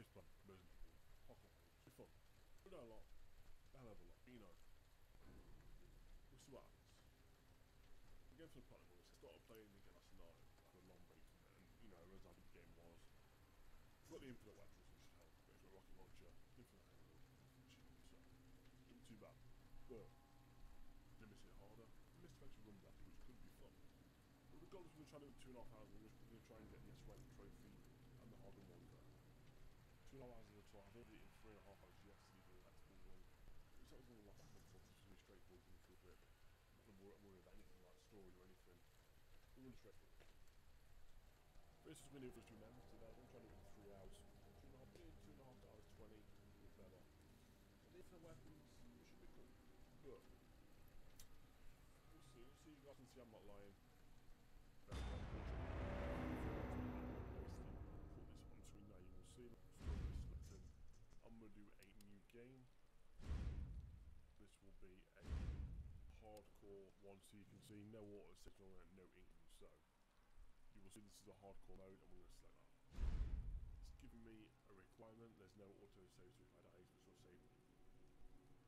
It's fun. A lot. Hell of a lot. You know. We'll see what happens. The playing again last night a long and you know, as the game was. We've got the infinite weapons which rocket launcher, infinite so not too bad. But they miss it harder. They missed eventually run that, which could be fun. But regardless, we're trying to do two and a half hours, we're just going to try and get the S-Rank trophy and the harder one there. Two hours is a tour. I've in three and a half hours yesterday for the tactical one. Was really. I'm not about anything like story or anything. Really two members today. I'm trying to do three hours. Two and a half, hours, 20, or better. And if the weapons, it should be cool. But, we'll see. We'll see. You guys see I'm not lying. Very well. Wasted. Put this on screen now. You will see. Selecting. I'm going to do a new game. This will be a hardcore one so you can see no water signal and no ink so you will see this is a hardcore mode and we're going to select that. It's giving me a requirement, there's no auto save so if I die it's will save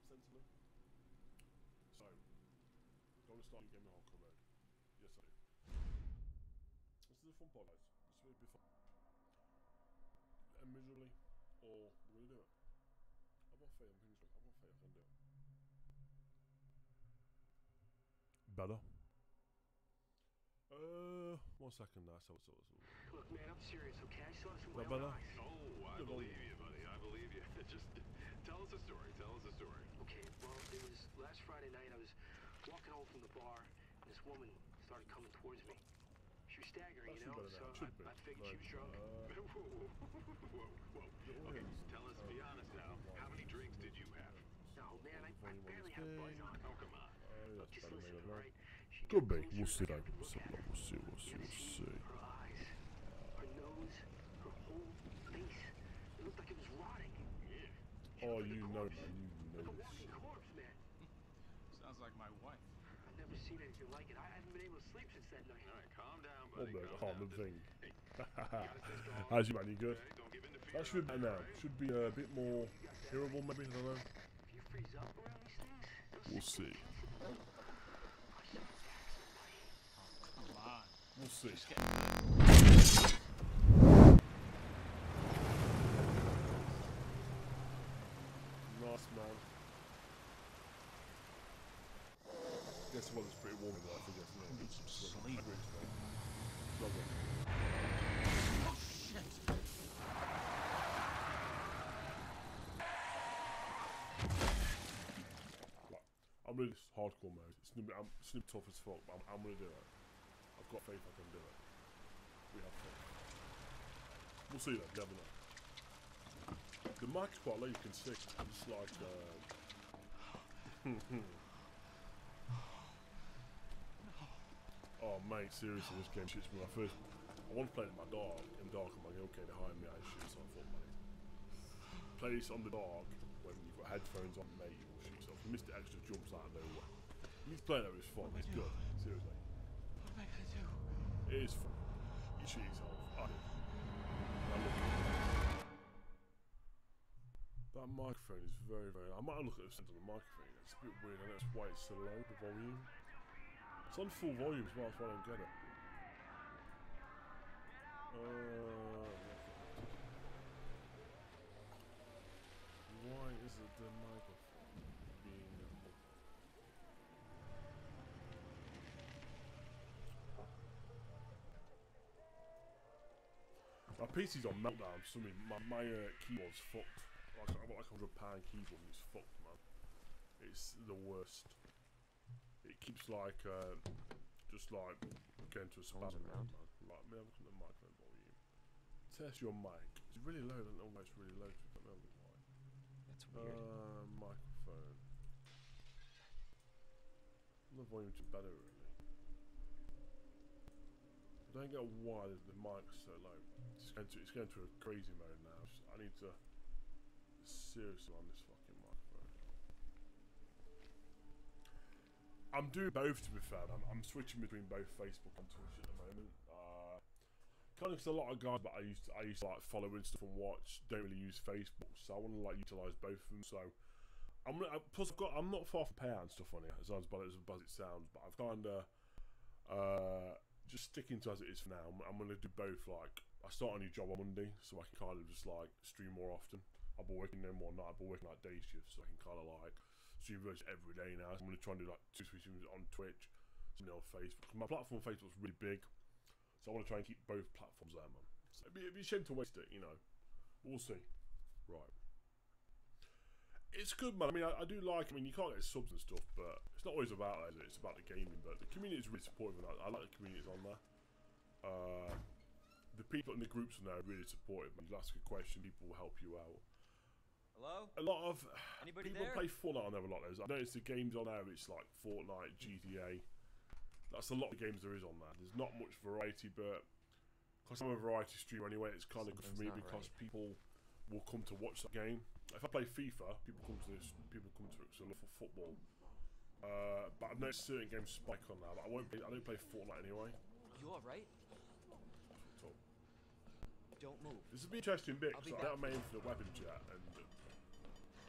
sensibly. So, going to start game in hardcore mode. Yes I do. This is a fun part guys. This will be fun. And miserably, or we're going to do it. I've got faith, I'm thinking straight. I've got faith I do it. Better. Uh, one second now. So, so, so. Look, man, I'm serious, okay? I saw this with That my own better? eyes. Oh, I believe you, buddy. I believe you. Just tell us a story. Tell us a story. Okay, well, it was last Friday night. I was walking home from the bar, and this woman started coming towards me. She was staggering, That you know, be so better now. Should be. I, I figured she was drunk. Uh, whoa, whoa, whoa, whoa. Okay, tell us, be honest now. How many drinks did you have? no, man, I, I barely is had a buzz on. Oh, come on. uh, Look, just listen, maybe all not. right? She Could got be. We'll closer see and I We'll see. look at her. We'll see. We'll see. We'll see. Her nose, her whole face. It looked like it was rotting. Oh, looked like a you know, corpse. You know a this. walking corpse, man. Sounds like my wife. I've never seen anything like it. I haven't been able to sleep since that night. All right, calm down, Oh, buddy. man, calm calm down. the thing. Hey, you gotta stay strong. How's you, man? You good? Okay, don't give in to fear. That should be now. Should be a bit more hearable, maybe. I don't know. If you freeze up around these things, they'll We'll sink see. into you. I should attack somebody. Come on. We'll see. Just. Nice, man. Guess what? It's pretty warm in there. I think it's Need some sleep. Lovely. Oh shit. I'm really hardcore mode. It's gonna be, I'm, it's gonna be tough as fuck, but I'm, I'm gonna do it. Got faith I can do it. We have faith. We'll see that, never know. The mic's quite low, you can see. It's like, uh... oh, mate, seriously, this game shoots me. My first... I once played it in my dog, in dark, I'm like, okay, they're me, I shoot, so I thought, mate. Play this on the dog, when you've got headphones on, mate, you will shoot yourself. You missed the extra jumps out of nowhere. You need to play that, it's fun, it's good, seriously. What am I gonna do? It is. That microphone is very, very. I might look at the center of the microphone. It's a bit weird. I know it's why it's so low, the volume. It's on full volume as well, that's why I don't get it. Uh, why is it the microphone being My PC's on meltdown. So my my uh, keyboard's fucked. Like, I've got like a hundred pound keyboard and it's fucked, man. It's the worst. It keeps like uh, just like going to a spasm, man. Like, look at the microphone volume. Test your mic. It's really low. I don't know why it's really low. I don't know why. That's weird. Uh, microphone. The volume's better, really. I don't get why the, the mic's so low. It's going to it's going to a crazy mode now. I need to seriously on this fucking microphone. I'm doing both to be fair. I'm, I'm switching between both Facebook and Twitch at the moment. Uh, kind of 'cause a lot of guys that I used to, I used to like follow and stuff and watch don't really use Facebook, so I want to like utilize both of them. So I'm I- plus I've got I'm not far from and stuff on here, as as bad as, as it sounds, but I've kind of uh just sticking to as it is for now. I'm, I'm gonna do both. Like I start a new job on Monday, so I can kind of just like stream more often. I've been working them one night. I've been working like day shifts, so I can kind of like stream videos every day now. So I'm gonna try and do like two three streams on Twitch, something on Facebook. My platform on Facebook's really big, so I want to try and keep both platforms there, man. So it'd be, it'd be a shame to waste it, you know. We'll see. Right. It's good, man. I mean, I, I do like. I mean, you can't get subs and stuff, but it's not always about that. It? It's about the gaming. But the community is really supportive, and I, I like the communities on there. Uh, the people in the groups on there are really supportive. Man. You ask a question, people will help you out. Hello? A lot of Anybody people there? play Fortnite on there a lot. There's, I noticed the games on there. It's like Fortnite, GTA. That's a lot of games there is on there. There's not much variety, but because I'm a variety streamer anyway, it's kind of good for me Something's not because people will come to watch that game. If I play FIFA, people come to this. People come to it because they love for football. Uh, but I've noticed certain games spike on that. But I won't. Play, I don't play Fortnite anyway. You alright? So Don't move. this will be an interesting bit I'll because be I don't have my infinite weapon yet, and uh,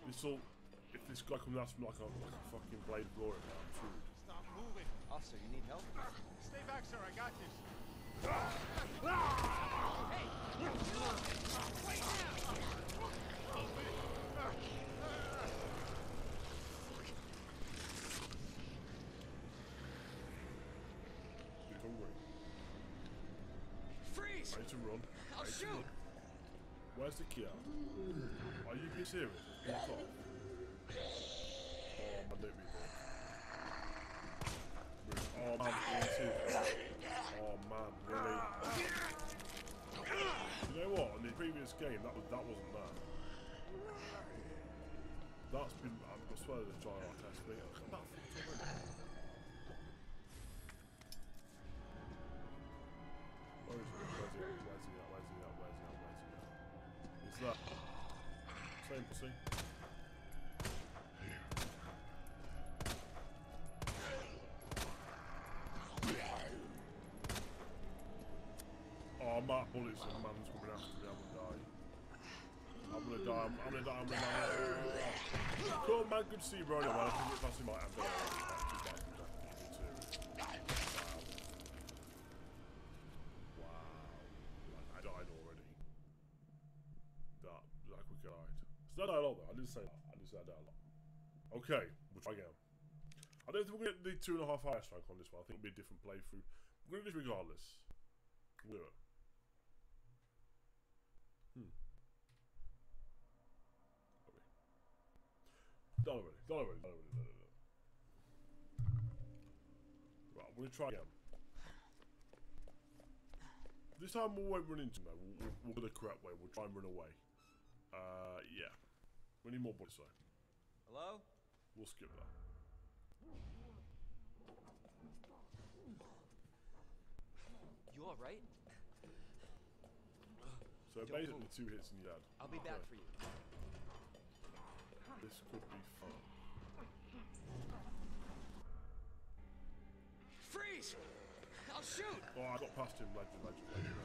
this will. If this guy comes after me like a, like a fucking blade of glory, I'm screwed. Stop moving. Officer, you need help? Stay back, sir. I got this. Ah! He's Need to run. I'll to shoot! Where's the key at? Are you being serious? Fuck off. Oh, my don't be there. Oh man, too. Oh man, really? You know what? In the previous game, that was that wasn't that. That's been. I swear they're to test about fucked already. It's that. Same pussy. Oh, Mark Bullets and man's coming after me. I'm gonna die. I'm gonna die. I'm, I'm gonna die. I'm gonna die. Cool, man. Good to see you, bro. Anyway, I think that's in my hand. But, uh, that's too bad. Wow. Wow. Like, I died already. That, that quick Not dialogue though. I didn't say that. I didn't say that a lot. Okay, we'll try again. I don't think we're gonna get the two and a half highest strike on this one. I think it'll be a different playthrough. We're gonna do this regardless. We'll do it. Hmm. Already. Done already. Done already. Done already. Done already. Right, we're gonna try again. This time we won't run into them. though. We'll, we'll, we'll go the correct way. We'll try and run away. Uh, yeah. We need more bullets though. Hello? We'll skip that. You alright? So Don't basically move. two hits and you're dead. I'll be back Okay. for you. This could be fun. Freeze! I'll shoot! Oh, I got past him. Legend, legend, legend.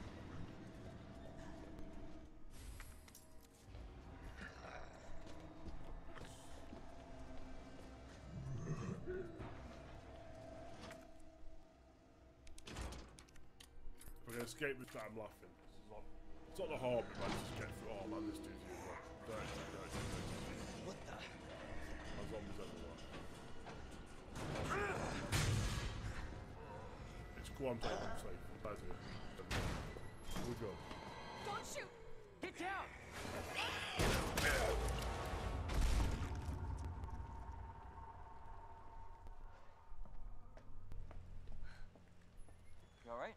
Escape this time, I'm laughing. This is not, it's not the hard bit, man. Just get through. Oh man, this dude's here. Right. Dirty, dirty, dirty. What the? My zombies everywhere. It's cool, I'm taking them safe. Guys here. We go. Don't shoot! Get down! You alright?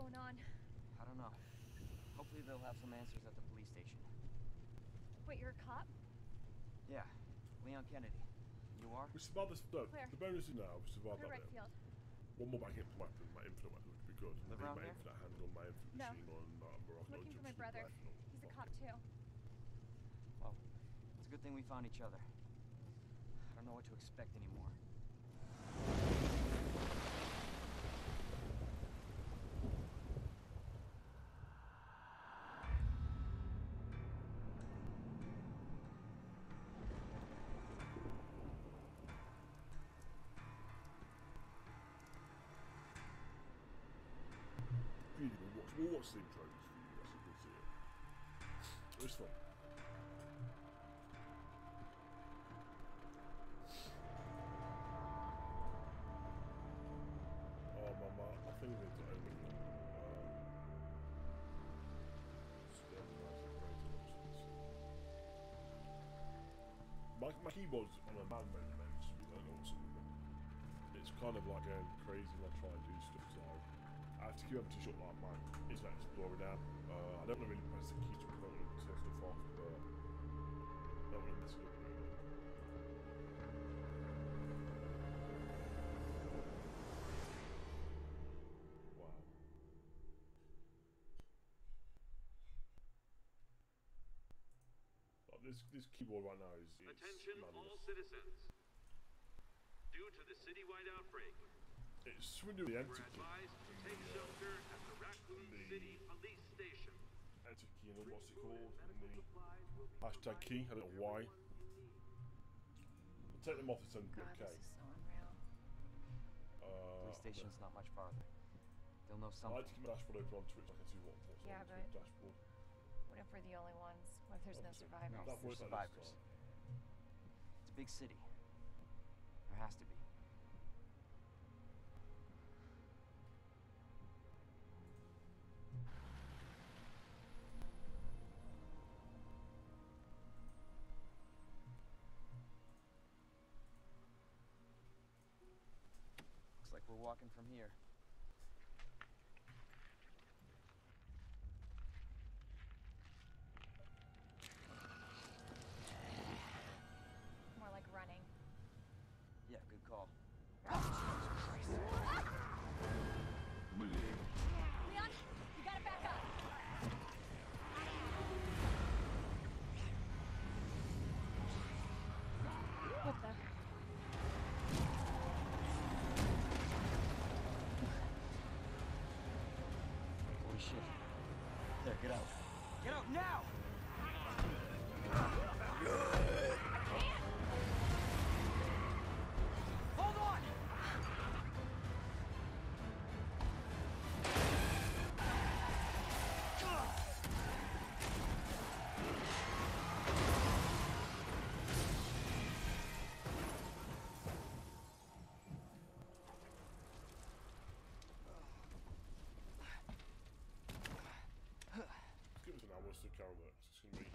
Going on? I don't know. Hopefully they'll have some answers at the police station. Wait, you're a cop? Yeah, Leon Kennedy. You are? We survived this. No, Where? the bonus is now we survived Or that bit. Redfield? One more back into my weapon, my infinite weapon would be good. Live Maybe around my here? infinite handgun, my infinite No. machine gun, uh, Morocco, Looking for my brother. rifle. He's a cop too. Well, it's a good thing we found each other. I don't know what to expect anymore. My, keyboard's on a man mode. It's kind of like going crazy when I try and do stuff, so I have to keep up to shut like my Internet Explorer down. Uh, I don't to really press the keys to and turn stuff off, but I don't want to mess it this this keyboard right now is it's Attention all citizens. Due to the citywide outbreak, It's something to do the we're enter key. advised to take shelter at the Raccoon The- City Police Station. Enter key and what's it called? The supplies will be hashtag key. I don't know why. I'll take them off and send them God, okay. this is so unreal. Uh, Police station's not much farther. They'll know I like something. to keep my dashboard open on Twitch. so I can see what, what's Yeah, on the but- dashboard. What if we're the only ones? What if there's no survivors? That There's works survivors. It's a big city. There has to be. Looks like we're walking from here. More like running. Yeah, good call. Leon, you gotta back up. What the? Holy shit. There, get out. Get out now! To that. 'cause It's be.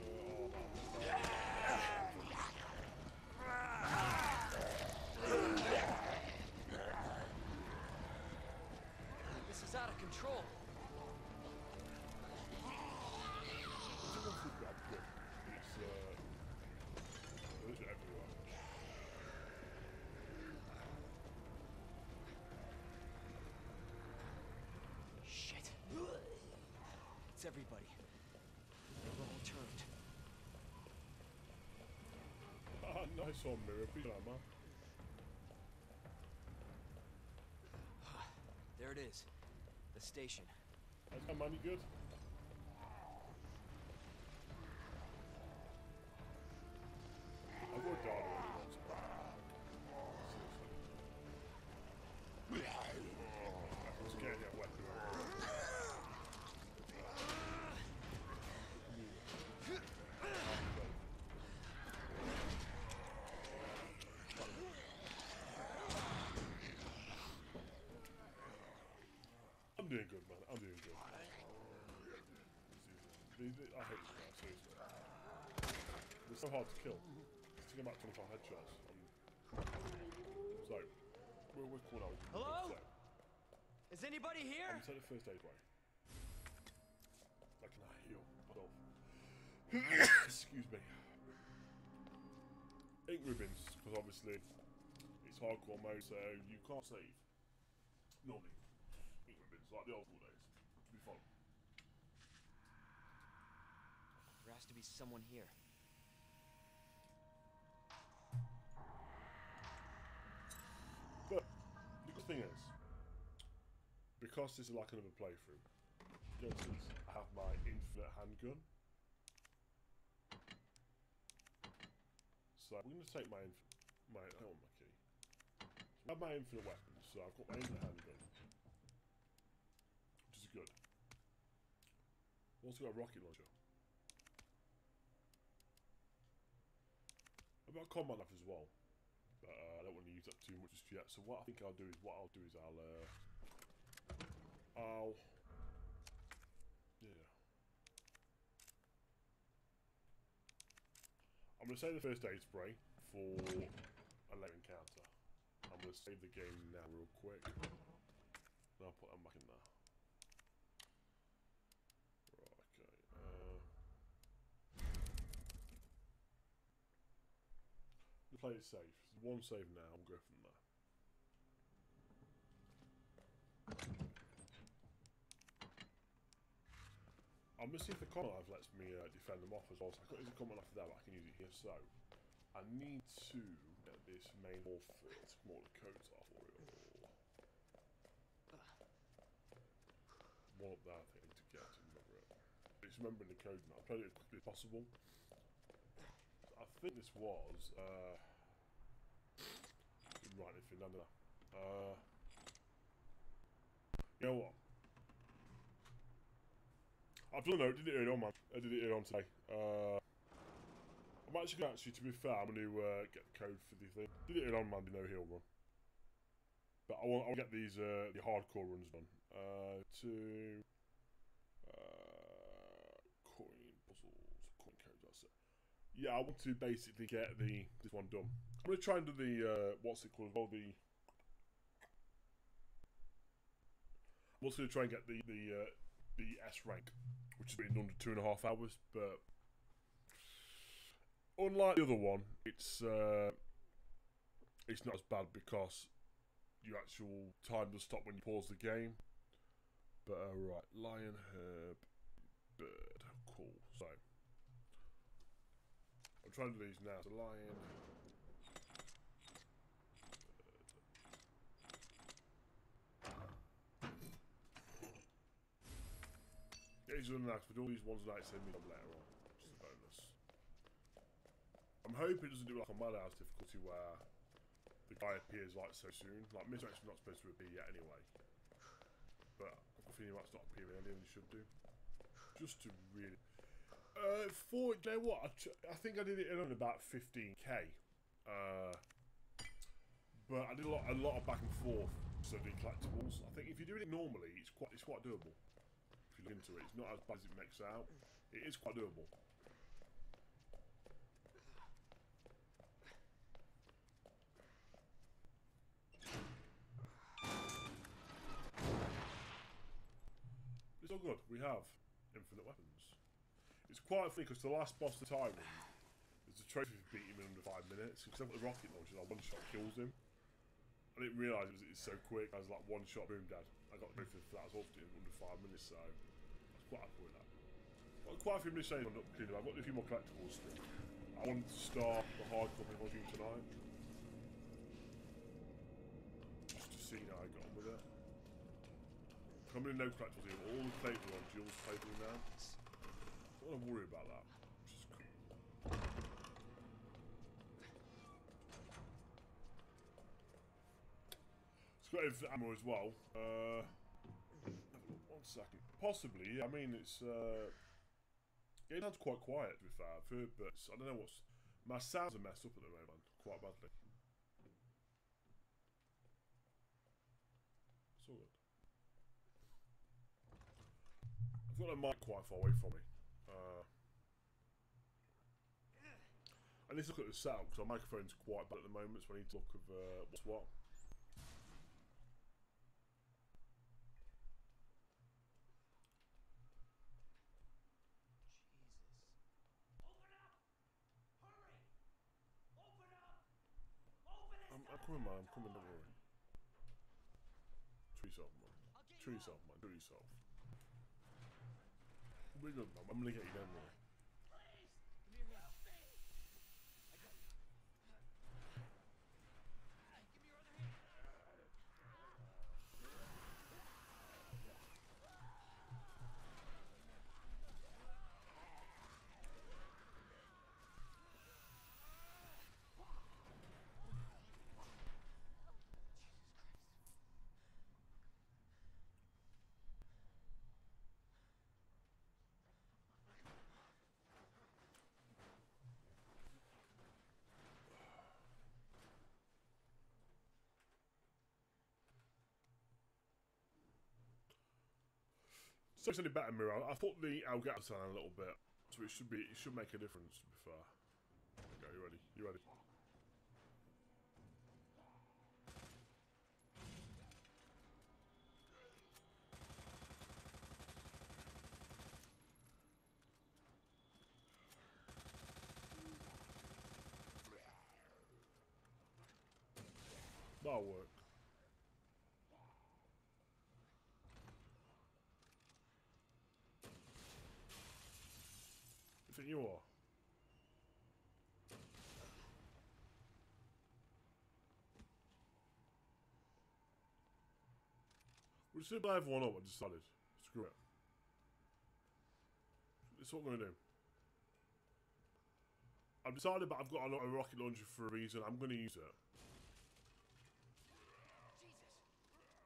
Uh, oh, man. This is out of control. It's a wonderful grab grip. It's uh, it's everywhere. Shit. Everybody. They're all turned. Ah, nice one, mirror. Be like, man. There it is. The station. How's that, man? You good? I'm doing good. These, these, I hate these guys, seriously. They're so hard to kill. It's taking about 25 headshots. Um, so, we're, we're Come on, I'll- Hello? So, Is anybody I'm here? the first aid way. I can heal myself. Excuse me. Ink ribbons, because obviously it's hardcore mode, so you can't save. Normally, ink ribbons, like the old days. It'll be fun. There has to be someone here. But the good thing is, because this is like another playthrough, for I have my infinite handgun. So I'm going to take my my oh my key. I have my infinite weapons. So I've got my infinite handgun, which is good. Also got a rocket launcher. I've got a combat knife as well. But uh, I don't want to use that too much just yet. So what I think I'll do is what I'll do is I'll uh, I'll yeah. I'm gonna save the first aid spray for a later encounter. I'm gonna save the game now real quick. And I'll put them back in there. Right, okay. Uh, we'll play it safe. One save now, we'll go from there. I'm gonna see if the combat knife lets me uh, defend them off as well. So I use the combat knife that, but I can use it here. So I need to get this main wall. Come on, the codes off for it. One up I I need to get to remember it. It's remembering the code now. I've played it as quickly as possible. I think this was. Uh, write anything down there. Uh, you know what? I've done. I did it earlier on, man. I did it earlier on today. Uh, I'm actually gonna actually, to be fair, I'm gonna uh, get the code for the thing. Did it earlier on, man. No heal run. But I want, I want to get these uh, the hardcore runs done. Uh, to uh, coin puzzles, coin codes. That's it. Yeah, I want to basically get the this one done. I'm gonna try and do the uh, what's it called? Oh, the I'm also gonna try and get the the uh, the S rank, which is in under two and a half hours. But unlike the other one, it's uh, it's not as bad because your actual time does stop when you pause the game. But uh, right, lion, herb, bird, cool. So I'm trying to do these now. So lion. Done that, but all these ones I send me later on. Just a bonus. I'm hoping it doesn't do like a Madhouse difficulty where the guy appears like so soon. Like Mr. X's not supposed to appear yet anyway. But a feeling he might start appearing earlier than he should do. Just to really uh, for you know what? I, I think I did it in about 15k. Uh, but I did a lot, a lot of back and forth, so doing collectibles. I think if you're doing it normally, it's quite, it's quite doable. Into it, it's not as bad as it makes out. It is quite doable. It's all good. We have infinite weapons. It's quite funny because the last boss that I won, there's a trophy for beating him in under five minutes. Because I've got the rocket launcher, one shot kills him. I didn't realise it was it's so quick. I was like one shot, boom, dead. I got the trophy for that as well, in under five minutes. So I was quite happy with that. Got quite a few. I've got a few more collectibles. Still. I want to start the hardcore volume tonight. Just to see how I got on with it. I'm in no collectibles here. All the playthrough on Jill's playthrough now. Don't worry about that. Is cool. It's got ammo as well. Uh, a look, one second. Possibly, I mean, it's. Uh, game sounds quite quiet to be fair. I've heard, but I don't know what's. My sounds are messed up at the moment, quite badly. It's all good. I've got a mic quite far away from me. Uh, I need to look at the sound because my microphone's quite bad at the moment, so I need to look at uh, what's what. Coming, man. I'm coming. Don't worry. True yourself, man. True yourself, man. True yourself. We're good, man. I'm gonna get you down there. Only better mirror. I thought the Elgato sound a little bit, so it should be it should make a difference. To be fair. Okay, you ready? You ready? That'll work. You are? We'll just buy everyone up, I decided. Screw it. It's what I'm gonna do. I've decided that I've got a, a rocket launcher for a reason. I'm gonna use it.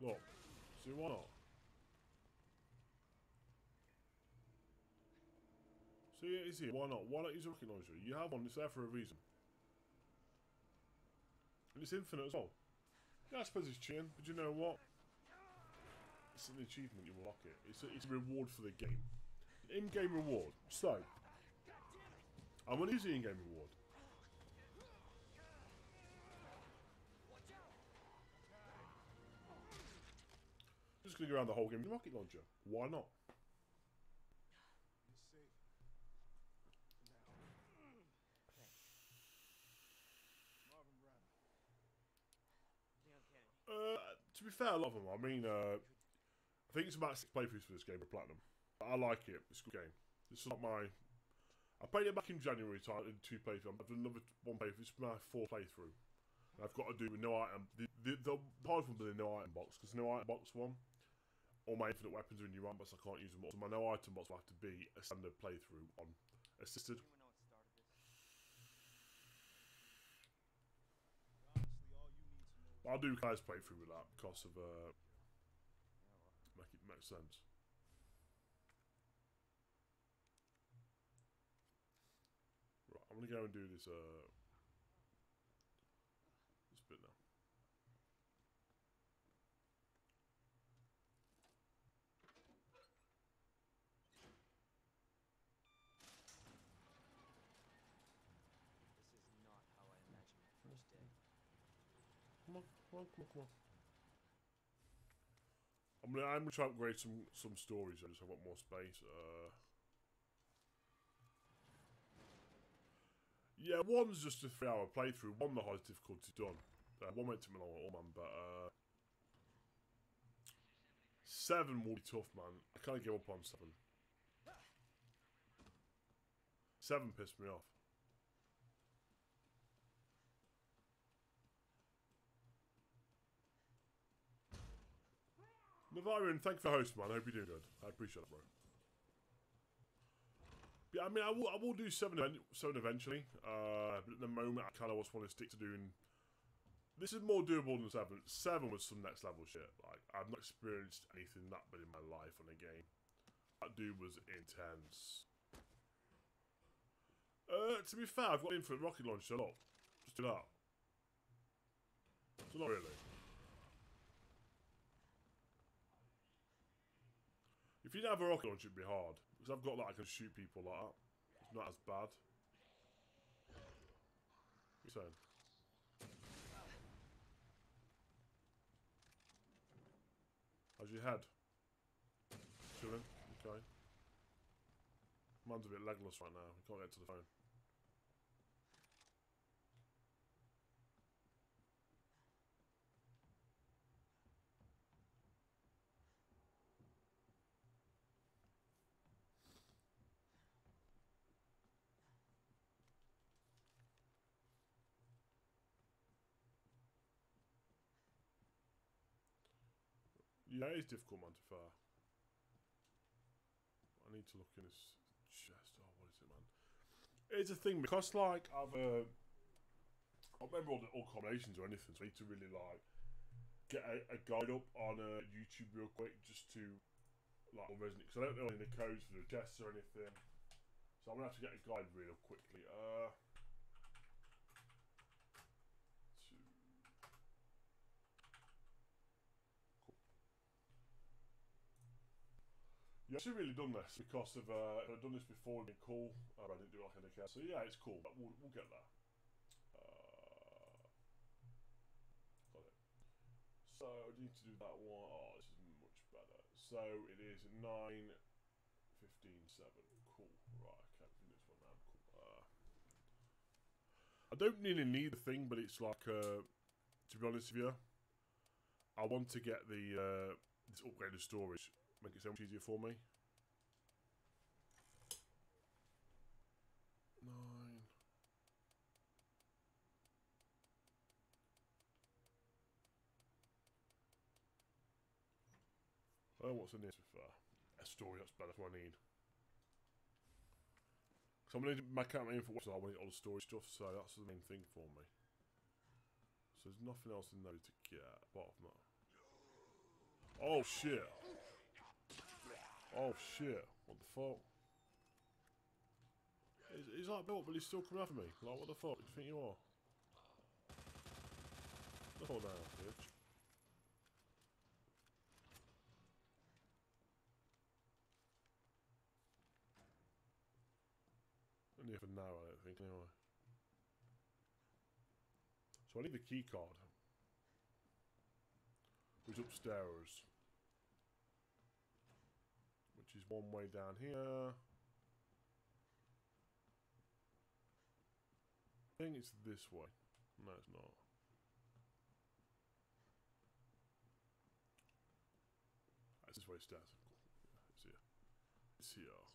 Look. See why not? See, is it? Why not? Why not use a rocket launcher? You have one, it's there for a reason. And it's infinite as well. Yeah, I suppose it's cheating, but you know what? It's an achievement, you unlock it. It's a, it's a reward for the game. In-game reward. So, I'm going to use the in-game reward. Just going to go around the whole game with rocket launcher. Why not? Uh, to be fair, a lot of them. I mean, uh, I think it's about six playthroughs for this game of Platinum. But I like it. It's a good game. This is not my. I played it back in January time in two playthroughs. I've done another one playthrough. It's my fourth playthrough. And I've got to do with no item. The the, hard one being no item box because no item box one. All my infinite weapons are in your item box. I can't use them all. So my no item box will have to be a standard playthrough on assisted. Anyone know what started this? I'll do guys playthrough with that because of uh, make it make sense. Right, I'm gonna go and do this uh this bit now. This is not how I imagined the first day. On, come on, come on. I'm gonna I'm gonna try to upgrade some some stories. I just got more space. Uh, yeah, one's just a three-hour playthrough. One the highest difficulty done. Uh, one went to me all, man. But uh, seven will be tough, man. I can't give up on seven. Seven pissed me off. Navarian, thank you for hosting, man. I hope you're doing good. I appreciate it, bro. Yeah, I mean, I will, I will do seven, event, seven eventually. Uh, but at the moment, I kind of just want to stick to doing. This is more doable than seven. Seven was some next level shit. Like I've not experienced anything that bad in my life on a game. That dude was intense. Uh, to be fair, I've got infinite rocket launcher. A lot. Just do that. So not really. If you didn't have a rocket launcher, it'd be hard. Because I've got that, I can shoot people like that. It's not as bad. What saying? How's your head? Chilling? Okay. Mine's a bit legless right now. We can't get to the phone. Yeah, it's difficult, man, to fair. I need to look in his chest. Oh, what is it, man? It's a thing because, like, I've uh, I remember all the all combinations or anything, so I need to really like get a, a guide up on uh, YouTube real quick just to like resonate. Because I don't know any of the codes for the chests or anything, so I'm gonna have to get a guide real quickly. Uh, two. Cool. Yeah, I've really done this because of uh, I've done this before, been cool. Uh, I didn't do it like I did. So yeah, it's cool, we'll, we'll get there. Uh, got it. So I need to do that one. Oh, this is much better. So it is 9, 15, 7. Cool. Right, I can't do this one now. Cool. Uh, I don't really need the thing, but it's like, uh, to be honest with you, I want to get the uh, this upgraded storage, make it so much easier for me. Nine. Oh, what's in this with uh, a story that's better what I need. So I'm going to make out my info, so I want all the story stuff, so that's the main thing for me. So there's nothing else in there to get, apart from that. Oh shit! Oh shit, what the fuck? He's, he's like built, but he's still coming after me. Like, what the fuck? do you think you are? Hold down, bitch. Only for now, I don't think, anyway. So I need the key card. Which upstairs. Is one way down here. I think it's this way. No, it's not. That's this way. Yeah, it's here. It's here.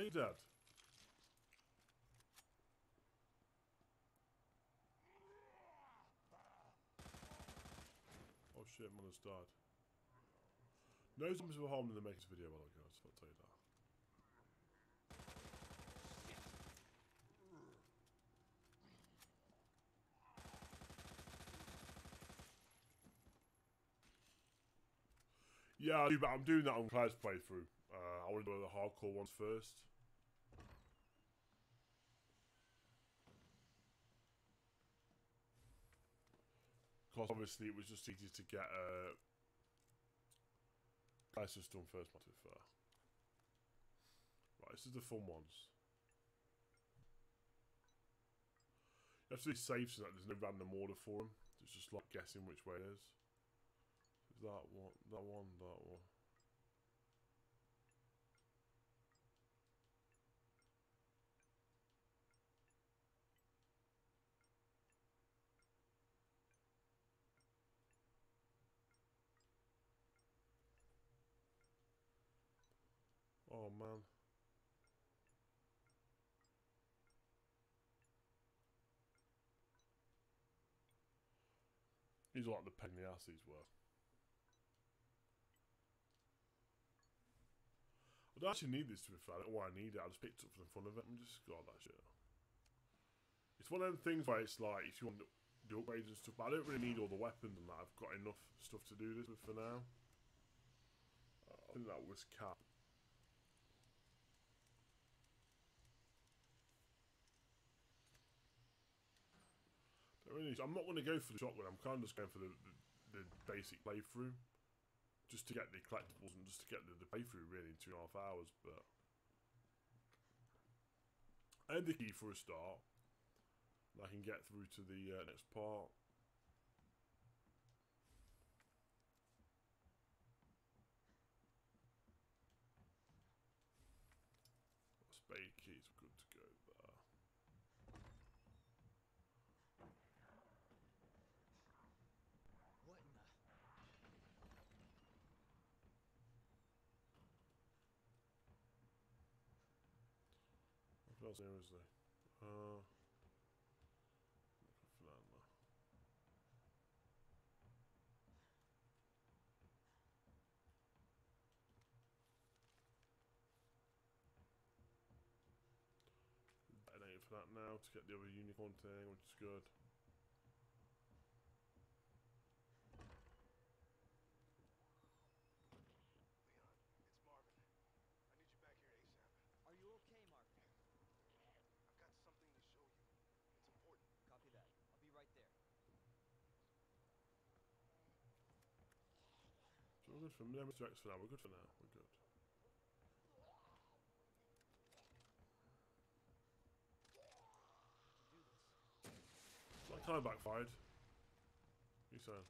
You dead? Oh shit, mother's died. No zombies were harmed in the Makers video, by the way, guys. I'll tell you that. Yeah, I do, but I'm doing that on Claire's playthrough. Uh, I want to do the hardcore ones first. Obviously it was just easy to get uh, Claire's just done first, not too far. Right, this is the fun ones. You have to do safe so that there's no random order for them. It's just like guessing which way it is. Is that one, that one, that one. Man. He's like the pain in the ass were. I don't actually need this to be fair. I don't know why I need it. I just picked it up from the front of it and just got that shit. It's one of them things where it's like if you want to do upgrades and stuff, but I don't really need all the weapons and that. I've got enough stuff to do this with for now. I think that was cap. Don't really, I'm not going to go for the shotgun. I'm kind of just going for the, the, the basic playthrough, just to get the collectibles and just to get the, the playthrough really in two and a half hours. But and the key for a start. I can get through to the uh, next part. Spade keys, good to go there. What in else here, is there? Uh, Fernanda. Detonating for that now to get the other unicorn thing, which is good. Leon, it's Marvin. I need you back here ASAP. Are you okay, Marvin? I've got something to show you. It's important. Copy that. I'll be right there. So we're good for yeah, Mr. X for now. We're good for now. We're good. That kind of backfired. You saying?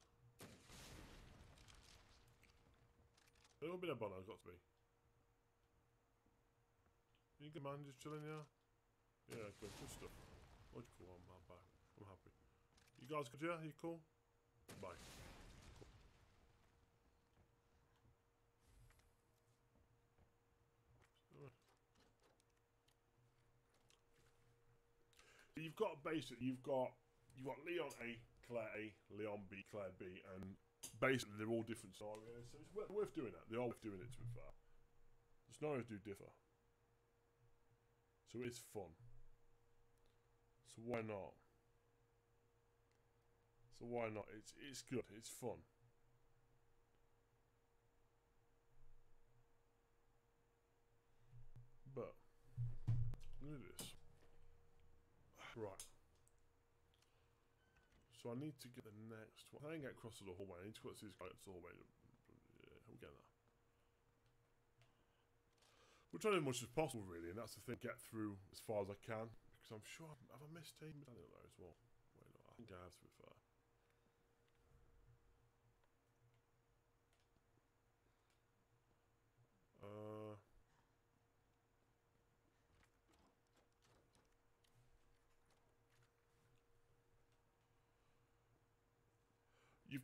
A little bit of bun, I've got to be. You good man, just chilling, yeah? Yeah, good, good stuff. Cool, I'm, I'm back. I'm happy. You guys good, yeah? You cool? Bye. Alright. You've got basically, you've got you've got Leon A, Claire A, Leon B, Claire B, and basically they're all different scenarios. So it's worth, worth doing that. They're all worth doing it to be fair. The scenarios do differ, so it's fun. So why not? So why not? It's it's good. It's fun. Right. So I need to get the next one. I can get across to the hallway. I need to cross this guy to the hallway. Yeah, we'll get there. We're trying as much as possible, really, and that's the thing. Get through as far as I can, because I'm sure I've, have I missed medallion there as well. Wait, no, I think I have to be fair.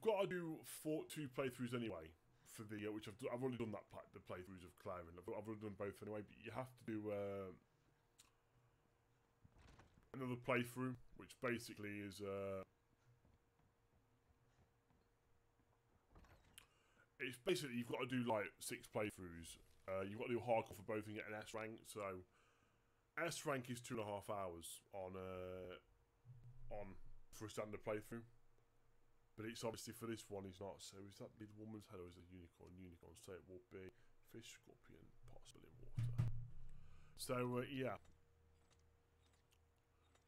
Got to do four, two playthroughs anyway for the uh, which I've, I've already done that pla- the playthroughs of Claire and I've, I've already done both anyway. But you have to do uh, another playthrough, which basically is uh, it's basically you've got to do like six playthroughs. Uh, you've got to do hardcore for both and get an S rank. So S rank is two and a half hours on uh, on for a standard playthrough. But it's obviously for this one, it's not. So is that the woman's head or is it a unicorn? Unicorn. So it will be fish, scorpion, possibly in water. So uh, yeah,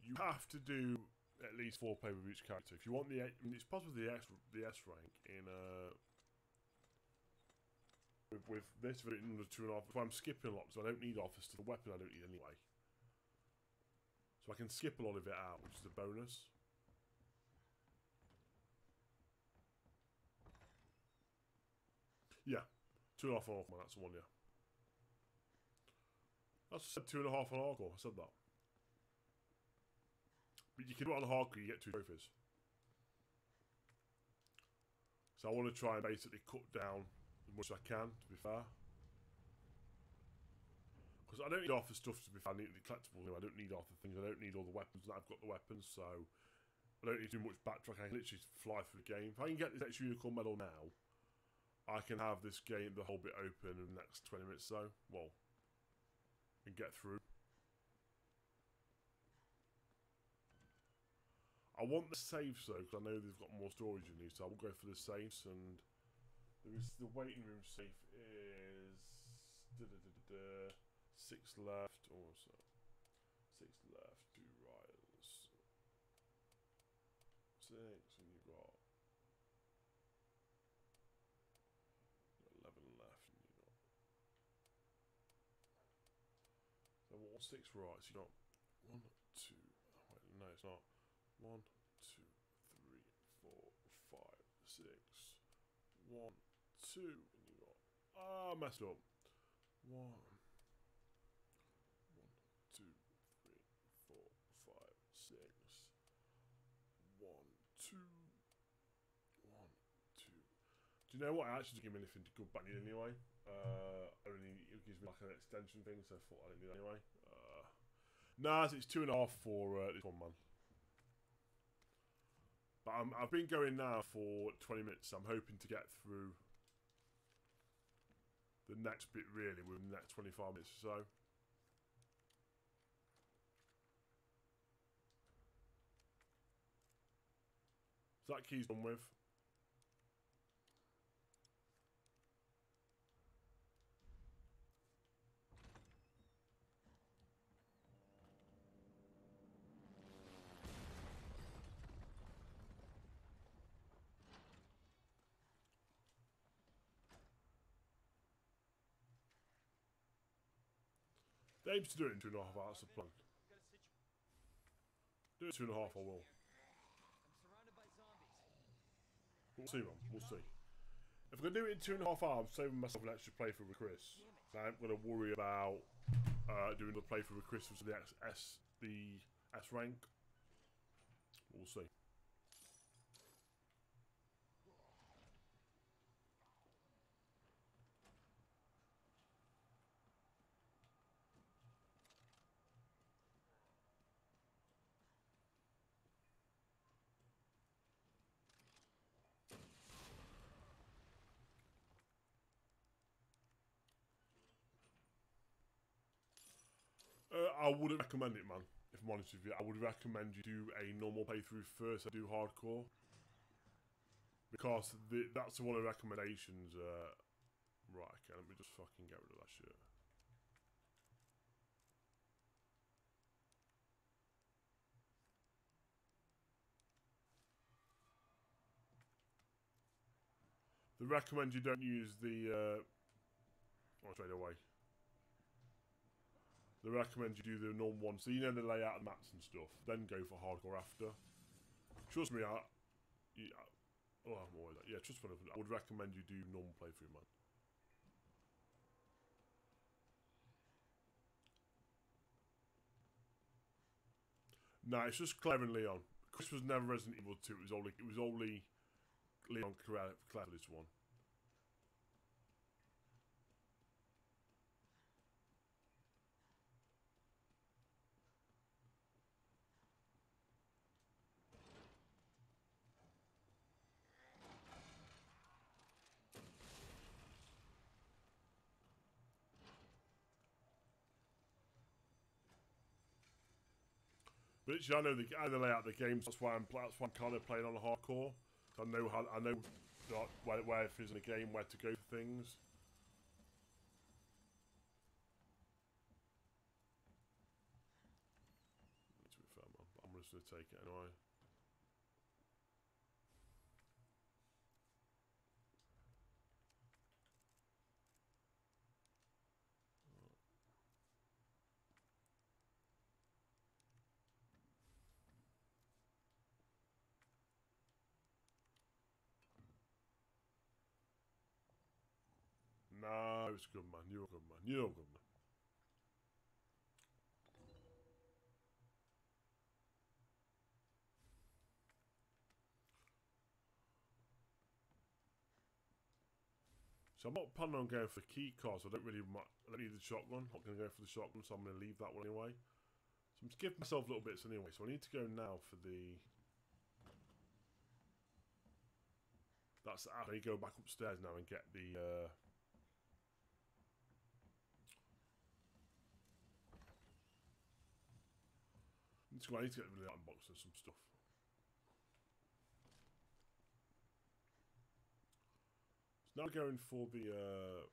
you have to do at least four play with each character if you want the. I mean, it's possible the S the S rank in uh. With, with this but the two and a half, if I'm skipping a lot, so I don't need office to the weapon I don't need anyway. So I can skip a lot of it out, which is a bonus. Yeah, two and a half on Hawkman, that's the one, yeah. That's said two and a half on hardcore, I said that. But you can do it on hardcore, you get two trophies. So I want to try and basically cut down as much as I can, to be fair. Because I don't need half the stuff to be fair, I need the collectibles. I don't need half the things, I don't need all the weapons, and I've got the weapons, so... I don't need to do much backtrack, I can literally fly through the game. If I can get this next unicorn medal now, I can have this game, the whole bit open in the next 20 minutes so. Well, and get through. I want the saves though, because I know they've got more storage in these, so I will go for the saves. And there is the waiting room safe is da, da, da, six left. Oh, also, six left. Two riles. Six, and you've got You've got 11 left, and you got. Six rights. You got one, two. Oh, wait, no, it's not. One, two, three, four, five, six. One, two, and you got. Ah, messed up. One. One, two, three, four, five, six. One, two. One, two. Do you know what? I actually didn't give me anything to go back in anyway. Uh, only it gives me like an extension thing, so I thought I didn't do that anyway. Nah, it's two and a half for uh, this one, man. But I'm, I've been going now for 20 minutes. I'm hoping to get through the next bit really within the next 25 minutes or so. So that key's done with. The aim's to do it in two and a half hours of plan. Do it two and a half, I will. We'll see, man. We'll see. If I can do it in two and a half hours, I'm saving myself an extra playthrough with Chris. I ain't going to worry about uh, doing the playthrough with Chris for the S the S rank. We'll see. Uh, I wouldn't recommend it, man. If I'm honest with you, I would recommend you do a normal playthrough first and do hardcore. Because the, that's one of the recommendations. Uh, right, okay, let me just fucking get rid of that shit. They recommend you don't use the. Uh, oh, straight away. They recommend you do the normal one, so you know the layout and maps and stuff. Then go for hardcore after. Trust me, I. Yeah, oh, I'm always yeah, trust me. I would recommend you do normal playthrough, man. No, it's just Claire and Leon. Chris was never Resident Evil 2. It was only it was only Leon Claire Claire this one. Actually, I know the I know the layout of the games. That's why I'm that's why I'm kind of playing on hardcore. I know how I know like, where where it is in the game, where to go for things. I'm just gonna take it anyway. No, it's good, man. You're a good man. You're So I'm not planning on going for key cards. I don't really I don't need the shotgun. I'm not going to go for the shotgun, so I'm going to leave that one anyway. So I'm just giving myself little bits anyway. So I need to go now for the. That's after you go back upstairs now and get the. Uh, Let's. I need to get rid of that and some stuff. So now going for the. Uh,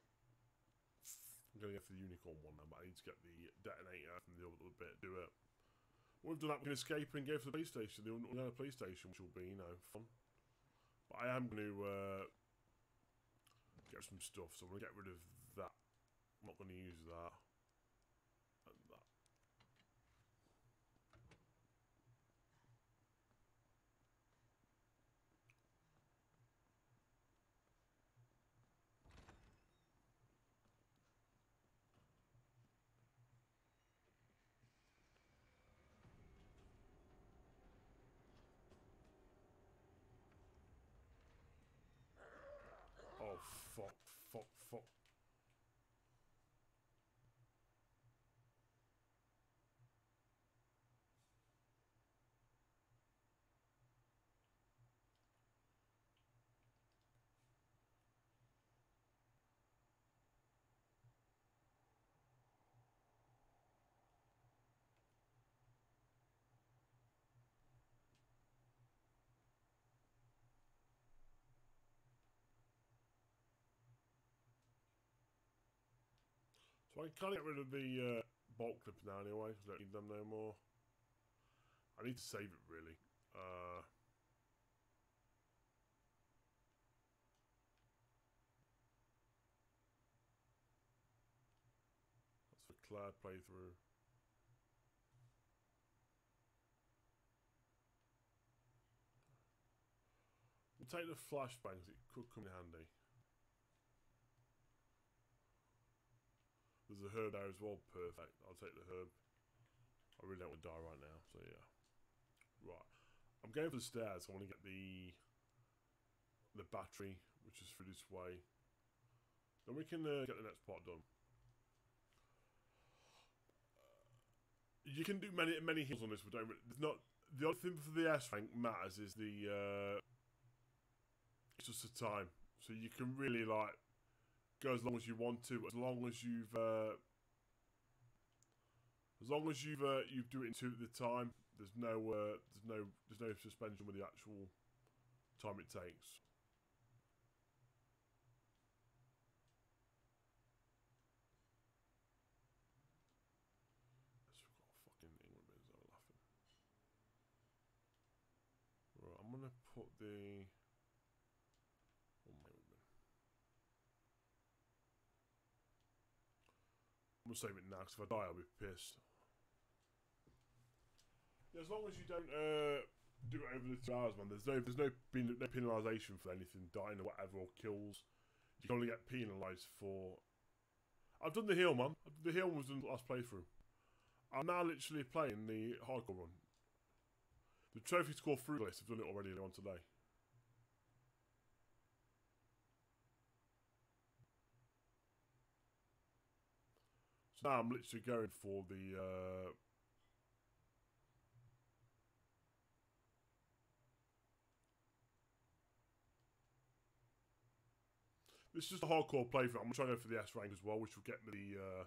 I'm going to for the unicorn one now, but I need to get the detonator from the other bit. Do it. When we've done that, we can escape and go for the PlayStation. The other PlayStation, which will be, you know, fun. But I am going to uh, get some stuff, so I'm going to get rid of that. I'm not going to use that. And that. Oh, fuck, fuck, fuck. So I can kind of get rid of the uh, bolt clips now anyway, 'cause I don't need them no more. I need to save it really. Uh, that's for Claire playthrough. We'll take the flashbangs, it could come in handy. There's a herb there as well, perfect. I'll take the herb. I really don't want to die right now, so yeah. Right. I'm going for the stairs. I want to get the the battery, which is through this way. Then we can uh, get the next part done. You can do many many heals on this, but don't. There's not the only thing for the S rank matters is the. Uh, it's just the time, so you can really like go as long as you want to, as long as you've. Uh, as long as you've uh, you do it in two at the time, there's no uh, there's no there's no suspension with the actual time it takes. I'm gonna put the. Oh my God. I'm save it now because if I die, I'll be pissed. Yeah, as long as you don't uh, do it over the two hours, man. There's no there's no, no penalisation for anything dying or whatever or kills. You can only get penalised for. I've done the heal, man. The heal was done last playthrough. I'm now literally playing the hardcore run. The trophy score through list. I've done it already on today. Now I'm literally going for the. Uh, This is a hardcore playthrough. I'm trying to go for the S rank as well, which will get me the uh,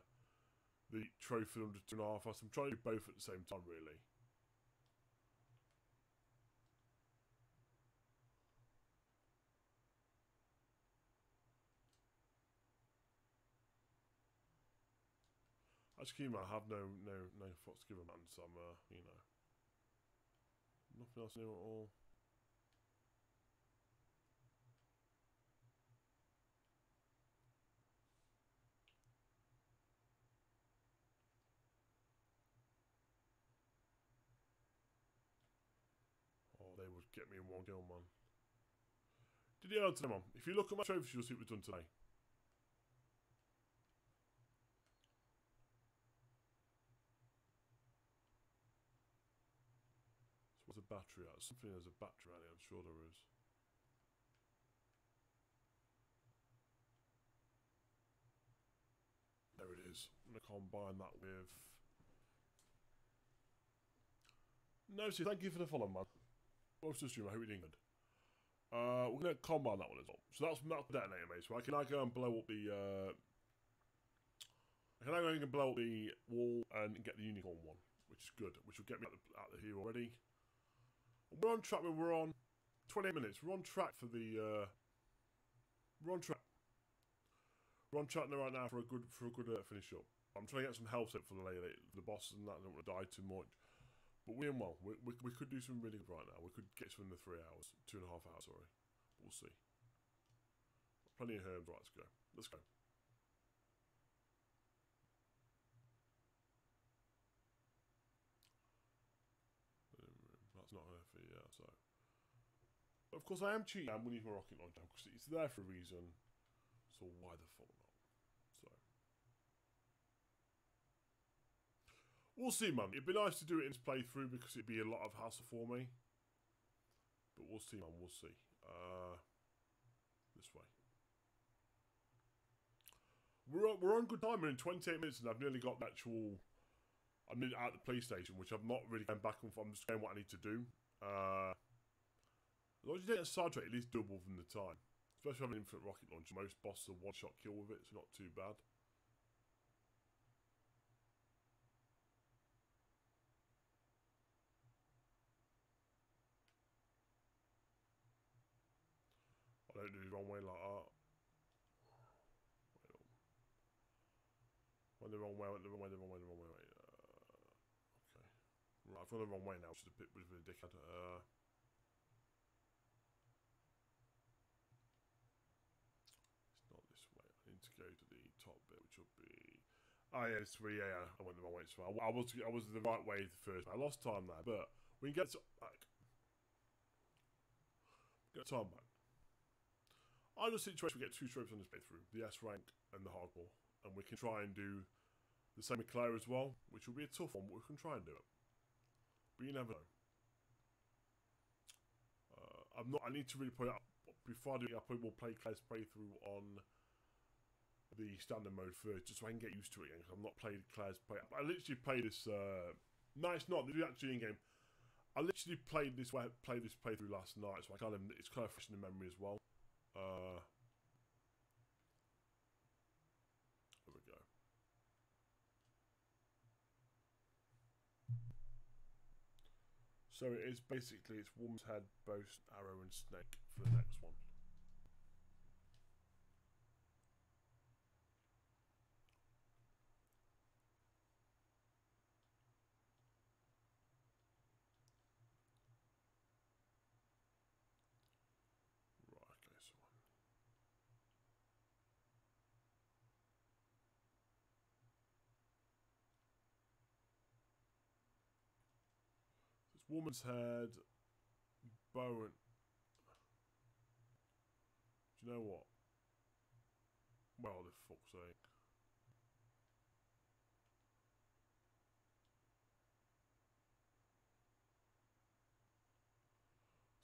the trophy under two and a half. I'm trying to do both at the same time, really. Actually, I have no no no thoughts to give a man, so I'm uh, you know nothing else new at all. Oh, they would get me in one kill, man. Did you know man? If you look at my trophies, you'll see what we've done today. So what's a battery at? Something there's a battery at it, I'm sure there is. There it is. I'm going to combine that with... No, see, thank you for the follow, man. Most of the stream, I hope you're doing good. Uh, we're going to combine that one as well. So that's that's detonator, mate. So I can now go and blow up the... Uh, I can go and blow up the wall and get the unicorn one, which is good, which will get me out the, out the here already. We're on track we're on 28 minutes. We're on track for the... Uh, we're on track. We're on track now right now for a good for a good uh, finish up. I'm trying to get some health set for the lady, the boss and that. I don't want to die too much. But we're in well. We, we, we could do some really good right now. We could get to in the three hours, two and a half hours, sorry. We'll see. Plenty of herbs. Right, let's go. Let's go. Um, That's not her for yeah, so. Of course, I am cheating. I'm winning my rocket launcher because it's there for a reason. So why the fuck not? So. We'll see, man. It'd be nice to do it in playthrough because it'd be a lot of hassle for me. But we'll see, man. We'll see. Uh, this way. We're on, we're on good time. We're in 28 minutes and I've nearly got the actual... I'm at the police station, which I've not really gone back and forth. I'm just going what I need to do. Uh, as long as don't get at least double from the time. Especially having an infinite rocket launcher. Most bosses are one-shot kill with it, so not too bad. I don't do the wrong way like that. Went the wrong way, went the wrong way, the wrong way, the wrong way. Uh, okay. Right, I've gone the wrong way now, which is a bit, which is a bit dickhead. Uh, it's not this way. I need to go to the top bit, which will be. Oh yeah, it's three. Yeah, I went the wrong way. So I, I was, I was the right way the first. I lost time there, but we can get to, back. Get time back. Either situation, we get two strokes on this playthrough, the S rank and the hardcore, and we can try and do the same with Claire as well, which will be a tough one, but we can try and do it. But you never know. Uh, I'm not. I need to really put it before I do. I probably will play Claire's playthrough on the standard mode first, just so I can get used to it again. Because I've not played Claire's play. I literally played this. Uh, no, it's not. This is actually in game. I literally played this way, played this playthrough last night, so I kind of it's kind of fresh in the memory as well. Uh, there we go. So it is basically it's woman's head, boast, arrow, and snake for the next one. Right, okay, so It's woman's head, bow and... Do you know what? Well, the fuck's sake.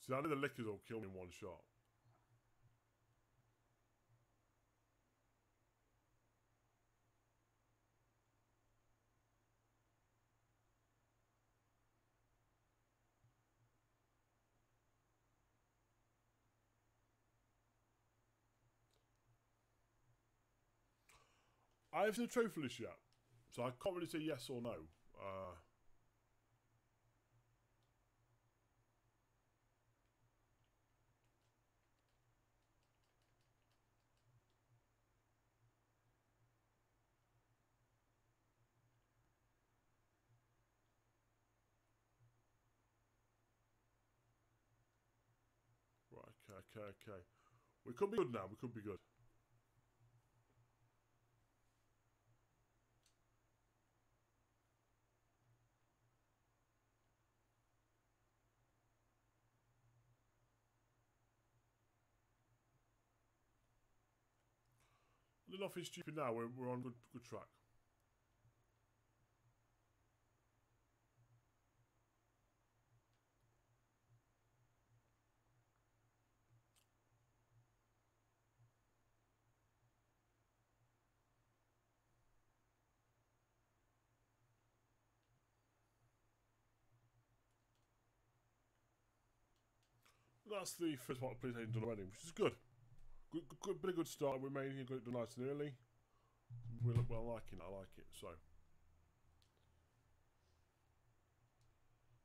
See, I know the lickers will kill me in one shot. I haven't list yet, so I can't really say yes or no. Uh, right, okay, okay, okay. We could be good now. We could be good. Nothing stupid now. We're, we're on good good track. That's the first part of police station done already, which is good. Good, good, good, start. We made it good, nice and early. Well, well, liking. it. I like it. So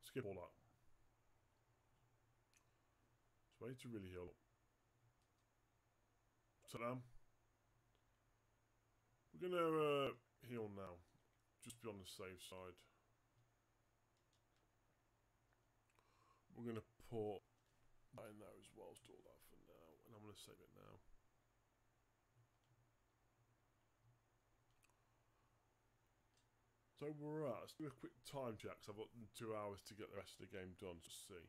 skip all that. So I need to really heal up. Sit down. We're gonna uh, heal now. Just be on the safe side. We're gonna put that in there as well. Store now, save it now. So we're at. Let's do a quick time check. So I've got two hours to get the rest of the game done. Just see.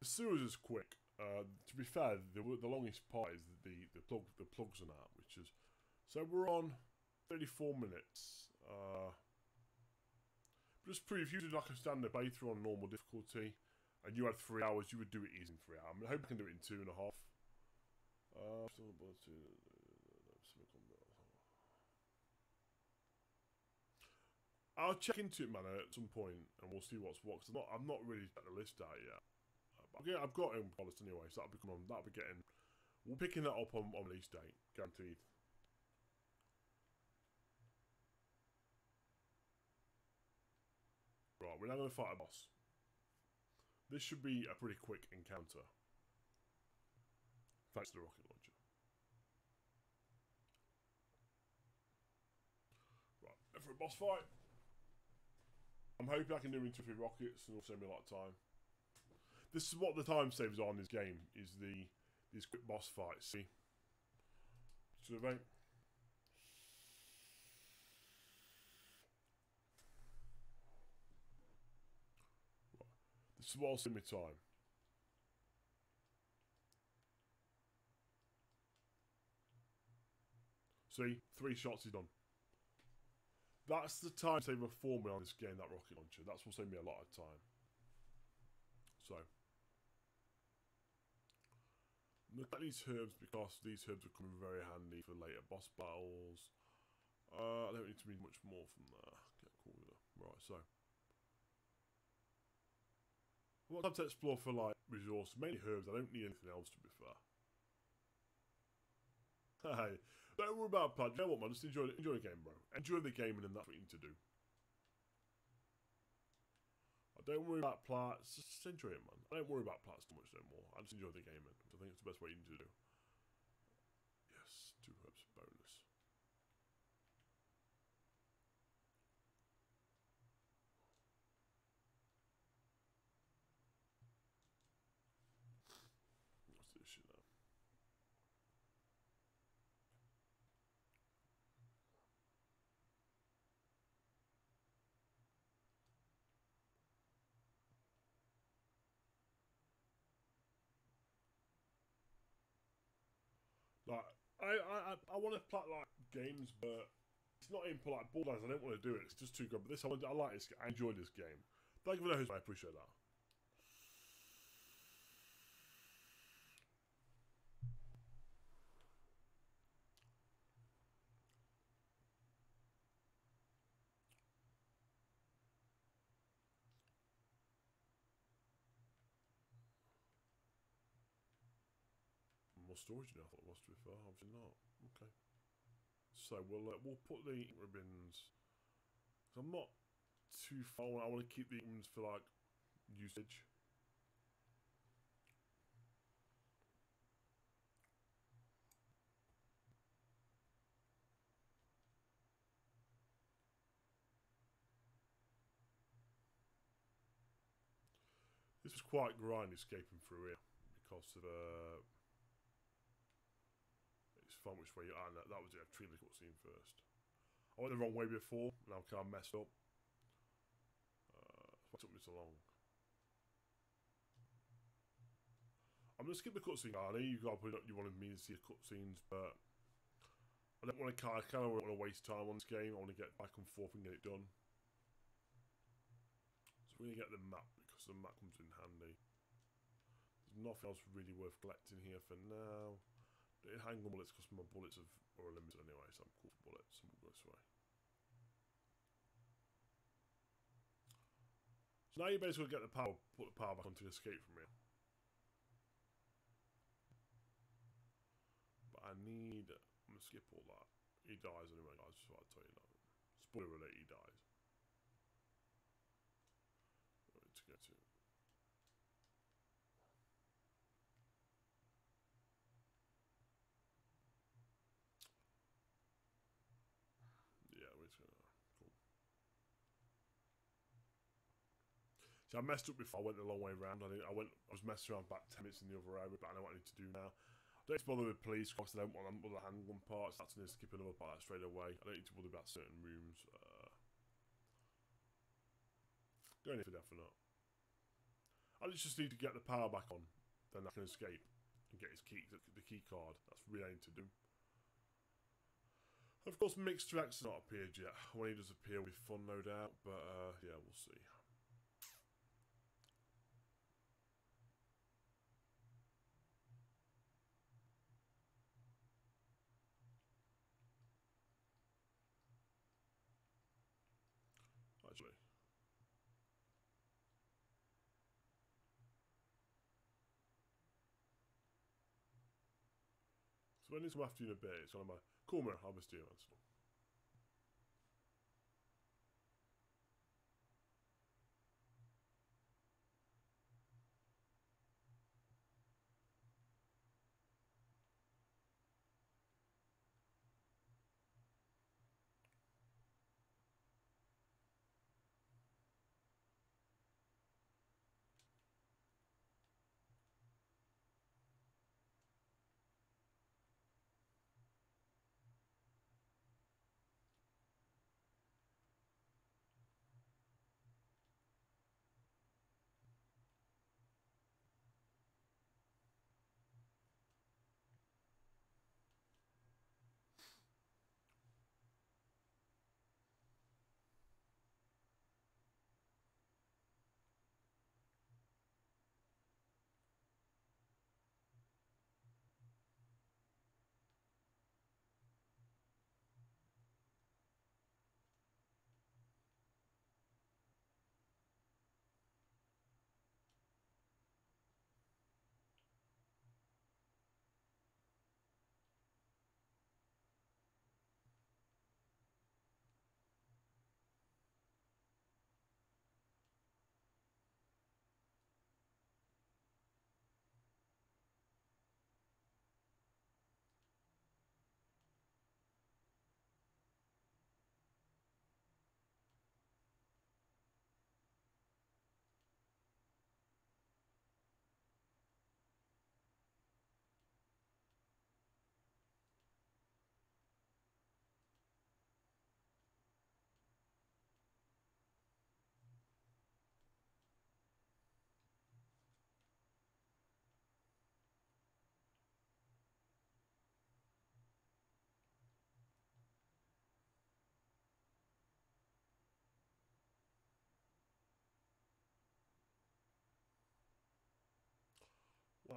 The sewers is quick. Uh, to be fair, the, the longest part is the the plug the plugs and that, which is so we're on 34 minutes. Uh, just prove if you did like a standard on normal difficulty, and you had three hours, you would do it easy in three hours. I, mean, I hope I can do it in two and a half. Uh, still I'll check into it, man, at some point, and we'll see what's what. Cause I'm not, I'm not really at the list out yet. But yeah, I've got him polished anyway, so that'll be coming. That'll be getting. We're picking that up on on release date, guaranteed. Right, we're now going to fight a boss. This should be a pretty quick encounter. Thanks to the rocket launcher. For a boss fight. I'm hoping I can do into three rockets and it'll save me a lot of time. This is what the time savers are in this game, is the these quick boss fights, see? Have This is what will save me time. See, three shots is done. That's the time saver for me on this game, that rocket launcher. That's what saved me a lot of time. So. Look at these herbs because these herbs will come in very handy for later boss battles. Uh, I don't need to read much more from there. Get. Right, so. Want time to explore for like resources, mainly herbs. I don't need anything else to be fair. Hey, don't worry about plot. You know what, man? Just enjoy, enjoy the game, bro. Enjoy the game, and then that's what you need to do. I don't worry about plats. Just enjoy it, man. I don't worry about plats too much no more. I just enjoy the game, man. I think it's the best way you need to do. Yes, two herbs bonus. What's this shit now? Like I I I, want to play like games, but it's not even like Borderlands. I don't want to do it. It's just too good. But this I, I like this. I enjoy this game. Thank you for the host. I appreciate that. More storage than I thought it was. To be fair, obviously not. Okay. So we'll uh, we'll put the ribbons. i I'm not too far. I want to keep the ribbons for like usage. This was quite grindy escaping through here because of uh, which way you are. That, that was it. I treated first. I went the wrong way before, and I'm kind of messed up. Uh, took me so long? I'm gonna skip the cutscene. I know you got you wanted me to see the cutscenes, but I don't want to. I kind of want to waste time on this game. I want to get back and forth and get it done. So we're gonna get the map because the map comes in handy. There's nothing else really worth collecting here for now. On bullets because my bullets have, are limited anyway, so I'm cool for bullets. This way. So now you basically get the power, put the power back on to escape from here. But I need. I'm gonna skip all that. He dies anyway, guys. Just what I tell you that. Spoiler alert: he dies. Right, to get to. Yeah, we're just gonna. Cool. So I messed up before. I went the long way around. I, I went. I was messing around about ten minutes in the other area, but I know what I need to do now. I don't need to bother with police because I don't want other handgun parts. That's going to skip another part straight away. I don't need to bother about certain rooms. Uh, going in for definite. I just need to get the power back on, then I can escape and get his key, the, key card. That's really need to do. Of course, Mr. X has not appeared yet. When he does appear, will be fun, no doubt. But uh, yeah, we'll see. Actually. So when it's after you in a bit, it's one of my Kommer arbetsgivaren slå.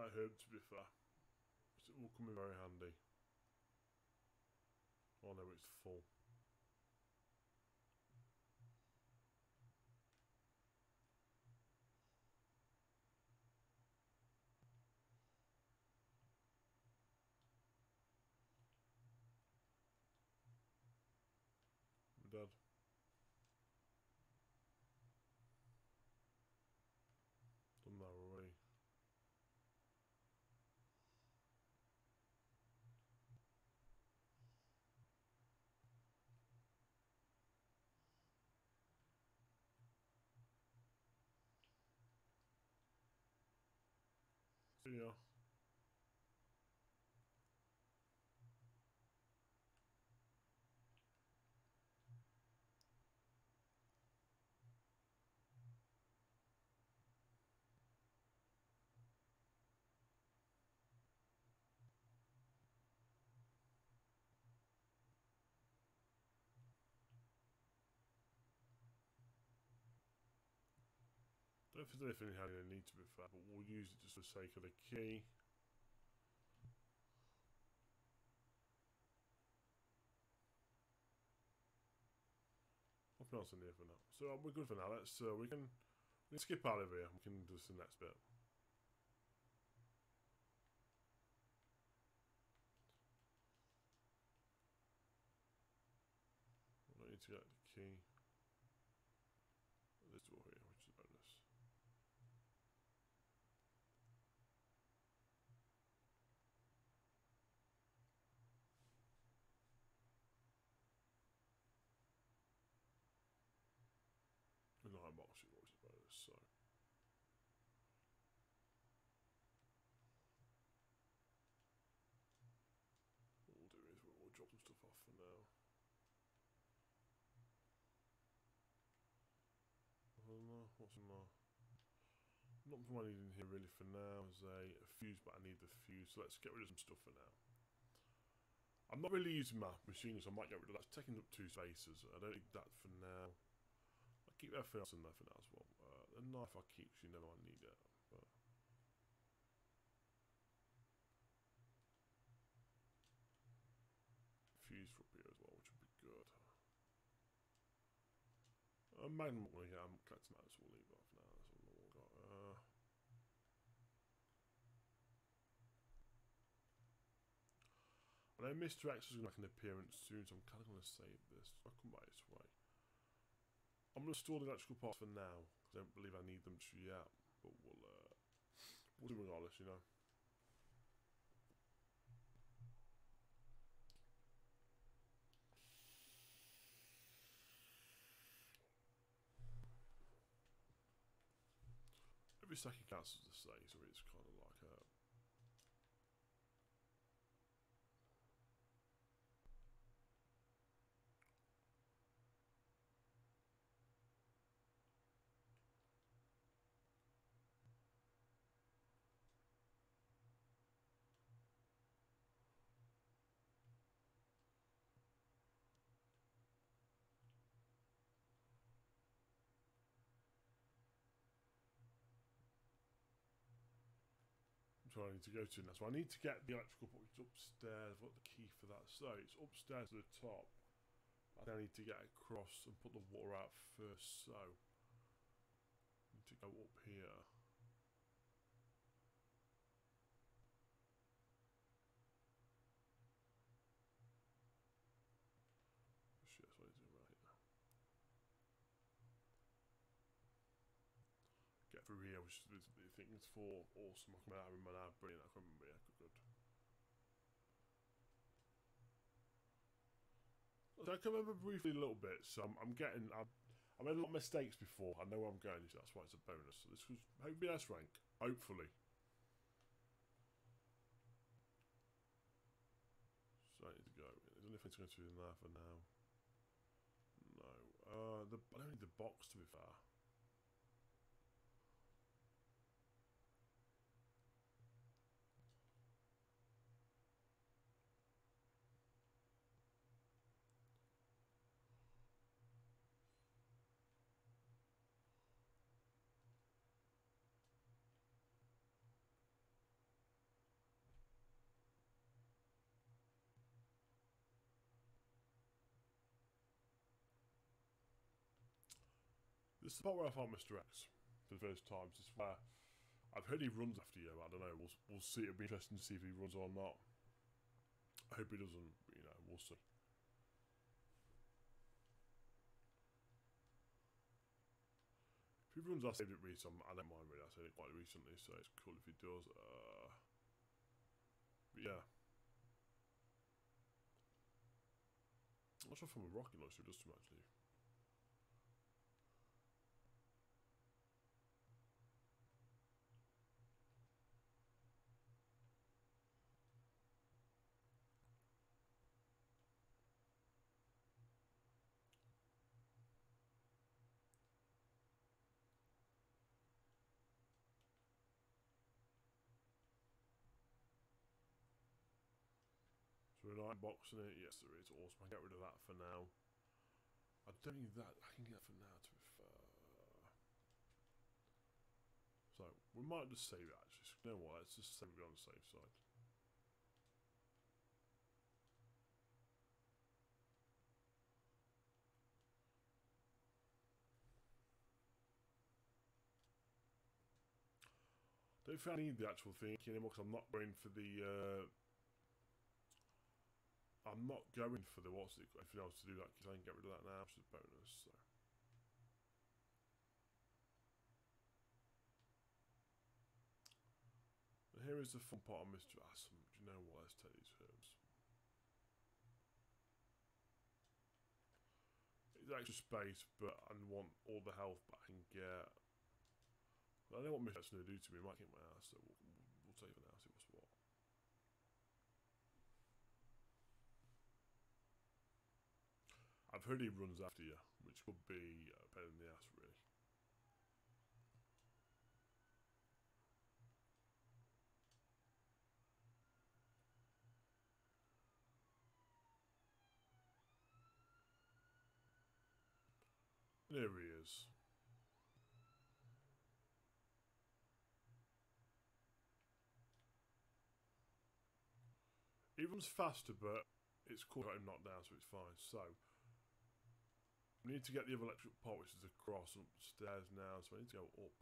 That herb to be fair. It will come in very handy. Oh no, it's full. We're dead. Done that already. See ya. I don't think there's anything I need to be fair, but we'll use it just for the sake of the key. Nothing else in here for now. So we're good for now. Let's uh, we can we can skip out of here. We can do the next bit. I need to get the key. This door here, which is a bonus. And I box it, which is a bonus, so. What we'll do is we'll, we'll drop some stuff off for now. Uh, what's there? Not much I need in here really for now. There's a, a fuse, but I need the fuse. So let's get rid of some stuff for now. I'm not really using my machine, so I might get rid of that. It's taking up two spaces. I don't need that for now. I'll keep everything else in there for now as well. Uh, the knife I keep, 'cause you know I need it. But fuse for here as well, which would be good. Uh, magnum, yeah, I'm collecting that, so we'll leave that for now. That's all we've got. Uh, I know Mr. X is going to make an appearance soon, so I'm kind of going to save this. I'll come back this way. I'm going to store the electrical parts for now, I don't believe I need them to yet. But we'll, uh, we'll do regardless, you know. Every second counts as a say, so it's kind of like a. That's where I need to go to now. So I need to get the electrical box upstairs. I've got the key for that. So it's upstairs to the top. I then need to get across and put the water out first. So I need to go up here. Shit, that's what I do right now. Through here, which is the, the things for awesome. I can remember now, brilliant. I can remember, yeah, good, good. So I can remember briefly a little bit, so I'm, I'm getting. I've, I made a lot of mistakes before. I know where I'm going, so that's why it's a bonus. So this was hopefully S rank. Hopefully. So I need to go. There's only thing to go to in there for now. No. Uh, the, I don't need the box to be fair. This is the part where I found Mr. X for the first time. This is where I've heard he runs after you. I don't know. We'll we'll see. It'll be interesting to see if he runs or not. I hope he doesn't. You know, we'll see. If he runs, I saved it recently. I don't mind really. I saved it quite recently, so it's cool if he does. Uh, but yeah. I'm not sure if I'm a rocket launcher does too much actually. So we're not it. Yes, there is. Awesome. I can get rid of that for now. I don't need that. I can get that for now. To be fair. So we might just save it. Actually, you know what? Let's just save it on the safe side. Don't feel I need the actual thing anymore because I'm not going for the. Uh, I'm not going for the what's it anything else to do that because I can get rid of that now, is a bonus. So. And here is the fun part of Mr. Assam. Do you know what? Let's take these herbs. It's extra space, but I want all the health back and get. I don't know what Mr. Assam going to do to me. It might kick my ass, so we'll, we'll take it now. See what's what. I've heard he runs after you, which could be uh, better than the ass, really. There he is. He runs faster, but it's got him knocked down, so it's fine. So, we need to get the other electric pot, which is across upstairs now, so I need to go up.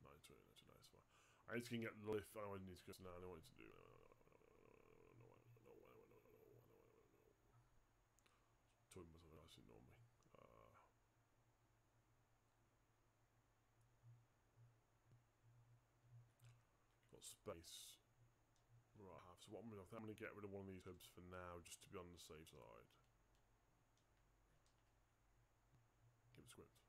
No, it's really not nice one. I need to get the lift. I need to go now. I know what to do. Told myself I should. Uh, got space. Right, I have. So what I'm going to I'm going to get rid of one of these herbs for now, just to be on the safe side. Give it script.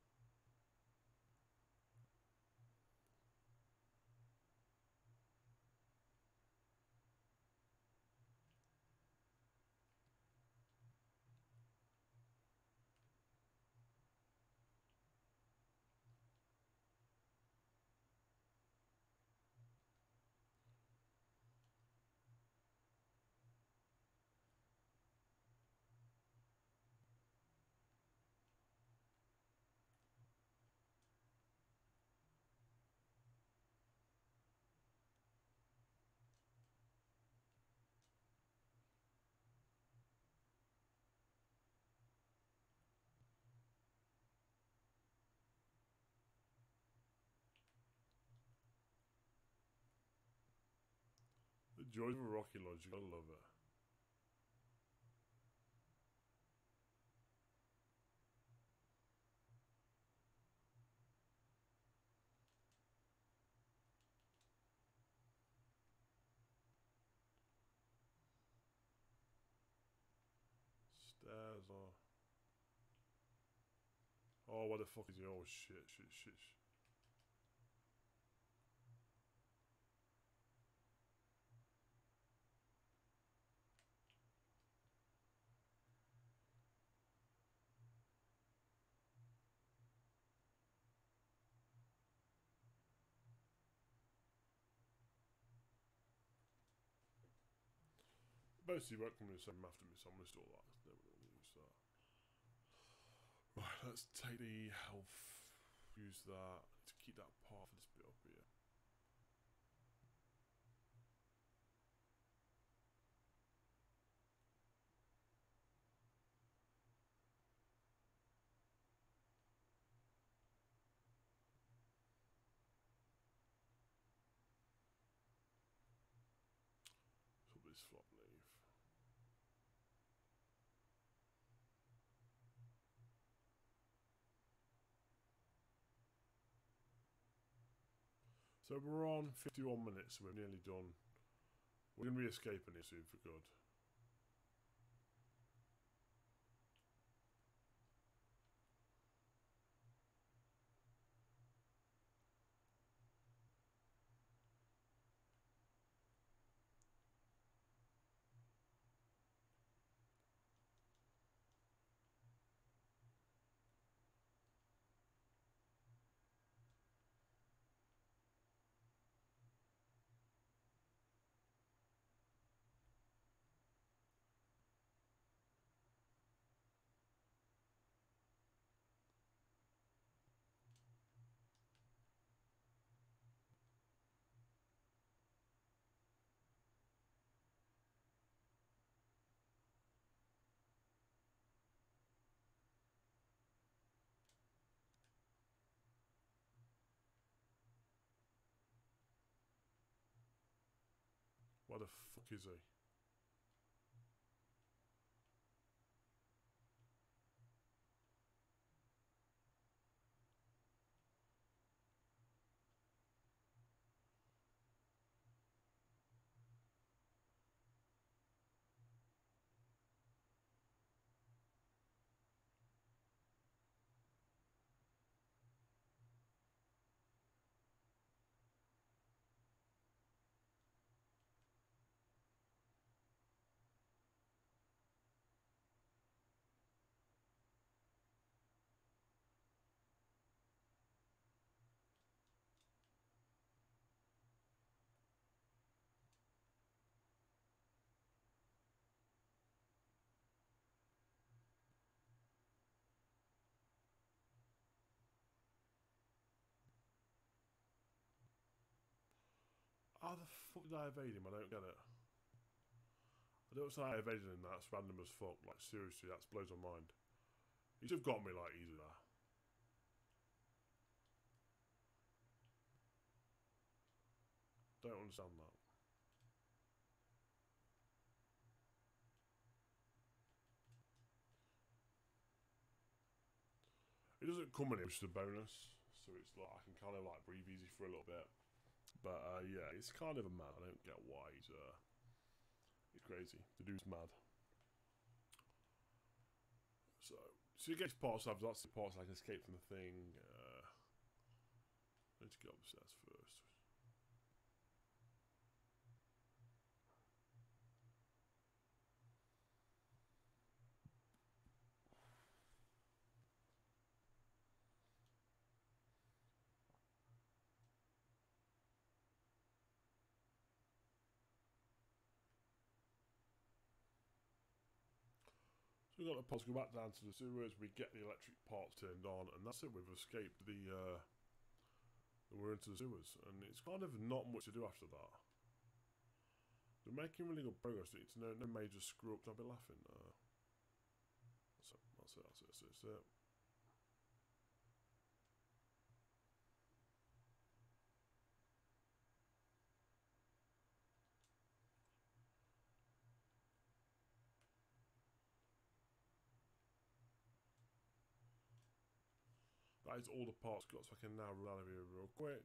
Joys of Rocky Lodge, you gotta love it. Stairs are. Oh, what the fuck is he? Oh shit, shit, shit. shit. Basically, welcome to the same after me, so I'm going to store that. Never really use that. Right, let's take the health, use that to keep that part of this bit up here. flop leave. So we're on 51 minutes, we're nearly done. We're going to be escaping it soon for good. Where the fuck is he? How the fuck did I evade him? I don't get it. I don't say I evaded him, that's random as fuck. Like, seriously, that blows my mind. He have got me, like, easy there. Don't understand that. It doesn't come in which is a bonus. So it's like I can kind of like breathe easy for a little bit. But uh, yeah, it's kind of a man. I don't get why he's uh, he's crazy. The dude's mad. So, so he gets parts of lots of parts I can escape from the thing. Uh, let's get up the stairs first. So we've got the pods go back down to the sewers, we get the electric parts turned on, and that's it, we've escaped the, uh, we're into the sewers, and it's kind of not much to do after that. We're making really good progress, it's no, no major screw ups, I'll be laughing. Uh, it, that's it, that's it, that's it, that's it. That is all the parts got, so I can now run out here real quick.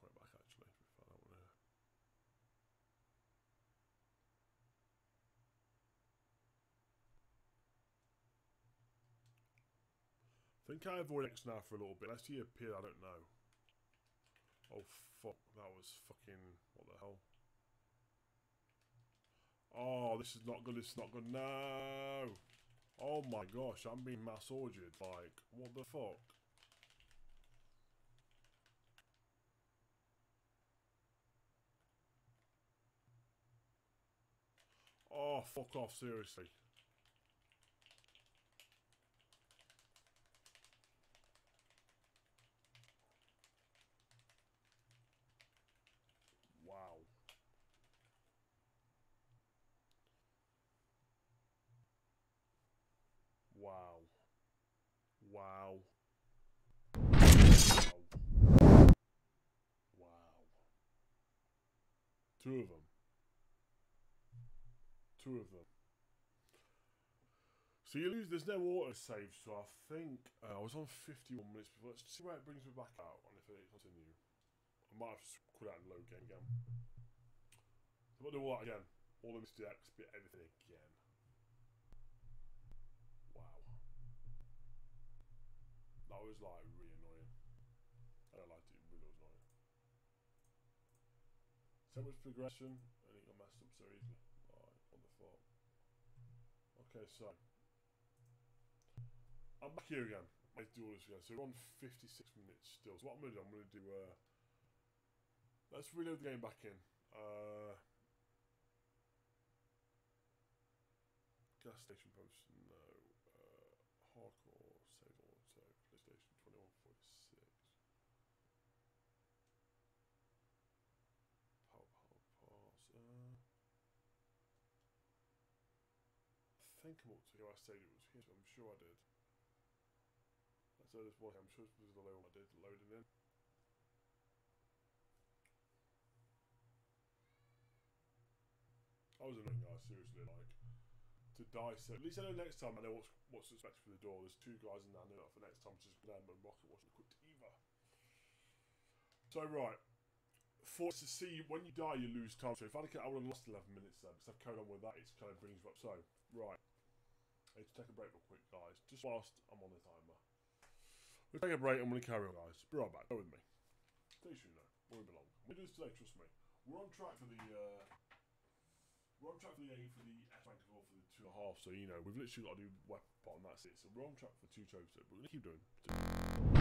Quite back actually, if I don't want to. I think I avoid X now for a little bit. Let's see appear, I don't know. Oh fuck, that was fucking, what the hell? Oh, this is not good, this is not good, no! Oh my gosh, I'm being mass ordered, like, what the fuck? Oh, fuck off, seriously. Wow. Wow. Wow. Two of them. Two of them. So you lose. There's no auto save, so I think uh, I was on 51 minutes before. Let's see where it brings me back out, and if it continue, I might have quit out and load game again. So what do what again? All the Mr. X bit everything again. Wow. That was like really annoying. I don't like it. It really was annoying. So much progression, and it got messed up so easily. Alright, what the fuck? Okay, so I'm back here again. Let's do all this again. So we're on 56 minutes still. So what I'm gonna do, I'm gonna do. Uh, let's reload the game back in. Uh, gas station post no. Uh, hardcore save auto PlayStation 2146. Power power pass. Uh, I think up to here. I said it was here. So I'm sure I did. Let's load this one. I'm sure this was the low one I did loading in. I was annoying guys, seriously, like to dissect. At least I know next time I know what's what's expected for the door. There's two guys in there. I know that for next time. Just them and Rocket equipped either. So right, for to see when you die, you lose time. So if I look at, I would have lost 11 minutes there because I've carried on with that. It kind of brings you up. So right, Need to take a break real quick, guys. Just whilst I'm on the timer. We'll take a break. Going to carry on, guys. Be right back. Go with me. Stay tuned now. Won't be long. We do this today. Trust me. We're on track for the. Uh, we're on track for the A for the S rank well for the two and a half. So you know we've literally got to do weapon and that's it. So we're on track for two trophies. But we're gonna keep doing.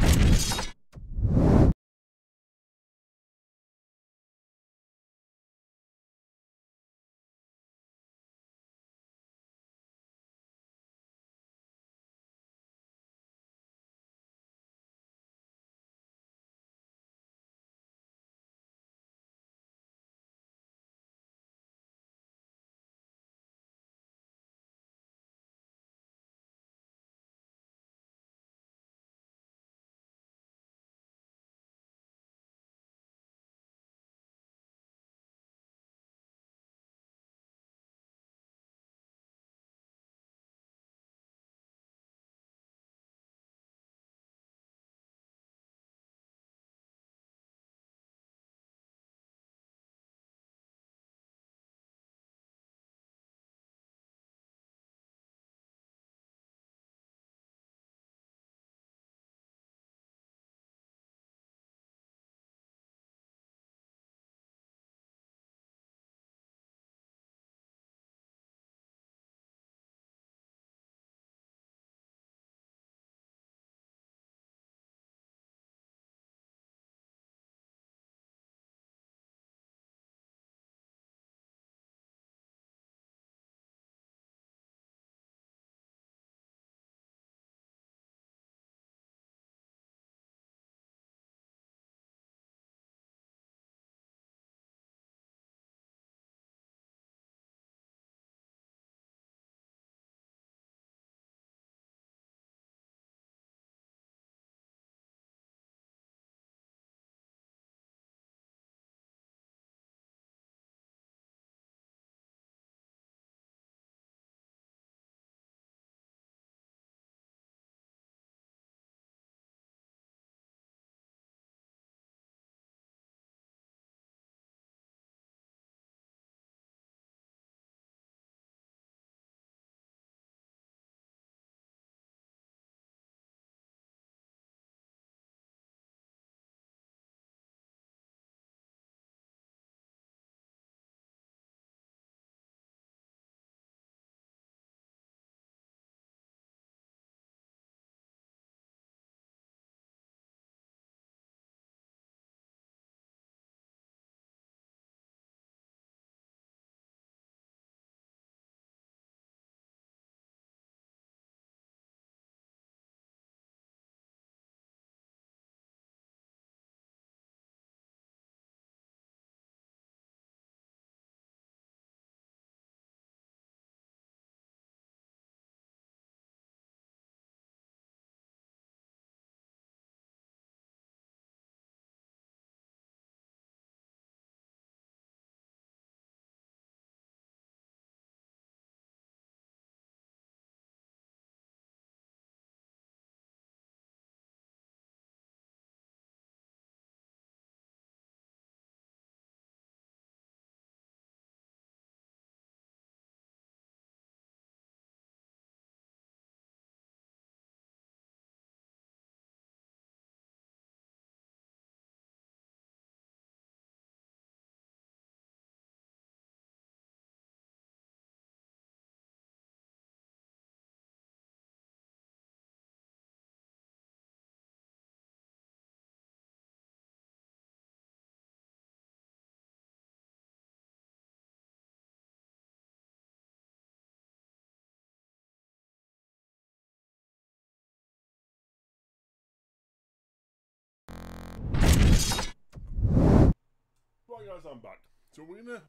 Guys, I'm back. So we're gonna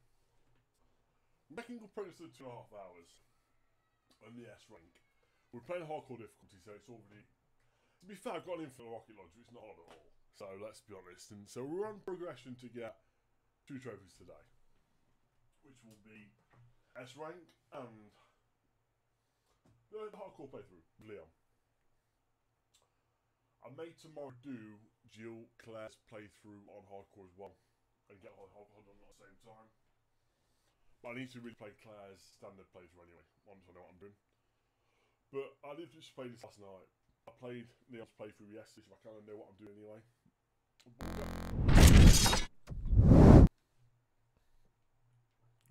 making good progress to two and a half hours on the S rank. We're playing hardcore difficulty, so it's already to be fair, I've got an infinite rocket launcher, it's not hard at all. So let's be honest. And so we're on progression to get two trophies today. Which will be S rank and the hardcore playthrough, Leon. I may tomorrow do Jill Claire's playthrough on hardcore as well and get on hardcore done at the same time. But I need to really play Claire's standard playthrough anyway, once I know what I'm doing. But I did just play this last night. I played Leon's playthrough yesterday, so I kind of know what I'm doing anyway.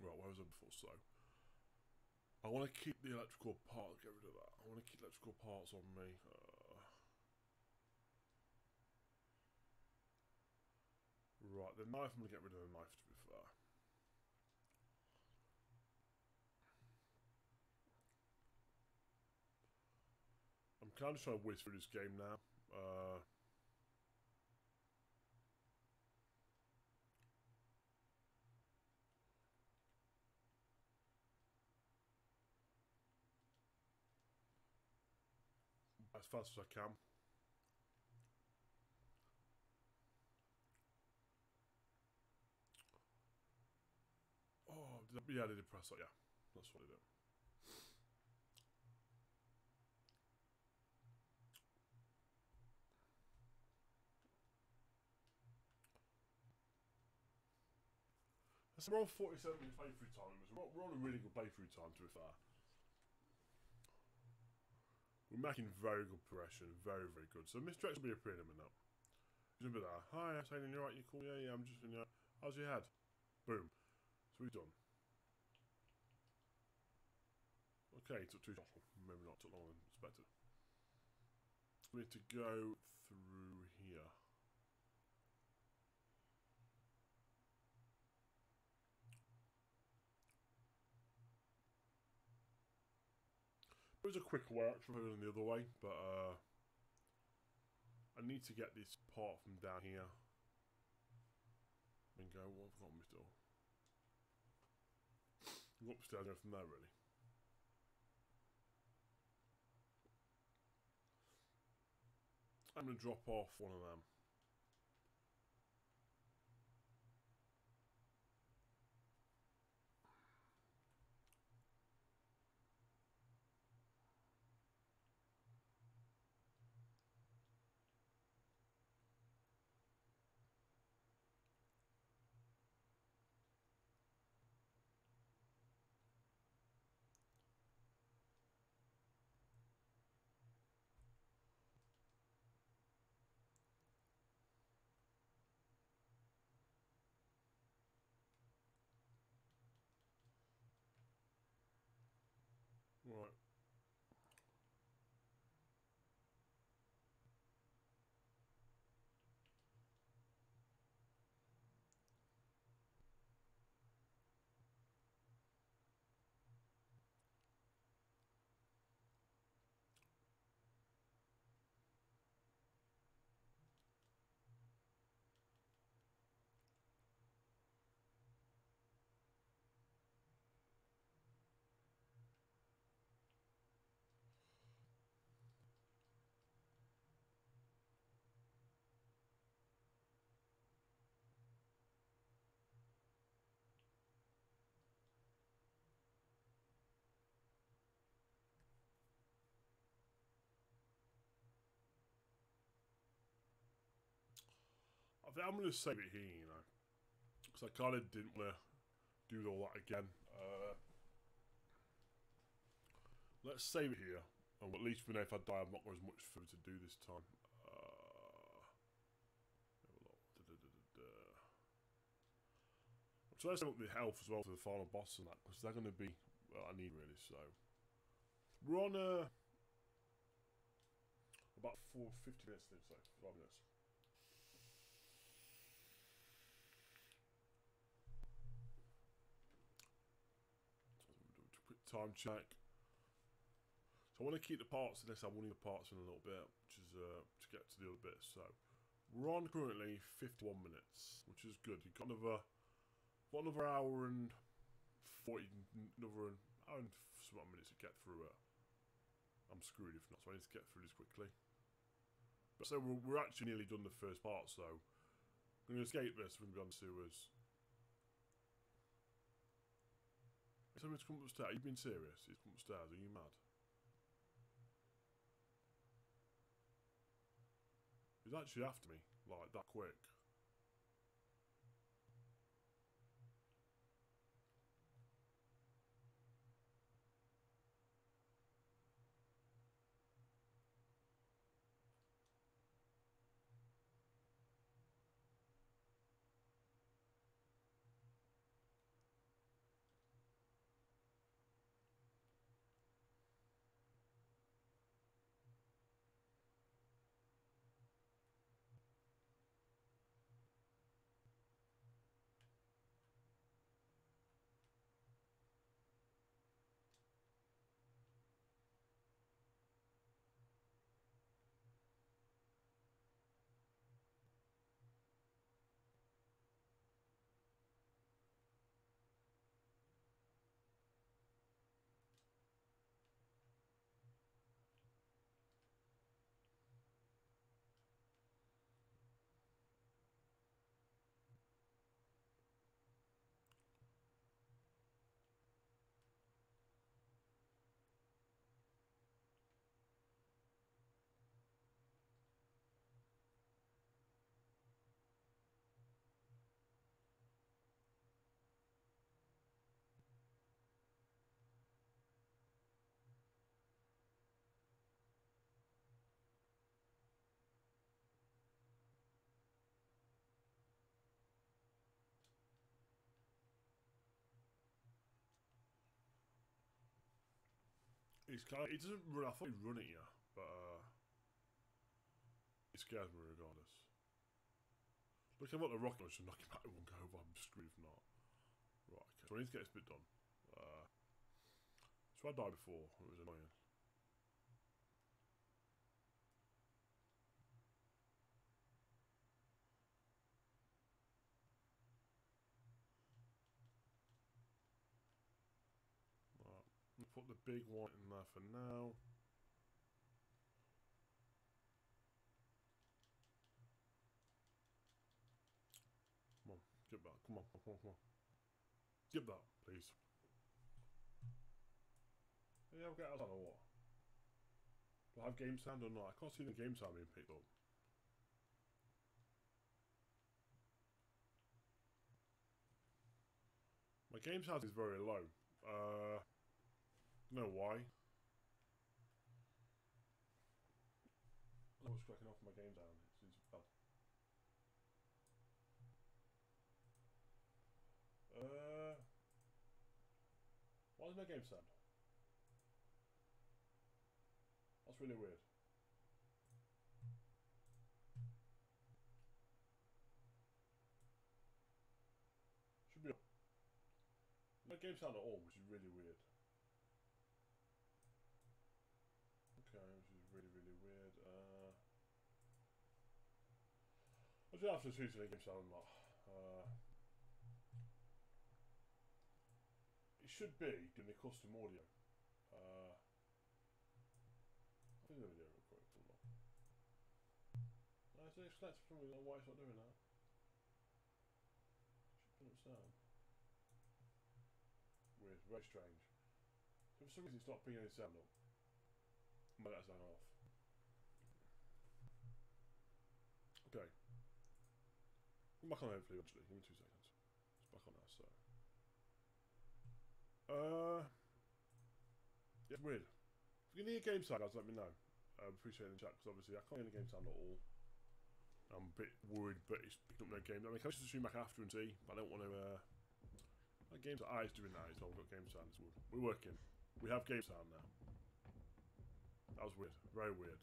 Right, where was I before? So, I want to keep the electrical part. Get rid of that. I want to keep electrical parts on me. Uh, right, the knife. I'm gonna get rid of the knife. To be fair. I'm kind of trying to whiz through this game now. Uh, as fast as I can. Oh, did I, yeah, I did press yeah. That's what did. So we're on 47 minutes playthrough time. We're on, we're a really good playthrough time, to be fair. We're making very good progression, very, very good. So Mr. X will be appearing in a minute. He's gonna be there. Hi, I'm saying you're right, you cool? Yeah, yeah, I'm just in your how's your head? Boom. So we've done. Okay, took two. Maybe not took longer than expected. We need to go through here. It was a quicker way actually than the other way, but uh, I need to get this part from down here. And go, what have I got me still? Go upstairs from there really. I'm gonna drop off one of them. I'm going to save it here, you know. Because I kind of didn't want to do all that again. Uh, let's save it here. And at least we know if I die, I've not got as much food to do this time. Uh, so let's up the health as well for the final boss and that. Because they're going to be... Well, I need really, so... We're on... Uh, about four, 50 minutes, so 5 minutes. quick time check. So I want to keep the parts of this. I want the parts in a little bit, which is uh, to get to the other bits. So we're on currently 51 minutes, which is good. You've got another What another hour and forty, another hour and some minutes to get through it. I'm screwed if not, so I need to get through this quickly. But so we're, we're actually nearly done the first part, so we're going to escape this. We're going to on sewers. Someone's come upstairs. Are you being serious? He's come upstairs. Are you mad? He's actually after me, like that quick. He's kind of, he doesn't run. I thought he'd run at you, but uh, he scares me regardless. Look, I've got the rocket launcher to knock him out in one go, but I'm screwed if not. Right, okay. So I need to get this bit done. Uh, so I died before. It was annoying. Right. I'll put the big one in there for now. Come on, get that. Come on, come on, come on. Get that, please. Yeah, I'll get out or what? Do I have game sound or not? I can't see the game sound being picked up. My game sound is very low. Uh, know why. I was cracking off my game down. It's, it's bad. Uh, why is my game sound? That's really weird. Should be. No game sound at all, which is really weird. Okay, which is really, really weird. Uh, I the sound or not. Uh, it should be doing the custom audio. Uh, I think the video real quick. It's explains for me why it's not doing that. Should put up sound. Weird, very strange. For some reason it's not bringing any sound up. Might that sound off. Okay. Back on hopefully eventually. Give me two seconds. It's back on now, so. Uh. Yeah, it's weird. If you need a game sound, guys, let me know. I appreciate the chat because obviously I can't hear the game sound at all. I'm a bit worried, but it's picking up no game. I mean, can I just stream back after and see? But I don't want to. Uh, my games eyes doing that. It's not got game sound. It's weird. We're working. We have game sound now. That was weird. Very weird.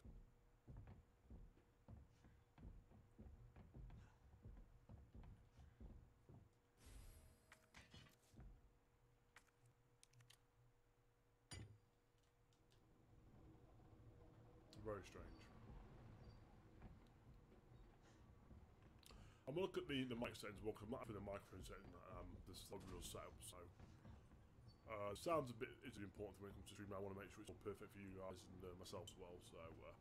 Very strange. I'm gonna look at the the mic settings. Well, 'cause I'm not having the microphone setting. Um, the real setup, so. Uh, sounds a bit is important when it comes to streaming. I want to make sure it's all perfect for you guys and uh, myself as well. So uh,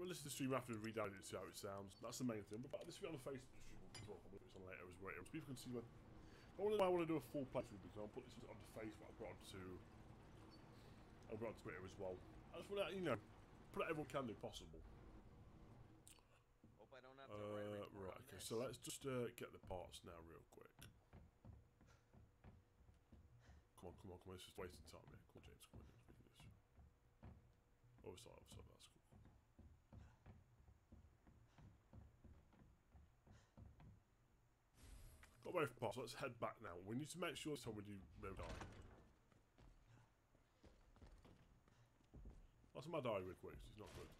we'll listen to the stream after and redownload it to see how it sounds. That's the main thing. But this will be on the stream as well. I'll on later as well. So people can see what. I want to. I want to do a full playthrough because I'll put this on the Facebook. I've got to. I've got on Twitter as well. I just want to, you know, put what everyone can do possible. Hope I don't have to Uh, right, okay, so let's just uh, get the parts now real quick. Come on, come on, come on, it's just wasting time here. Come on, James, come on, James, we can do this. Oh, sorry, oh, sorry, that's cool. Got both parts, let's head back now. We need to make sure this time we do no die. That's my die real quick, it's not good.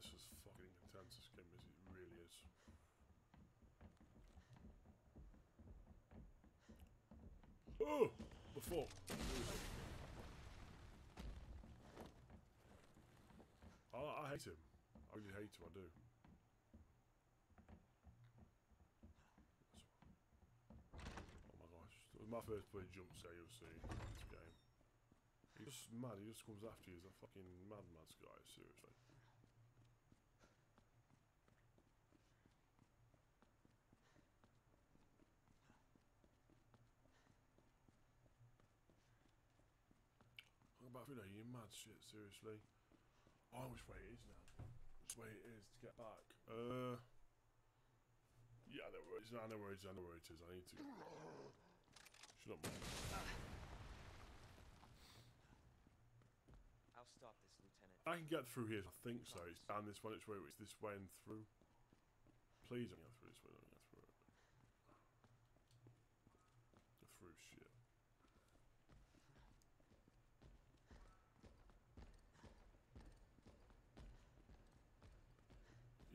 This is fucking intense, this game is, it really is. Oh! Before. I, I hate him. I really hate him, I do. Oh my gosh. It was my first play jump scare you'll see in this game. He's just mad, he just comes after you as a fucking mad mad guy, seriously. Talk about you know, you mad shit, seriously. Oh, which way it is now? Which way it is to get back? Uh Yeah, I know where it is, I know where it is, I know where it is, I need to Shut up man. I'll stop this, Lieutenant. I can get through here, I think so. It's down this one, it's way it's this way and through. Please don't go through this way, don't go through it. Go through shit.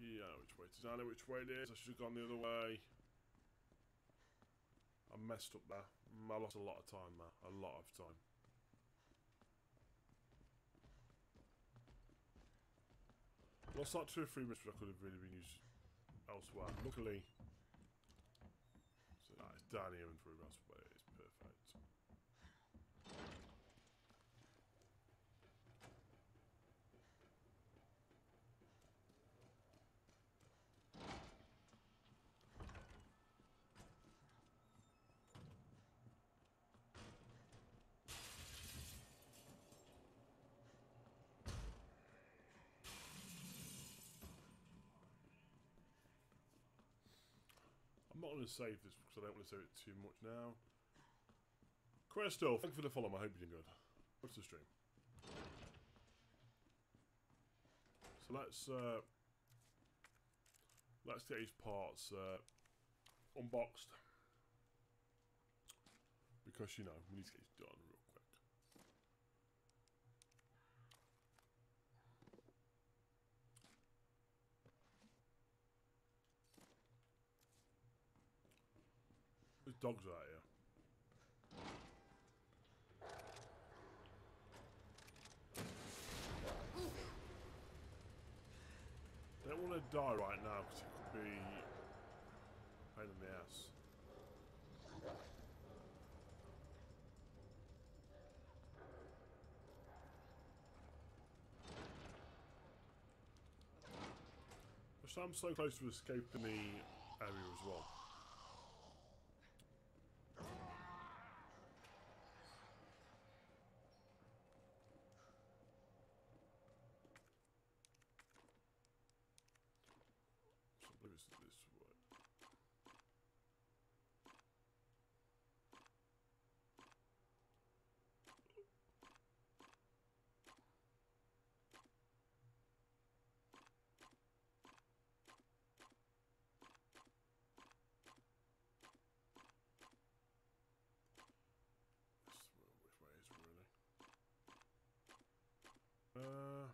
Yeah, I know which way it is. I know which way it is. I should have gone the other way. I messed up there. Mm, I lost a lot of time there. A lot of time. Lost like two or three minutes which I could have really been used elsewhere. Luckily, so nah, it's down here where it is perfect. I'm not going to save this because I don't want to save it too much now. Crystal, thank you for the follow. I hope you're doing good. What's the stream? So let's uh, let's get these parts uh, unboxed because you know we need to get these done real quick. There's dogs out here. I don't want to die right now because it could be pain in the ass. So I'm so close to escaping the area as well. Uh.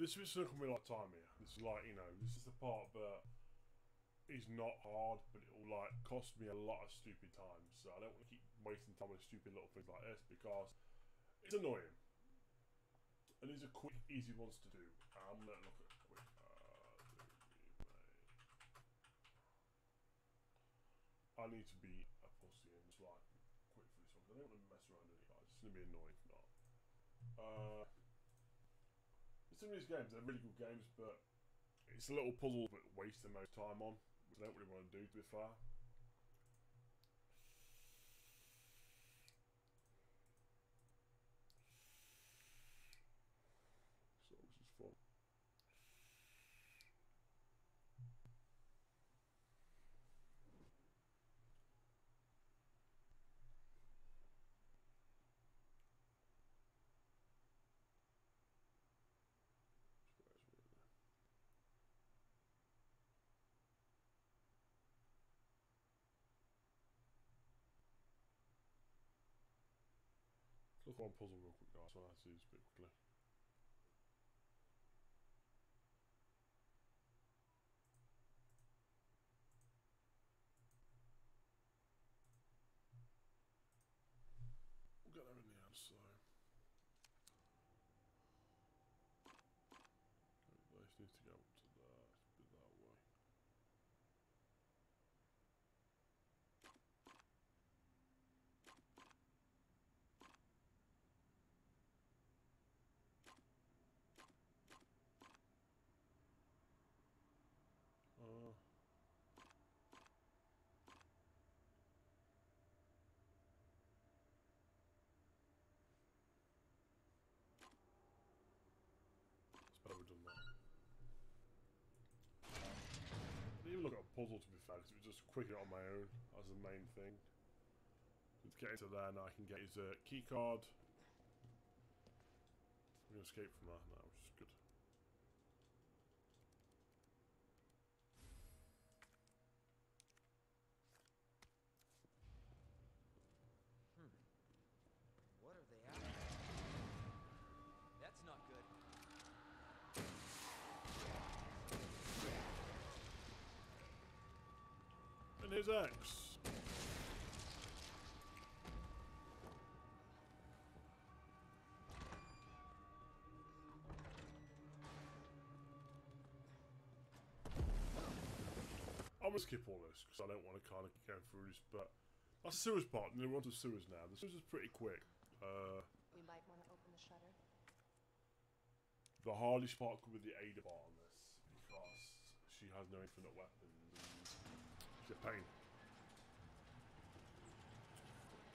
This is gonna come a lot of time here. This is like you know, this is the part that is not hard, but it will like cost me a lot of stupid time. So I don't want to keep wasting time with stupid little things like this because it's annoying. And these are quick, easy ones to do. I'm gonna look at quick. Uh, I need to be a pussy and just like quick for this one. 'cause I don't want to mess around with it. It's gonna be annoying if not. Uh, some of these games they're really good games, but it's a little puzzle that waste the most time on, which I don't really want to do to be fair. Let's puzzle real quick, guys. So I see this bit quickly. We'll get there in the end, so. Okay, This needs to go up to that, bit that way. Uh, it's better we've done that. I didn't even look at a puzzle to be fair, 'cause it was just quicker on my own as the main thing. Let's get into there now. I can get his uh, key card. I'm gonna escape from that now, which is good. What are they after? That's not good. And his X. I'm gonna skip all this because I don't want to kind of go through this, but that's the sewers part, and we're on to sewers now. The sewers is pretty quick. Uh, We might want to open the shutter. the hardest part could be the Ada part on this because she has no infinite weapons pain.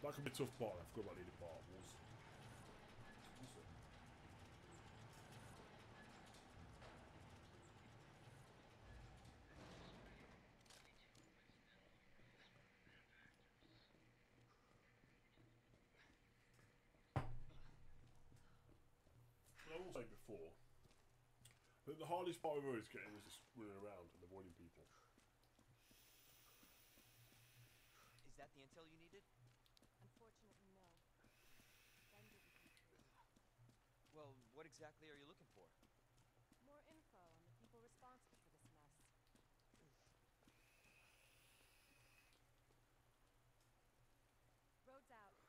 That could be a tough part. I forgot about the Ada part. Was I will before that the hardest part of is getting is just running around and avoiding people. Is that the intel you needed? Unfortunately, no. Ben didn't come through. Well, what exactly are you looking for? More info on the people responsible for this mess. Road's out.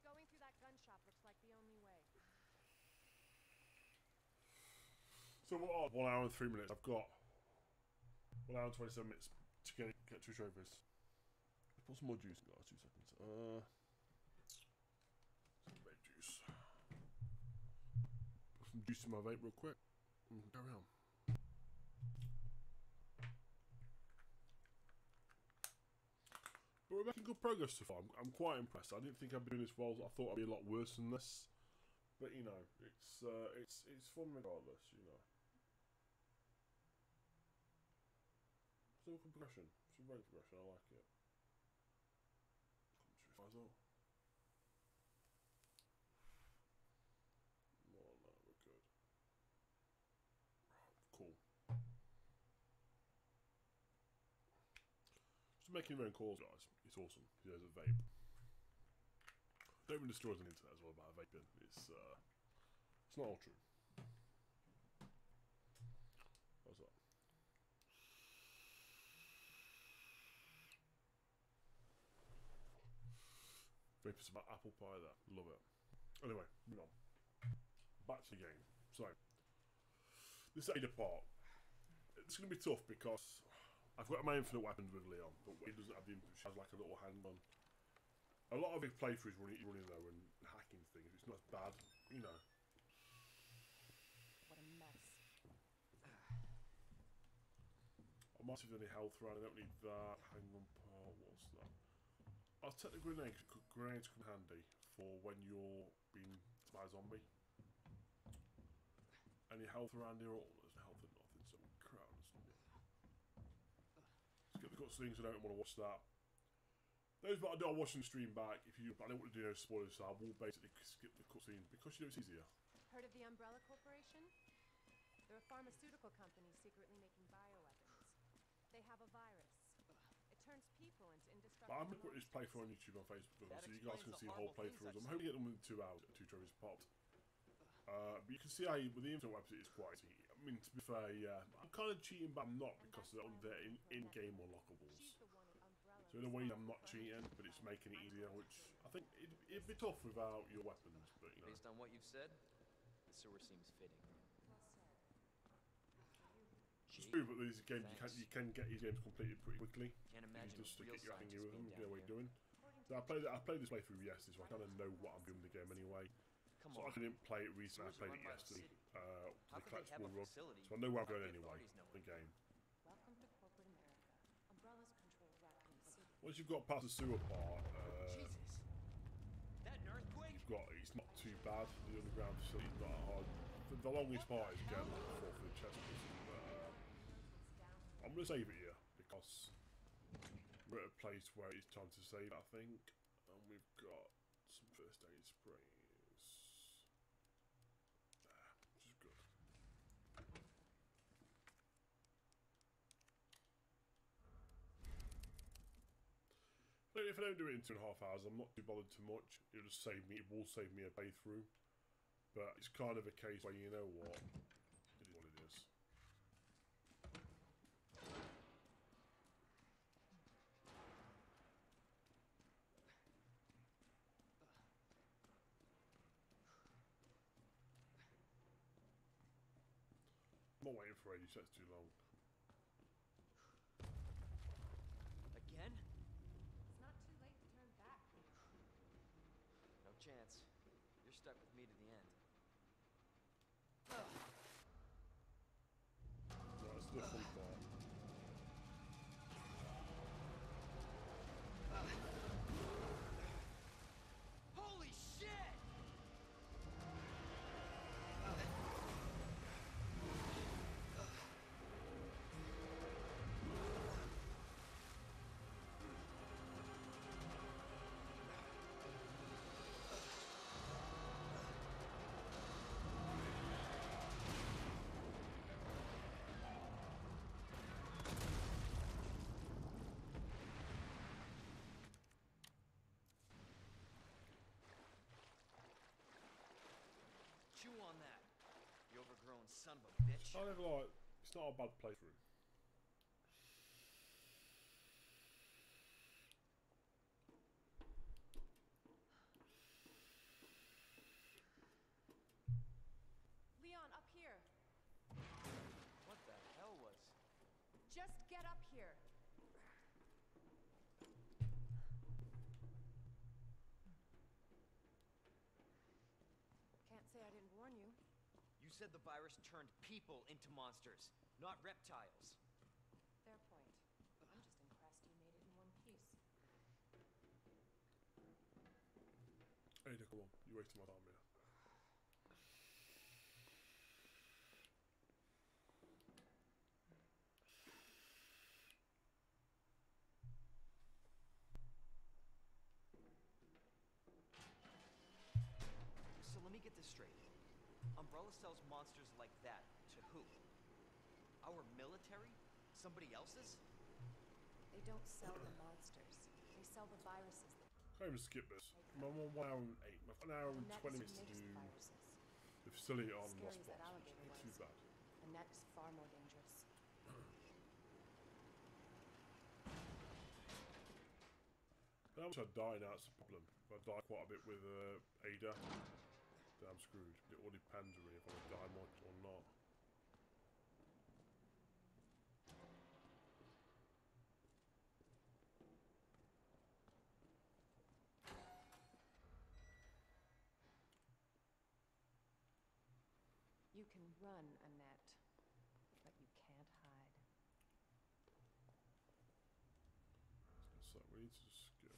Going through that gun shop looks like the only way. So what are one hour and three minutes? I've got one hour and twenty-seven minutes to get get two trophies. Put some more juice in, guys. Two seconds. Uh, some vape juice. Put some juice in my vape real quick. And carry on. But we're making good progress so far. I'm, I'm quite impressed. I didn't think I'd be doing this well. I thought I'd be a lot worse than this. But you know, it's uh, it's it's fun regardless. You know. Still progression. Some very progression. I like it. making your own calls, guys. It's awesome. There's a vape. Don't even the internet as well about a vape. It's, uh, it's not all true. What's up? Vape is about apple pie That Love it. Anyway, moving on. Back to the game. So, this Ada part. It's going to be tough because I've got my infinite weapons with Leon, but he doesn't have the infinite. She has like a little handgun. A lot of his playthroughs running, running though and hacking things. It's not as bad, you know. What a mess. I might have any health around. I don't need that. Hang on, part. What's that? I'll take the grenade. Grenades come handy for when you're being by a zombie. Any health around here? Oh, there's no health and nothing. So crap. Let's get the cutscenes. I don't want to watch that. Those that are watching the stream back, if you, I don't want to do no spoilers, so I will basically skip the cutscenes because you know it's easier. Heard of the Umbrella Corporation? They're a pharmaceutical company secretly making bioweapons. They have a virus. It turns people into indestructible. But I'm gonna put this playthrough on YouTube and Facebook, That so you guys can the see the whole horrible things playthrough. I've I'm hoping to get them in two hours, two trophies popped. Uh, but you can see how you, with the infinite website it's quite easy. I mean, to be fair, yeah, I'm kind of cheating, but I'm not because they're, they're in, in-game unlockables. She's the one at Umbrella. So in a way, I'm not cheating, but it's making it easier, which I think it, it'd be tough without your weapons. But you know, Based on what you've said, the sewer seems fitting. It's true. But these games, you can you can get these games completed pretty quickly. Can't imagine just to get your hang with them, being you know down what you're here. doing. So I played I played this playthrough yesterday, so I kind of know what I'm doing in the game anyway. Come So on. I didn't play it recently. I played it yesterday. City. Uh, the could they have collectible a So I know where I'm without going the anyway. The game. Welcome to corporate America. Umbrellas control Raccoon City. Once you've got past the sewer part, uh, Jesus. That an earthquake? you've got it's not too bad. The underground facility is not hard. The, the longest part is again like four for the chess puzzle, but uh, I'm gonna save it here because we're at a place where it's time to save. I think, and we've got some first aid sprays. There, which is good. But If I don't do it in two and a half hours, I'm not too bothered too much. It'll save me. It will save me a playthrough. But it's kind of a case where you know what, it is what it is. I'm not waiting for ages. That's too long. It's not a bad playthrough. Leon, up here. What the hell was? Just get up here. Can't say I didn't warn you. You said the virus turned people into monsters, not reptiles. Fair point. I'm just impressed you made it in one piece. Ada, come on. You're wasting my time here. So let me get this straight. Umbrella sells monsters like that to who? Our military? Somebody else's? They don't sell the monsters. They sell the viruses. Can't even skip this. I'm on one hour and eight. I've got an hour The and net twenty minutes to do makes the viruses. the facility on Scary Lost Box. Not too bad. The net is far more dangerous. How much I die now, it's a problem. If I die quite a bit with uh, Ada, then I'm screwed. It all depends really if I die much or not. You can run, Annette, but you can't hide. So we need to just go.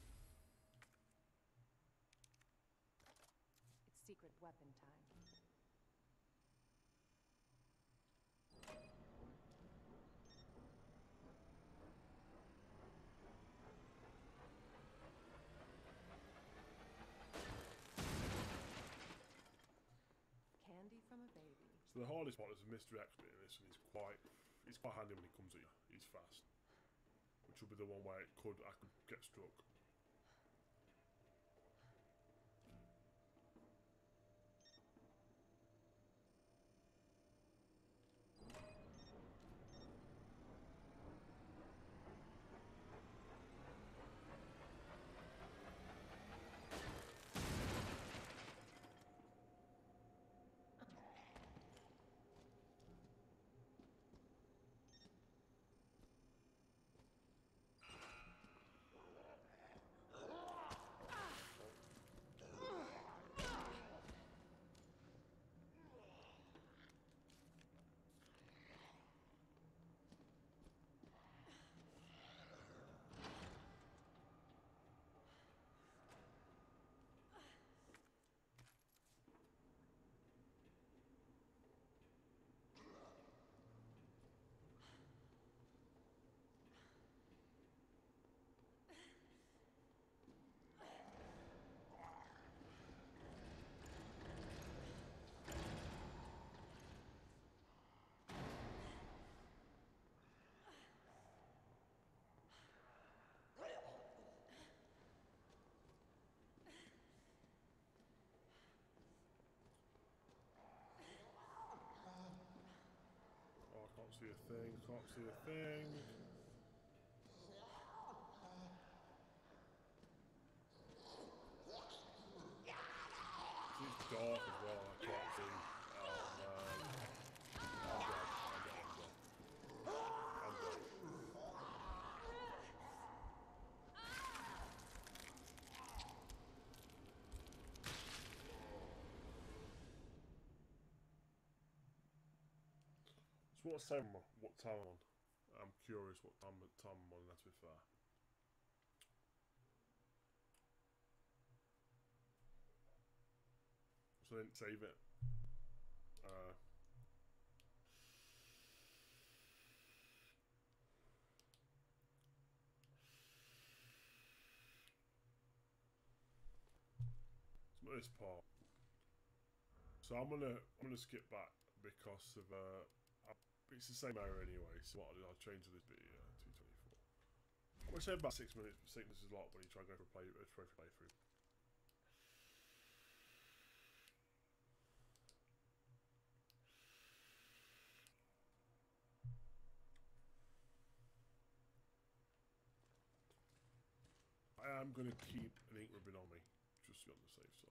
It's secret weapon time. Candy from a baby. So the hardest part is the misdirection in this, and he's quite, he's quite handy when he comes at you. He's fast, which will be the one where it could I could get struck. Oh, I can't see a thing. Can't see a thing. It's dark as well. I can't see. Oh man. I'm dead. I'm dead. I'm dead. I'm dead. So what time? What time I'm on? I'm curious what time time I'm on. Let's be fair. So I didn't save it. Uh, so this part. So I'm gonna I'm gonna skip back because of uh, I- it's the same area anyway. So what I'll change to this bit uh, 224. I'm gonna say about six minutes. I think this is a lot when you try and go for a play uh, for playthrough. I am going to keep an ink ribbon on me, just to be on the safe side.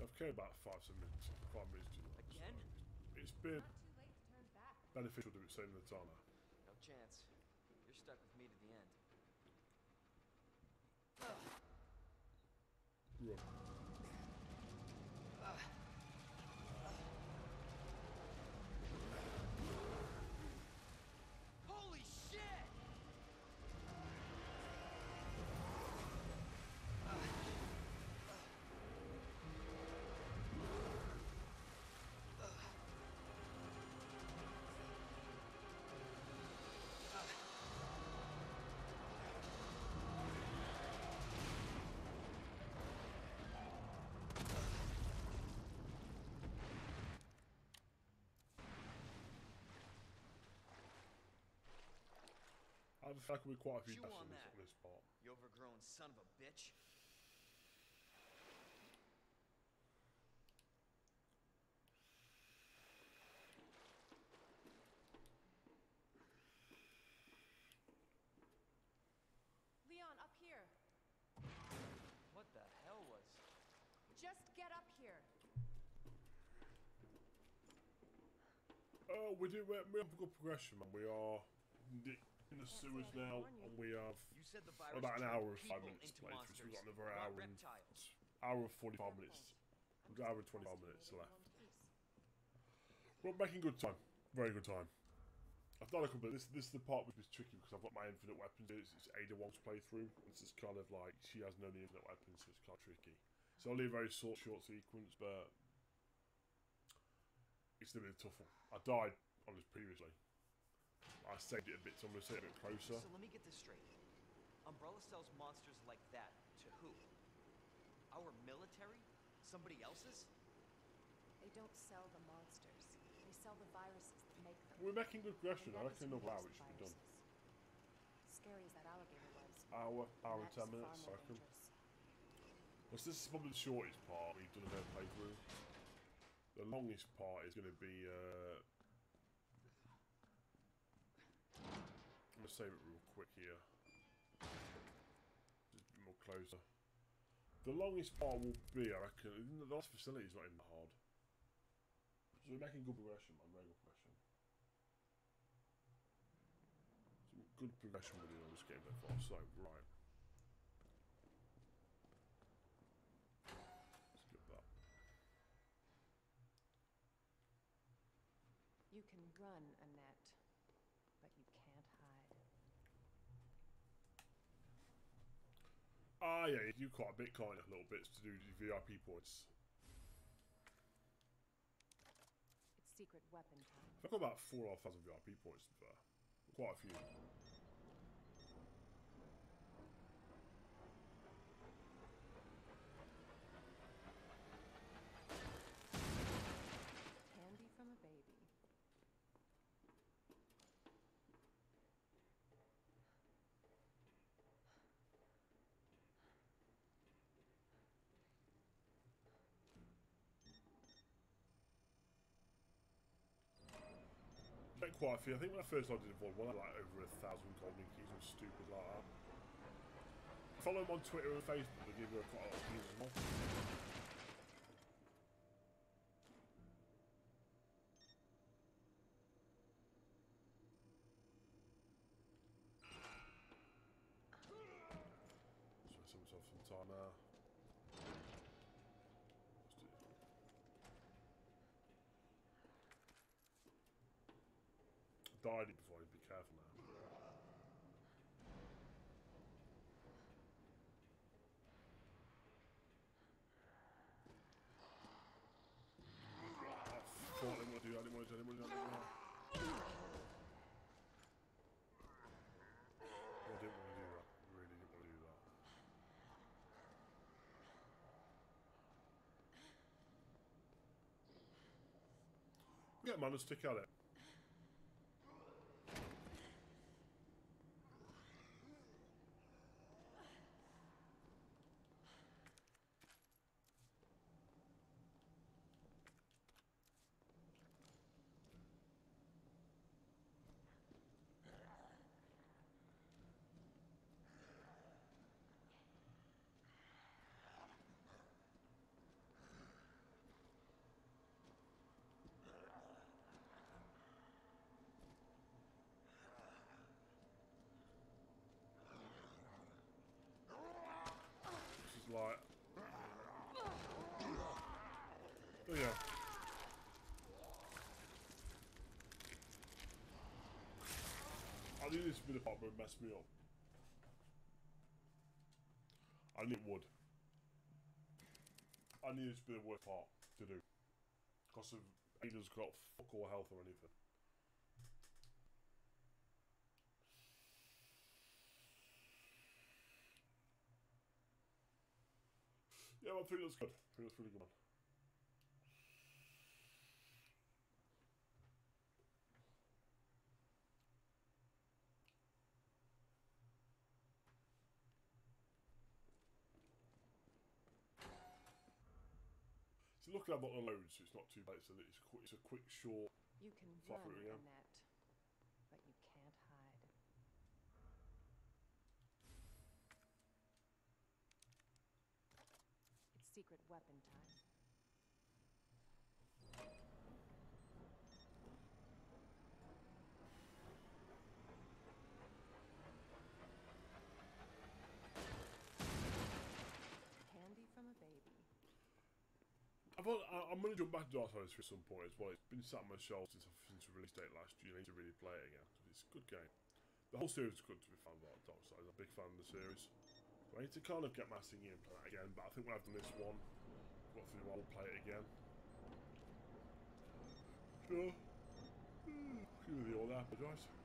So I've carried about five some minutes, five minutes to that. Again? So it's been too late to turn back. beneficial to be saving the time now. No chance. You're stuck with me to the end. Run. I feel like we're quite a few Chew deaths on on this, on this part. You overgrown son of a bitch. Leon, up here. What the hell was? Just get up here. Oh, we do. We we have good progression, man. We are in the, in the Can't sewers say I didn't now, and we have You said the virus about an hour and five minutes to play through. So we've got another hour and hour and forty-five minutes. We've got hour and 25 minutes left. We're making good time. Very good time. I've done a couple. Of, this this is the part which is tricky because I've got my infinite weapons. It's, it's Ada Wong's playthrough. It's just kind of like she has no infinite weapons, so it's kind of tricky. It's only a very short short sequence, but it's gonna be a tough one. I died on this previously. I saved it a bit, so I'm gonna say it a bit closer. So let me get this straight. Umbrella sells monsters like that to who? Our military? Somebody else's? They don't sell the monsters. They sell the viruses that make them. We're making good progression. And I that is reckon who another hour it should be done. Scary as that alligator was. Hour, hour and ten minutes. I more reckon. Well, this is probably the shortest part we've done of our playthrough. The longest part is going to be. Uh, I'm going to save it real quick here. Just more closer. The longest part will be, I reckon. The last facility is not even hard. So we're making good progression, man. Very good progression. Some good progression with it on this game so far. So, right. Skip that. You can run, Annette, but you can't hide. Ah, yeah, you do quite a bit, kind of. Little bits to do the VIP points. It's secret weapon time. I've got about four or thousand VIP points to be fair. Quite a few. Candy from a baby. Get quite a few. I think when I first started Evolve, one I had like over a thousand golden keys and stupid like that. Follow them on Twitter and Facebook, they give you quite a lot of keys as well. Spend myself some time now. Let's do this. Died before, be careful now. Oh, I didn't want to do that, I didn't want to do that, I didn't want to do that. Man, stick at it. Oh yeah. I knew this would be the part it messed me up. I knew it would. I knew this would be the worst part to do. Because of Ada's got fuck all health or anything. Yeah, but three looks good. Three looks really good, One. So luckily I've not load, so it's not too bad. So it's a, it's a quick, short. You can run that. Weapon time. Candy from a baby. I've, got- I, I'm going to jump back to Dark Souls for some point as well. It's been sat on my shelf since, since the release date last year. I need to really play it again. It's a good game. The whole series is good to be fan of Dark Souls. I'm a big fan of the series. I need to kind of get my singing and play that again. But I think when I've done this one, got through one, I'll play it again. Sure. Hmm. Excuse me, all that, apologise.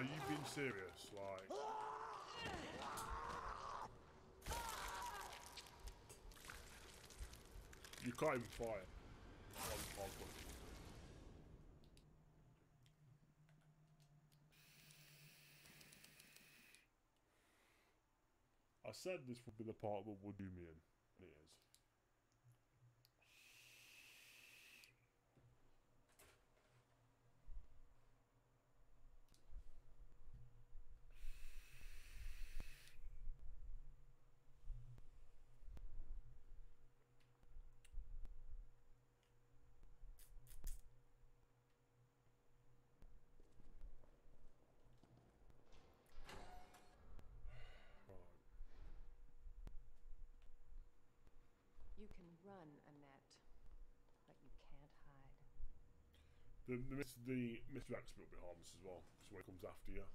Oh, you've been serious, like. You can't even pog. I said this would be the part that would do me in. It is. Right. You can run, Annette, but you can't hide. The the Mr. the Mr. X will be harmless as well. So when it comes after you.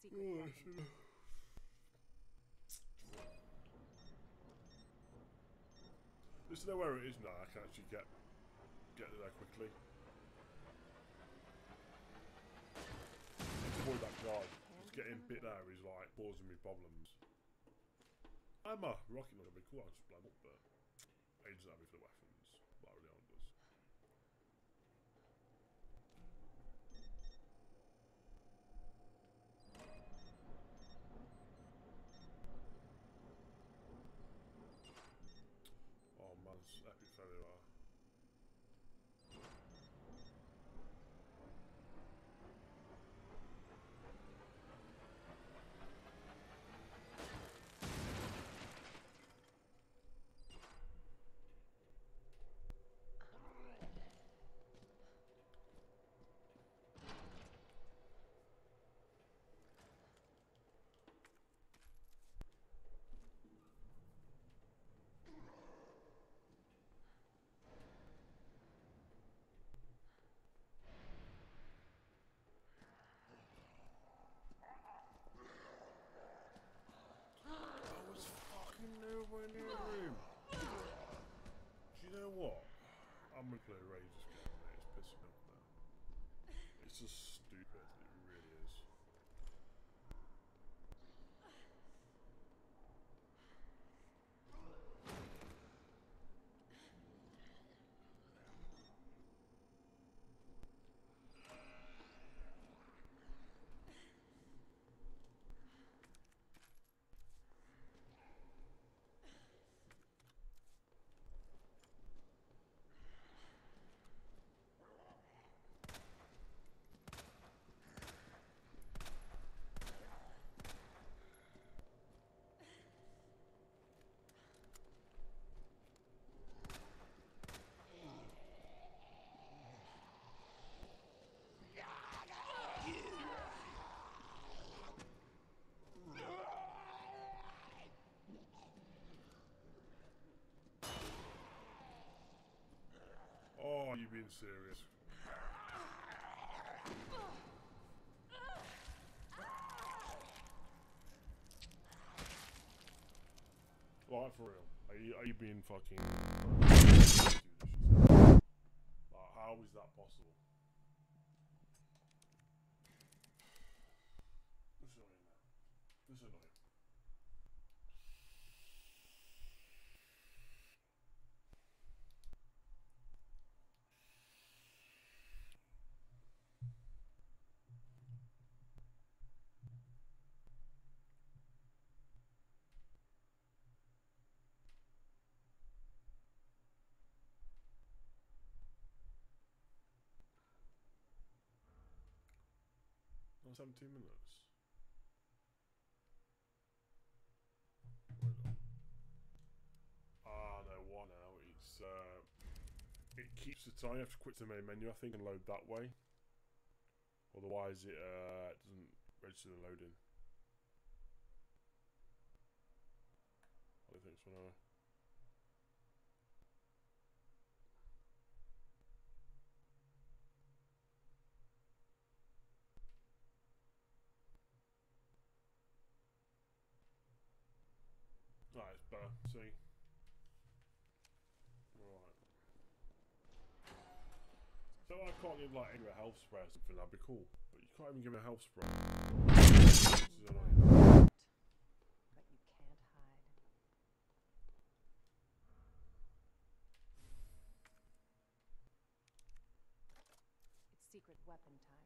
Secret weapon time. Just to know where it is now, I can actually get get there quickly. Avoid that guard. Just getting bit there is like causing me problems. I'm a rocket launcher, be cool, I'll just blow up, but it doesn't have me for the weapons. Being serious? Like for real? Are you are you being fucking? Like, how is that possible? This annoying now. This annoying. Oh, 17 minutes. Ah, no, one now. It's uh, it keeps the time. You have to quit the main menu, I think, and load that way. Otherwise, it uh doesn't register the loading. I don't think. See. Right. So I can't give like any health spray or something. That'd be cool. But you can't even give a health spray. Secret weapon time.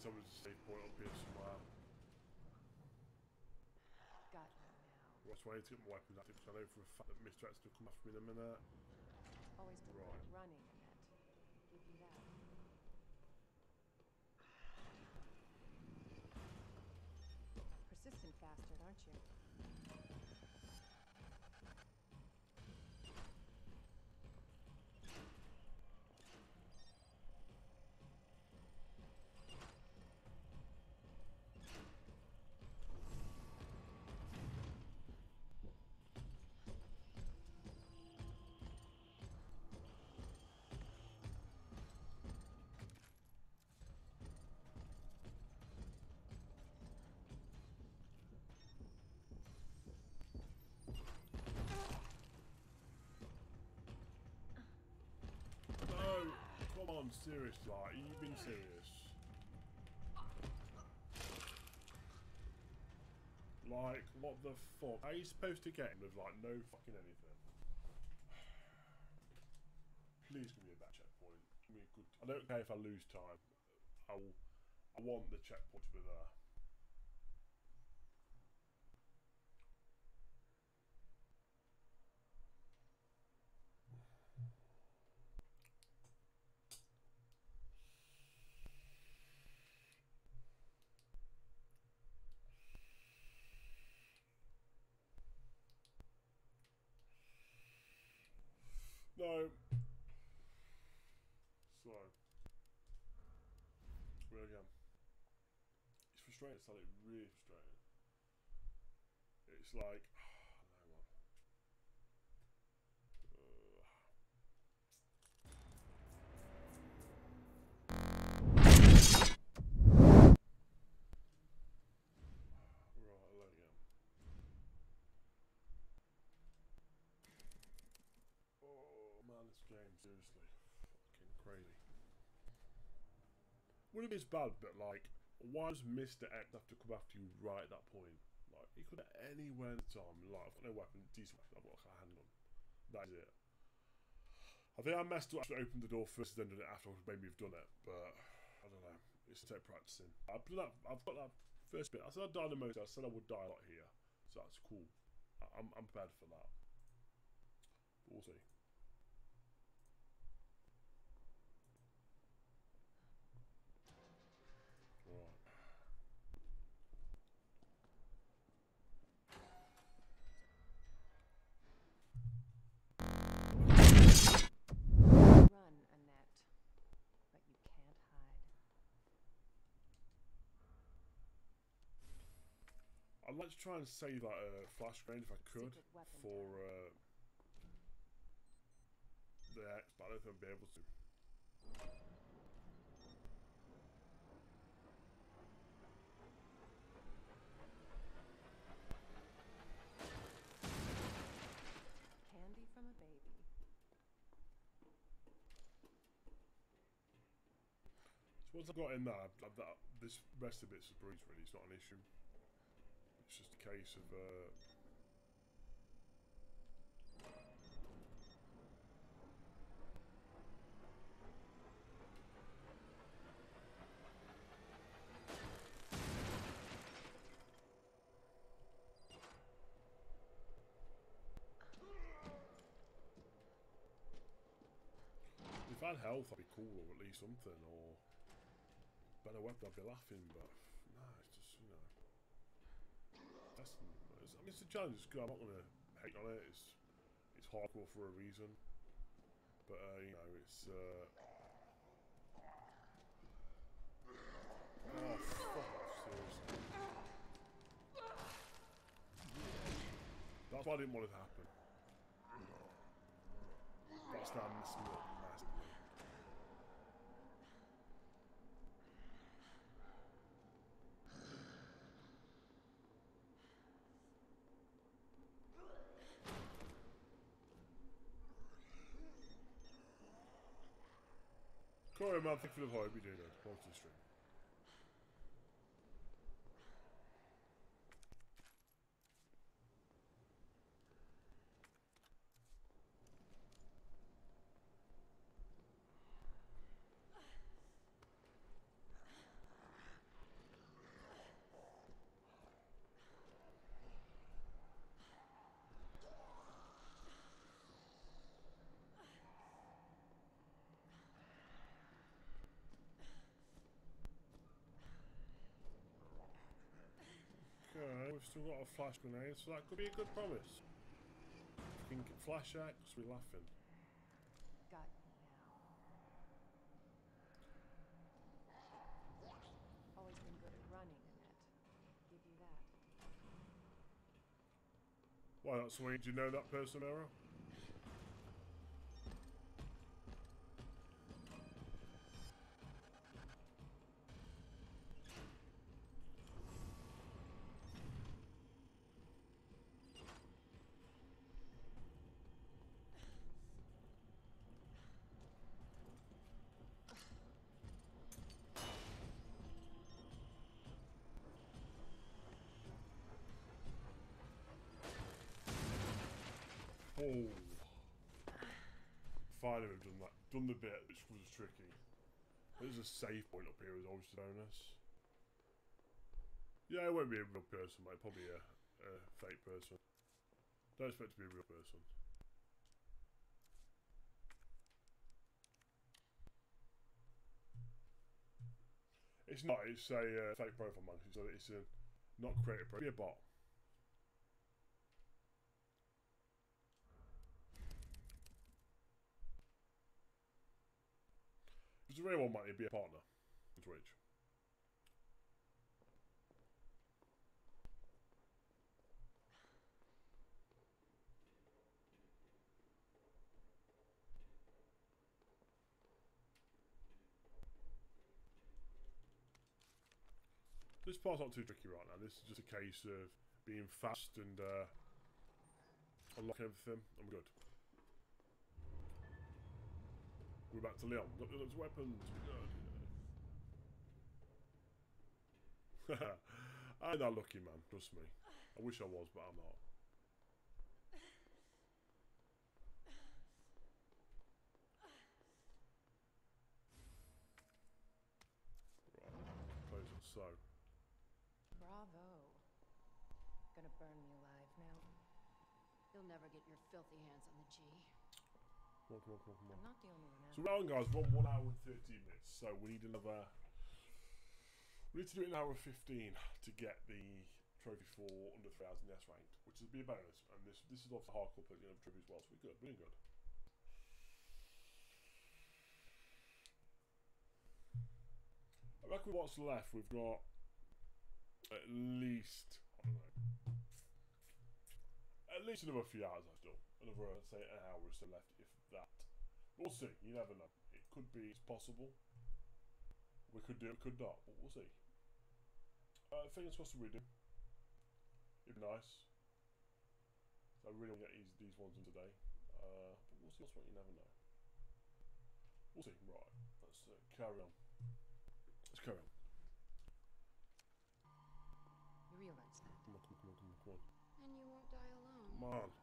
Tell me a save point up here somewhere. Got you now. What's way to get my weapons active? Because I know for a fact that Mr. X will come after me in a minute. Always preferred Right. running, Annette. Give you that. Persistent bastard, aren't you? on serious, like, you've been serious. Like, what the fuck? How are you supposed to get him with, like, no fucking anything? Please give me a bad checkpoint. Give me a good... I don't care if I lose time. I, will, I want the checkpoint to be there. Frustrating. It's like really frustrating. It's like. no man. Ugh. Right, I'll let. Oh man, this game seriously fucking crazy. Would have been bad, but like, why does Mr. X have to come after you right at that point? Like, he could have anywhere in the time. Like, I've got no weapon, decent weapon. I've got like a handgun. That is it. I think I messed up. I should opened the door first, and then done it after. Maybe we've done it, but I don't know. It's take practicing. I've that. I've got that first bit. I said I died the most. I said I would die a lot here, so that's cool. I, I'm I'm prepared for that. But we'll see. Right. Run, Annette. But you can't hide. I'd like to try and save that uh, flash grenade if I could for uh, the X, but I don't think I'll be able to. Candy from a baby. So once I've got in there, I've, I've, that, this rest of it's a breeze really, it's not an issue. Case of uh, If I had health, I'd be cool, or at least something, or better weapon, I'd be laughing. But no, it's just you know, that's it's, I mean, it's a challenge. It's good. I'm not gonna hate on it. It's it's hardcore for a reason. But uh, you know, it's. Uh, oh fuck! Seriously. That's why I didn't want it to happen. That's now messing me up massively. Corey, man, thank you for the vibe. You it? Welcome to the stream. Okay, we've still got a flash grenade, so that could be a good promise. Fucking flash axe, we're laughing. Got you now. Always been good at running, Annette. Give you that. Why not, Sweet? Do you know that person, Era? Oh. Finally, we've done that. Done the bit which was tricky. There's a save point up here as always bonus. Yeah, it won't be a real person, mate. Probably a, a fake person. Don't expect to be a real person. It's not. It's a uh, fake profile, man. It's a, it's a not created profile. Be a bot. It's a real one, it'd be a partner on Twitch. This part's not too tricky right now. This is just a case of being fast and uh, unlocking everything. I'm good. We're back to Leon. Look, there's weapons. I'm not lucky, man. Trust me. I wish I was, but I'm not. So. Bravo. Gonna burn me alive now. You'll never get your filthy hands on the G. Come on, come on, come on, come on. I'm not the only one out. So round guys, we're on one hour and thirteen minutes. So we need another. We need to do it in an hour and fifteen to get the trophy for under thousand S ranked, which would be a bonus. And this this is also hardcore players going to trophy as well, so we're good. We're doing good. I reckon what's left, we've got at least I don't know, at least another few hours. I still another uh, say an hour or so left, if that. We'll see. You never know. It could be. It's possible. We could do it. Could not. But we'll see. Uh, fingers crossed we do. It'd be nice. I really want to get these, these ones in today. Uh, but we'll see. What's what you never know. We'll see. Right. Let's uh, carry on. Let's carry on. You realize that? Come on, come on, come on, come on, come on. And you won't die alone. Come on.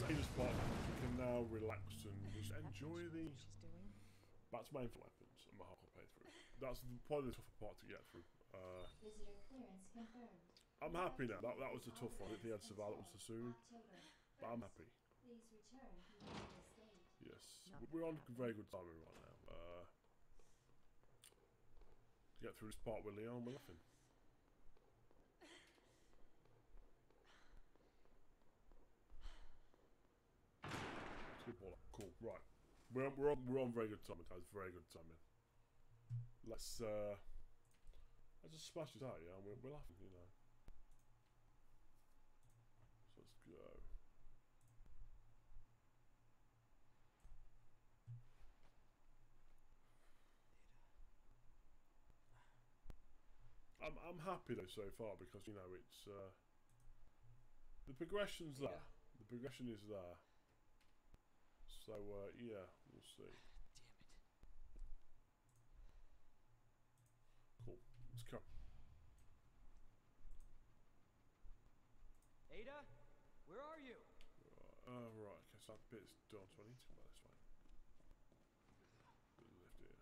As Ada's part, we can now relax and just enjoy the. She's doing. That's main for weapons and my hardcore playthrough. That's the, probably the tougher part to get through. Uh, Visitor clearance confirmed. I'm happy now. That, that was the tough one. I didn't think I'd survive that one so soon. But I'm happy. Please return to the stage. Yes. We're on very good timing right now. Uh, to get through this part with Leon, we're laughing. Let's get ball up. Cool. Right. We're on, we're on, we're on very good timing, guys. Very good timing. Let's uh, let's just smash this out, yeah. We're, we're laughing, you know. So let's go. I'm I'm happy though so far because you know it's uh, the progression's there. The progression is there. So uh, yeah, we'll see. Damn it. Cool. Let's go. Ada, where are you? Uh, right. Okay, so that bit's done. So I need to go this way. Lift here.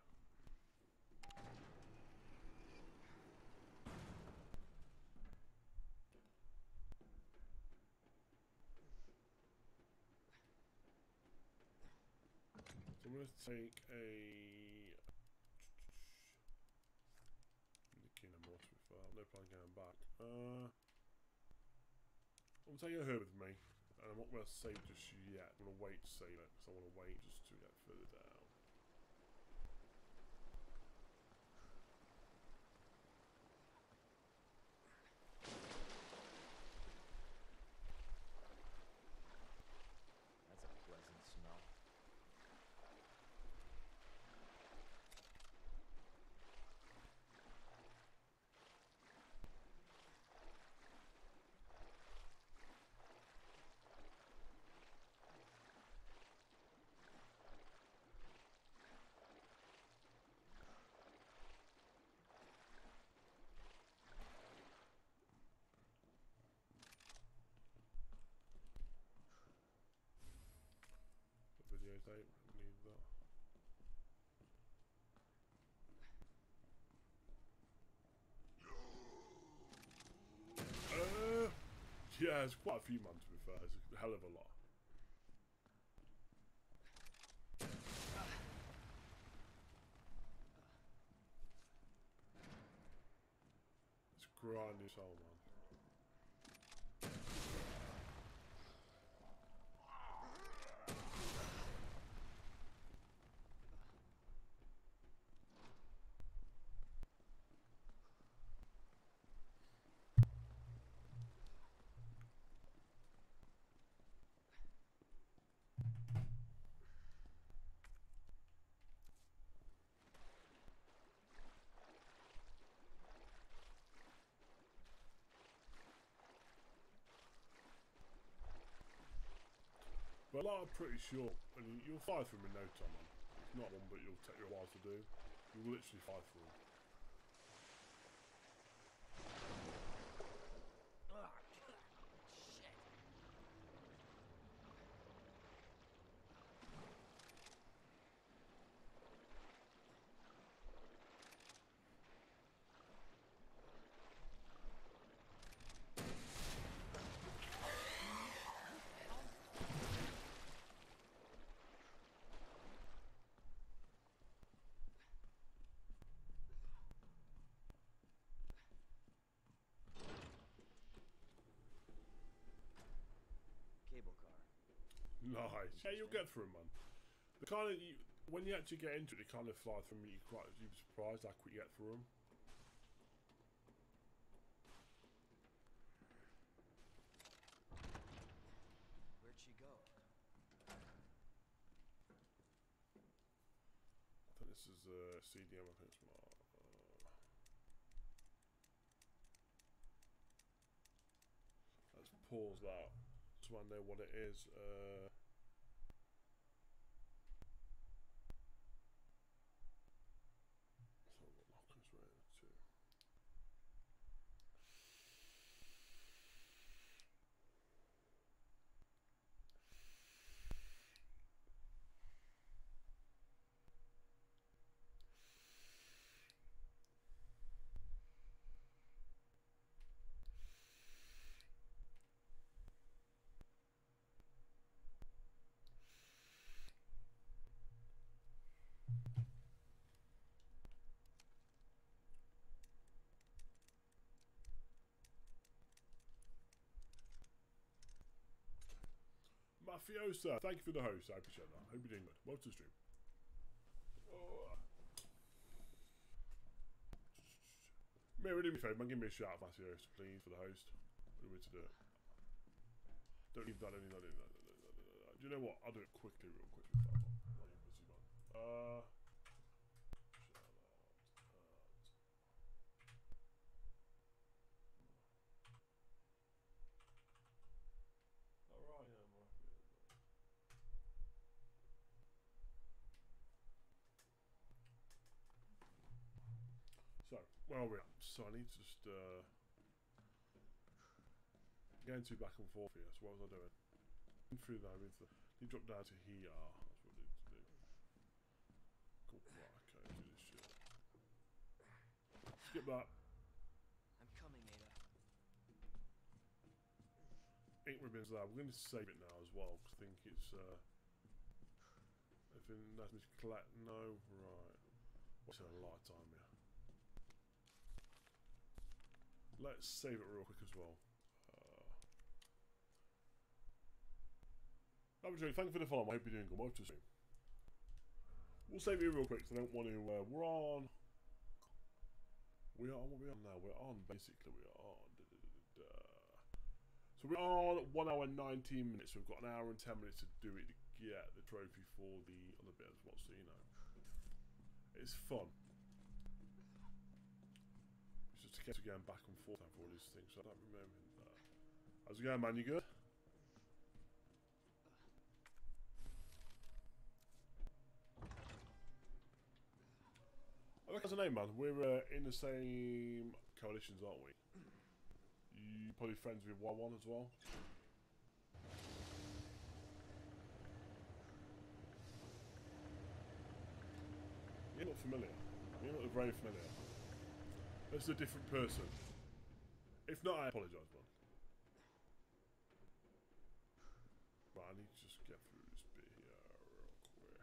So I'm going to take a. Nicky number off before. No plan going back. Uh, I'm going to take taking her with me. and I'm not going to save just yet. I'm going to wait to save it because I want to wait just to get further down. That's a pleasant smell. Videotape, need that. Uh, yeah, it's quite a few months to be fair. It's a hell of a lot. It's grinding hell, man. But like, I'm pretty sure, and you- you'll fly through them in no time, man. It's not one, but you'll take your while to do. You will literally fly through them. Cable car. Nice. Yeah, you'll get through 'em, man. The kind of you, when you actually get into it, they kind of fly through 'em, You quite you'd be surprised how quick you get through them. Where'd she go? I think this is uh, CDM. I think it's my. Uh, let's pause that so I know what it is. Uh, so what lockers were in too. Mafiosa, thank you for the host. I appreciate that. Hope you're doing good. Welcome to the stream. Oh. Mary, do me a favour, man. Give me a shout, Mafiosa, please, for the host. What do we to do it? Don't leave that, don't leave that, that. Do you know what? I'll do it quickly, real quick. Uh. shout out, add. Alright, yeah, I'm right. So, where are we at? So I need to just uh, going to back and forth here. So what was I doing? In through there with the you drop down to here. That's what I need to do. Cool. Right, okay, do this shit. Skip that. I'm coming, Ada. ink ribbons there. We're going to save it now as well because I think it's. Uh, I think that is collect. No, right. What's a lot of time here? Let's save it real quick as well. Uh, a drink. Thank you for the follow. I hope you're doing good. Welcome to stream. We'll save it real quick 'cause I don't want to. Uh, we're on. We are on. What are we on now? We're on. Basically, we are on. da, da, da. So we're on one hour and 19 minutes. We've got an hour and 10 minutes to do it to get the trophy for the other bit as well. So you know, it's fun. Of going back and forth over all these things. So I don't remember that. How's it going, man? You good? I recognize the name, man. We're uh, in the same coalitions, aren't we? You probably friends with Y1 as well? You look familiar. You look very familiar. Is a different person. If not, I apologise, man. Right, I need to just get through this bit here real quick.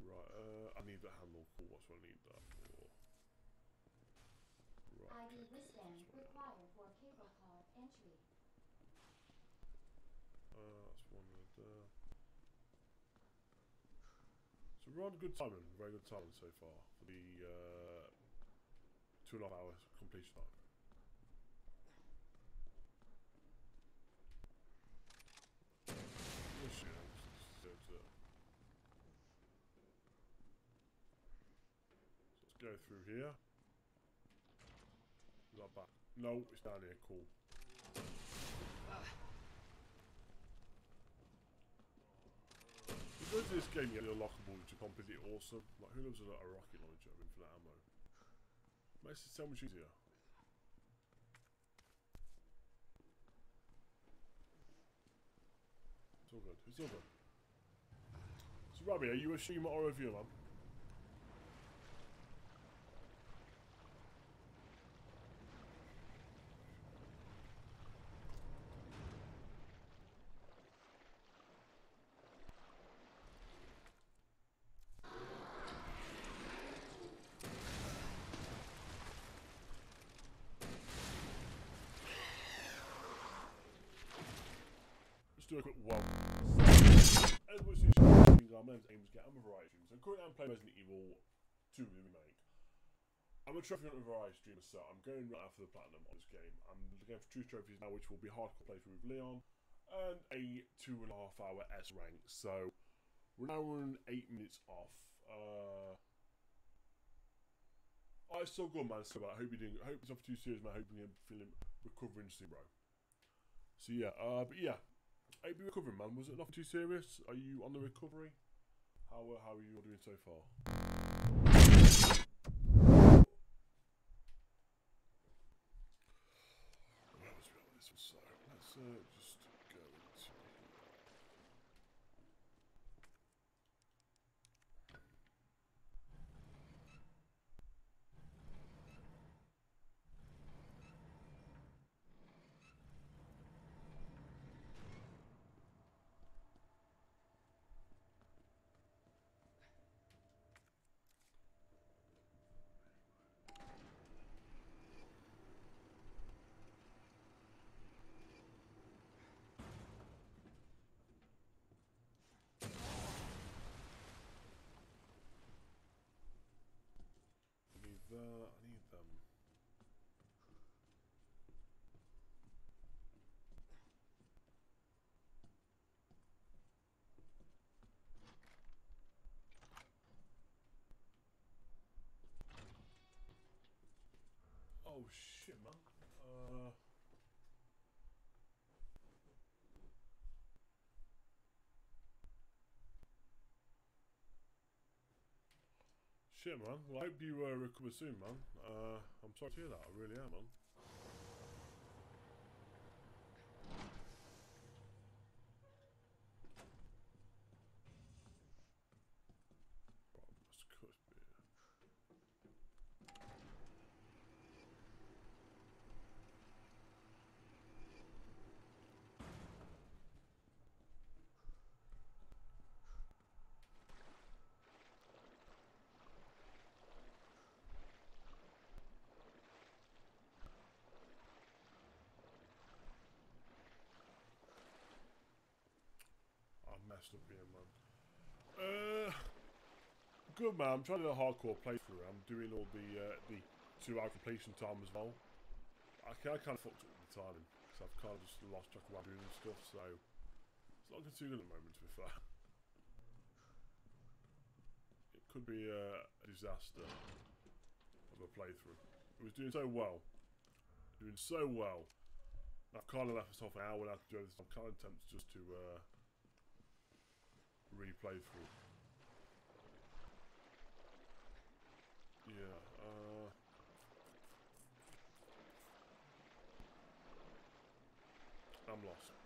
Right, uh, I need the handle. Cool, what's what I need that for? Right, okay, wristband that's what I- required for cable car entry. Uh, that's one right there. On good timing, very good timing so far for the uh, two and a half hours completion time. Let's go through here. That back? No, it's down here. Cool. Go to this game, you get unlockable, which are completely awesome. Like, who loves a, a rocket launcher with infinite ammo? Makes it so much easier. It's all good. It's all good. So, Robbie, are you a streamer or a reviewer, man? Let's do a quick one. As much as you our name's Ames Get, I'm a variety streamer. So currently I'm playing Resident Evil 2 Remake. I'm a trophy hunter variety streamer, so I'm going right after the platinum on this game. I'm looking for two trophies now, which will be hardcore playthrough with Leon, and a two and a half hour S rank. So we're now running eight minutes off. Uh, it's so good, man. So I hope doing. I hope it's off too serious, man. I hope you're feeling recovering soon, bro. So yeah, uh, but yeah, Hope you're recovering, man. Was it not too serious? Are you on the recovery? How uh, how are you all doing so far? Where was we on this one? So let's uh, just go into. I need that. I need them. Oh shit, man. Uh. Shit, man. Well, I hope you uh, recover soon, man. Uh, I'm sorry to hear that. I really am, man. Right, must cut bit. Uh, good man. I'm trying to do a hardcore playthrough. I'm doing all the uh, the two hour completion time as well. I, I kind of fucked up with the timing, so I've kind of just lost track of what I'm doing and stuff. So it's not good at the moment, to be fair. It could be a disaster of a playthrough. It was doing so well, doing so well. I've kind of left myself an hour now to do this. I'm kind of tempted just to uh, replay through. Yeah. Uh, I'm lost.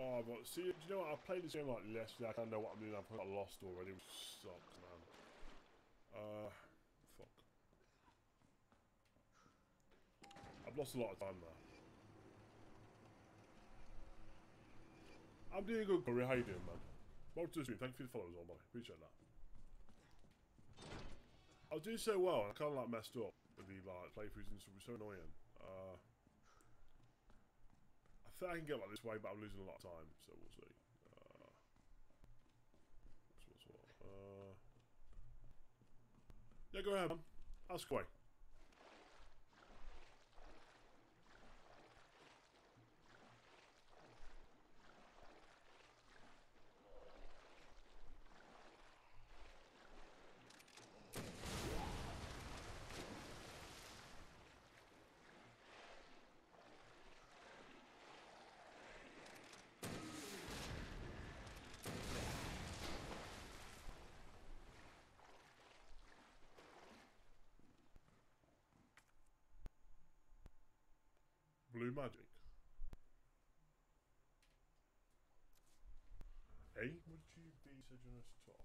Oh, but see, do you know what? I played this game like yesterday. I don't know what I'm doing. I've got lost already. Which sucks, man. Uh, fuck. I've lost a lot of time there. I'm doing good, Corey. How you doing, man? Welcome to the stream. Thank you for the followers, all buddy. Appreciate that. I was doing so well. I kind of like messed up with the like playthroughs and stuff. It was so annoying. Uh, I think I can get like this way, but I'm losing a lot of time, so we'll see. Uh, what's, what's what? Uh, yeah, go ahead, man. Ask Magic. Would you be so generous to talk?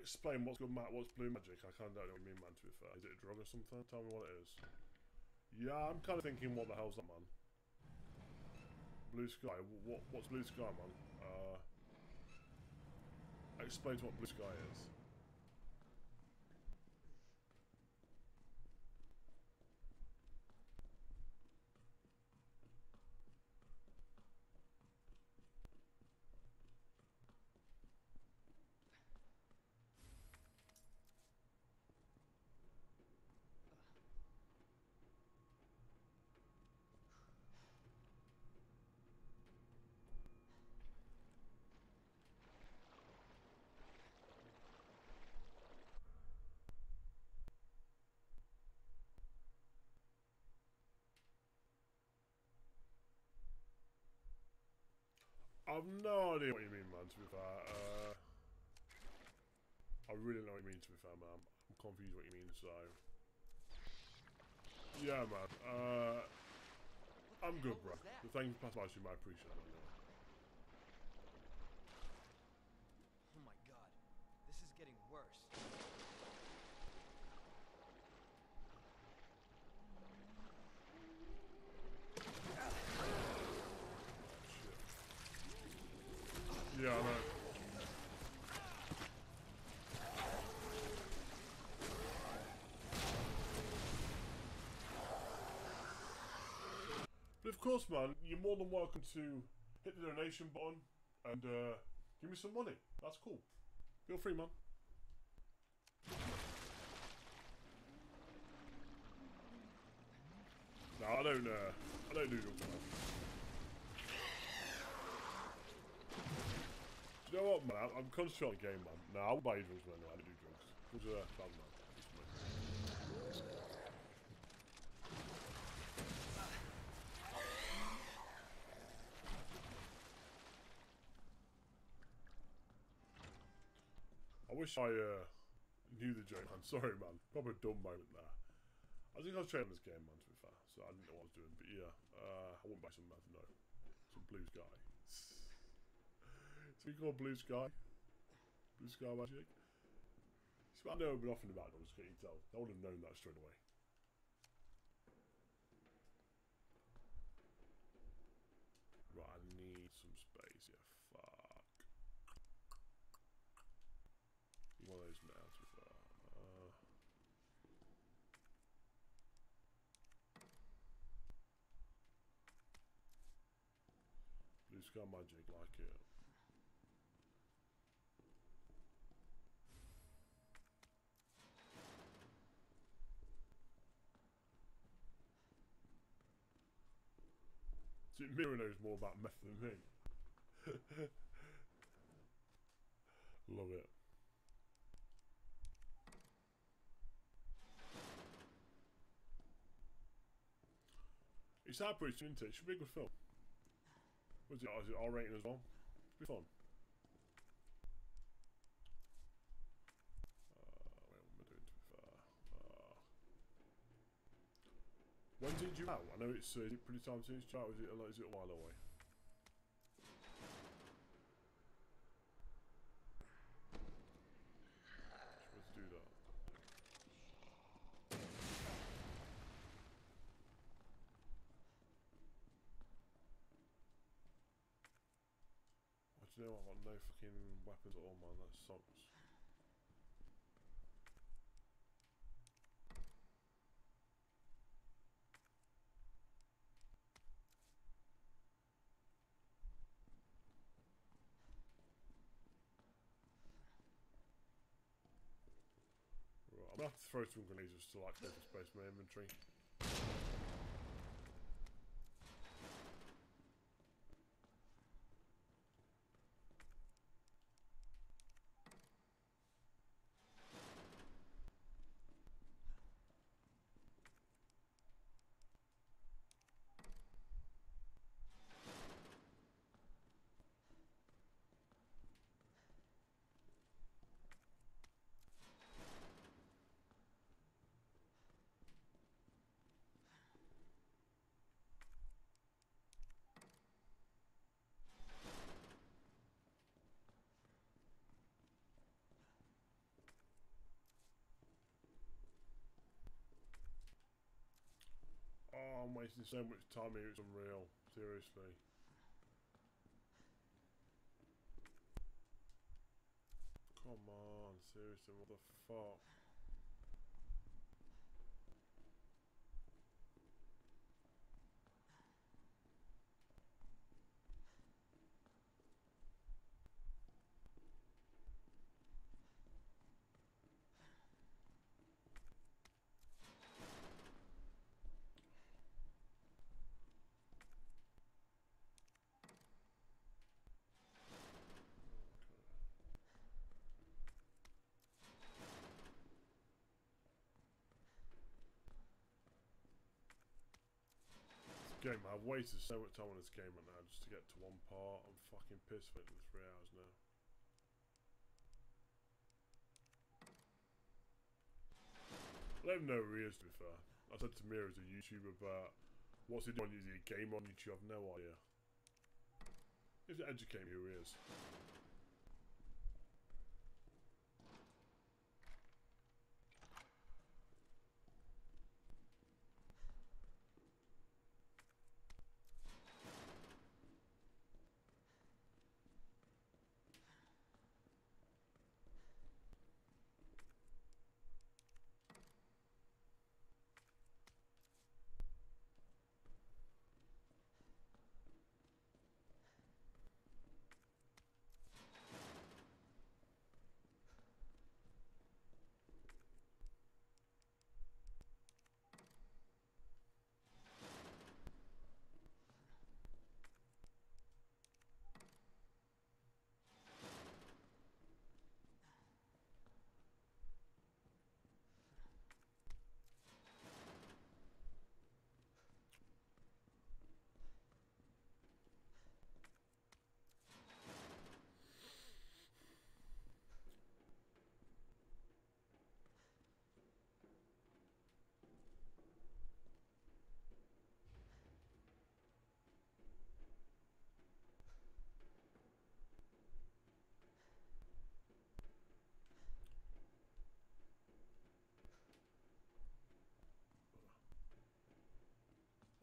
Explain what's good, ma- what's blue magic. I kind of don't know what you mean, man. To be fair, is it a drug or something? Tell me what it is. Yeah, I'm kind of thinking, what the hell's that, man? Blue sky. What? What's blue sky, man? Uh, explain what blue sky is. I've no idea what you mean, man, to be fair. Uh, I really don't know what you mean, to be fair, man. I'm confused what you mean, so... Yeah, man. Uh, I'm good, bro. The thank you for passing by I appreciate it. anyway. Oh my god. This is getting worse. Yeah, I know. Man, you're more than welcome to hit the donation button and uh, give me some money. That's cool. Feel free, man. No, I don't. Uh, I don't do drugs, man. You know what, man? I'm, concentrating on the game, man. No, I will buy drugs, man. I don't do drugs. Drugs are bad, man. Just me. I wish I uh, knew the joke, man. Sorry, man. A dumb moment there. I think I was training this game, man, to be fair. So I didn't know what I was doing. But yeah, uh, I wouldn't buy some meth, no. Some blue sky. so we call blue sky? Blue sky magic? See, I know I've been about it, just can't you tell? I would have known that straight away. Right, I need some space, yeah, those now, to be fair. Uh, Magic, like it. See, Mira knows more about meth than me. Love it. It's heartbreaking, isn't it? It should be a good film. Was it? Oh, is it R rating as well? Should be fun. Uh, to? Uh, when's it due out? I know it's uh, pretty time. It's due out. Is it, is it a while away? Let's do that. Oh, do you know? I've got no fucking weapons at all, man. That sucks. Right, I'm gonna have to throw some grenades just to like clear the space in my inventory. Oh, I'm wasting so much time here. It's unreal. Seriously. Come on, seriously, what the fuck? Game, I've wasted so much time on this game right now just to get to one part. I'm fucking pissed for three hours now. I don't know who he is to be fair. I said to Mira as a YouTuber, but what's he doing? Is he a gamer on YouTube? I've no idea. You have to educate me who he is.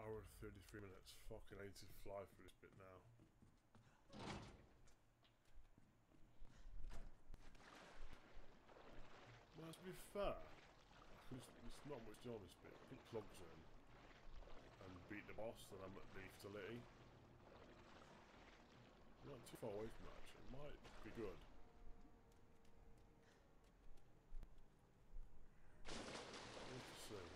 Hour and 33 minutes. Fucking I need to fly through this bit now. Now, to be fair, there's not much to do on this bit. Put plugs in and beat the boss, and I'm at the facility. Not too far away from that, actually. It might be good. Let's see.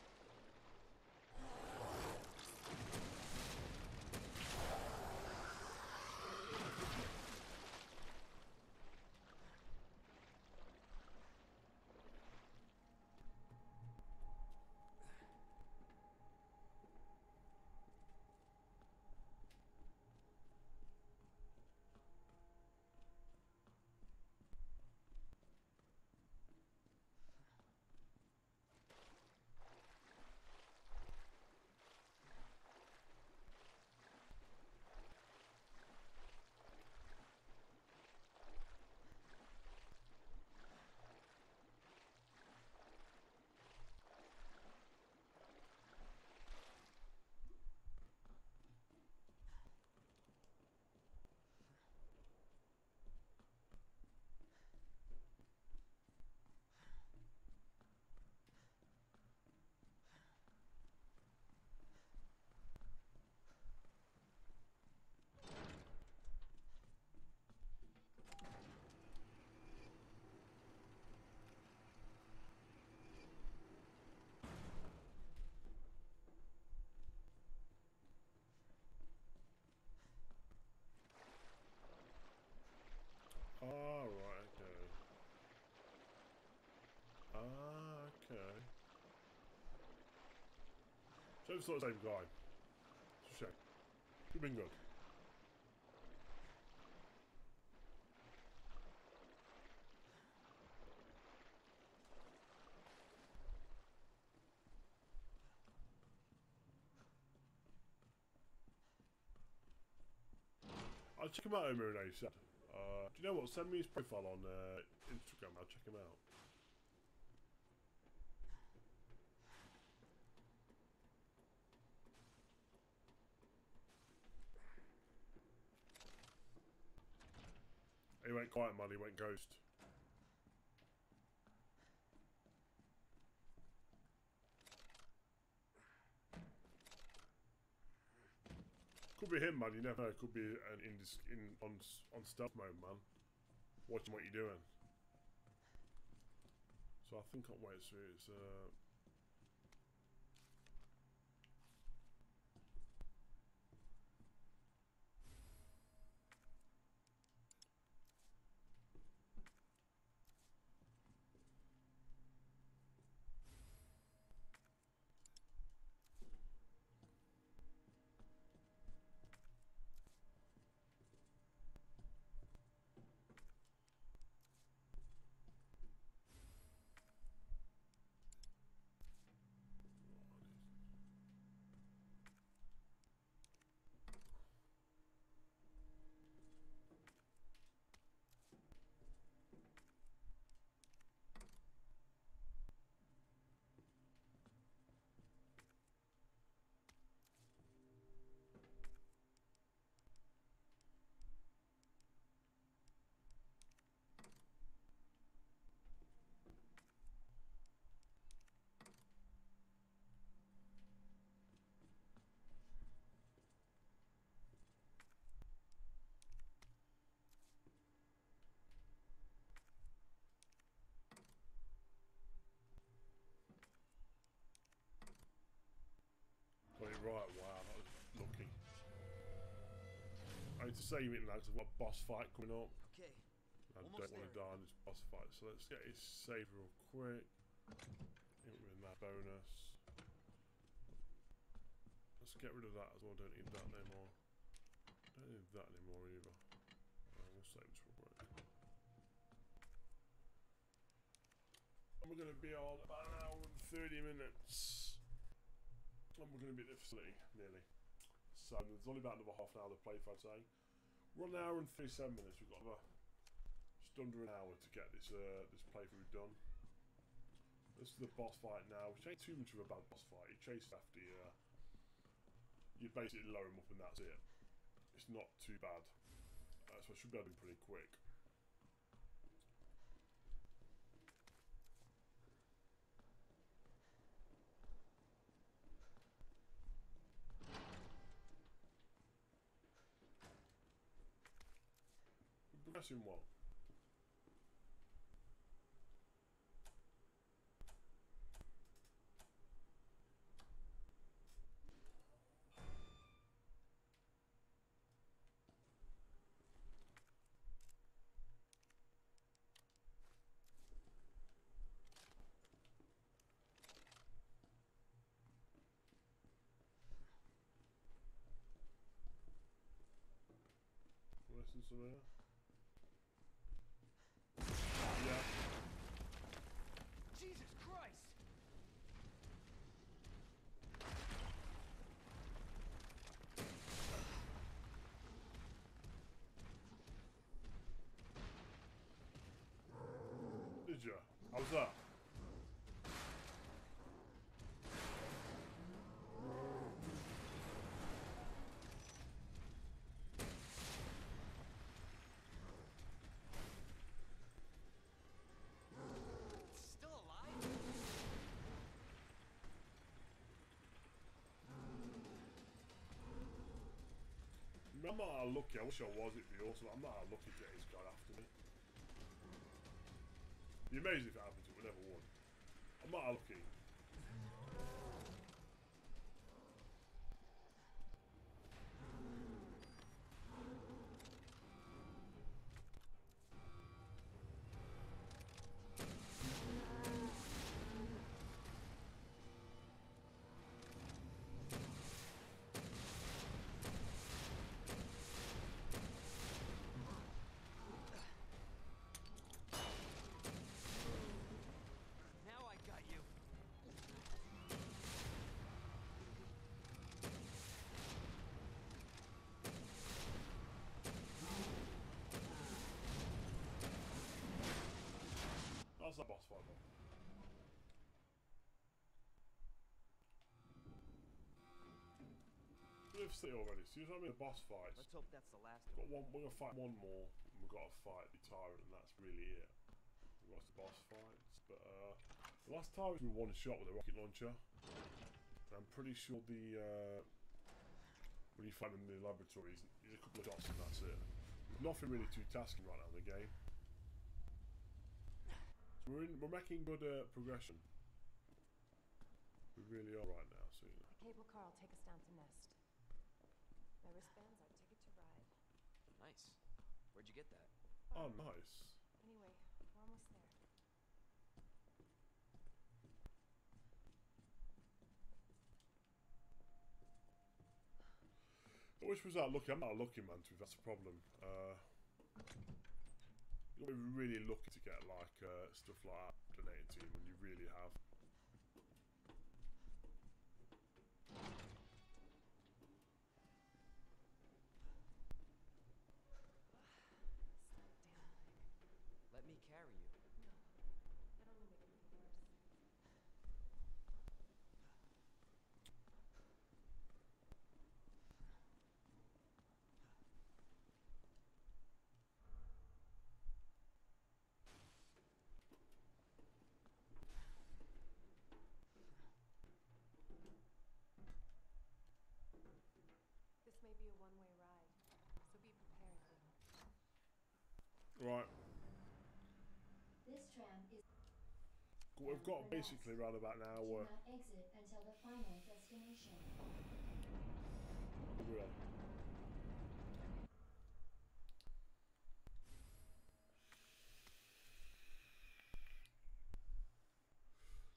Ah, right, okay. Ah, okay. So it's not the same guy. It's a shame. Could have been good. I'll check him out ASAP. Uh, do you know what? Send me his profile on uh, Instagram. I'll check him out. He went quiet, man. He went ghost. Could be him, man. You never know. Could be an in, in on on stealth mode, man. Watching what you're doing. So I think I'll wait. So it's uh. Got it right, wow, that was lucky. I need to save it now because I've got a boss fight coming up. Okay, I Almost don't want to die on this boss fight, so let's get his save real quick. Get rid of that bonus. Let's get rid of that as well, don't need that anymore. Don't need that anymore either. Uh, we'll save this real quick. And we're going to be on about an hour and 30 minutes. And we're going to be at the facility, nearly. So there's only about another half an hour to play, if I'd say. We're on an hour and 37 minutes. We've got just under an hour to get this uh, this playthrough done. This is the boss fight now, which ain't too much of a bad boss fight. You chase after you. Uh, you basically lower him up and that's it. It's not too bad. Uh, so I should be able to do pretty quick. Guessing what? Listen to there. Yeah. Jesus Christ! Did you? How's that? Still alive? I'm not that lucky. I wish I was. It'd be awesome. I'm not that lucky to get his guy after me. Be amazing if it happened to we never won. I'm not lucky. That boss fight, though. We've seen already. So you know what I mean? The boss fights. Let's hope that's the last Got one. one. We're gonna fight one more. And we've got to fight the tyrant, and that's really it. We've got the boss fights, but uh, the last tyrant we one shot with a rocket launcher. And I'm pretty sure the uh, when you find them in the laboratories, there's a couple of shots and that's it. Nothing really too tasking right now in the game. So we're in, we're making good uh, progression. We really are right now. So you know. The cable car will take us down to Nest. My wristband's our ticket to ride. Nice. Where'd you get that? Oh, nice. Anyway, we're almost there. I wish was that lucky. I'm not a lucky man, too. That's a problem. Uh, you're really lucky to get like uh, stuff like that donated to you when you really have. Let me carry you. That only makes it worse. This may be a one-way ride, so be prepared, Leon. Right. This tram is We've got basically around about an hour. exit until the final destination.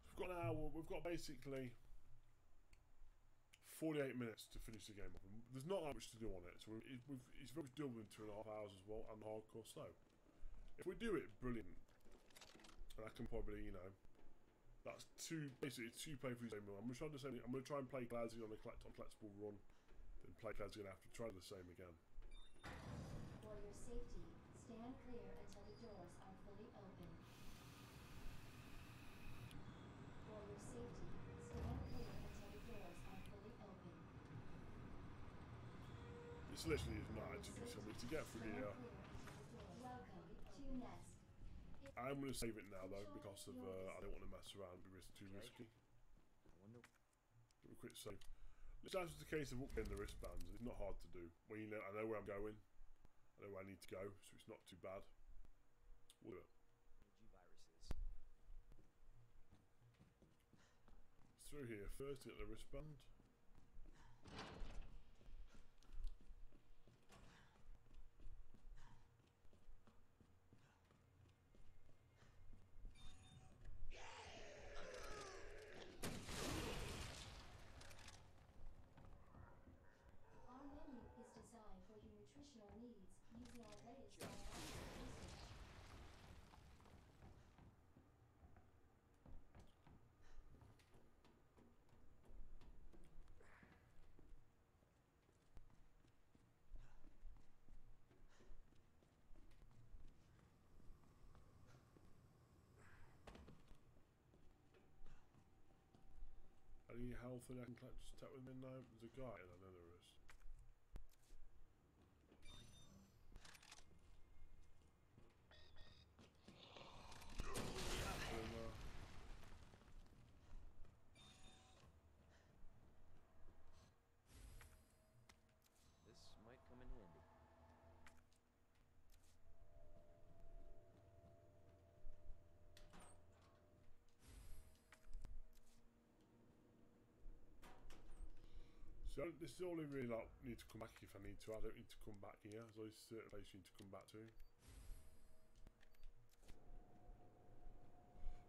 We've got an hour. We've got basically 48 minutes to finish the game. There's not that much to do on it, so we've, we've, it's very much double in two and a half hours as well, and hardcore slow. If we do it, brilliant. And I can probably, you know, that's two basically two playthroughs. Same I'm gonna try the same. I'm gonna try and play Gladzy on a collect on collectible run, then play Gladzy and have to try the same again. For your safety, stand clear until the doors are fully open. For your safety, stand clear until the doors are fully open. It's literally is not actually something to get Stand here. clear until the doors. Welcome to Nest. I'm gonna save it now though because of uh, I don't want to mess around. Be risk too risky. I wonder. Give me a quick save. This is the case of upgrading the wristbands. It's not hard to do. When you know, I know where I'm going. I know where I need to go, so it's not too bad. We'll do it. Viruses. It's through here first, get the wristband. Our menu is designed for your nutritional needs using our latest scientific research. Health and I can collect take with me now? There's a guy, and I know. Former. This might come in handy. So this is only really like need to come back if I need to. I don't need to come back here. There's always a certain place you need to come back to.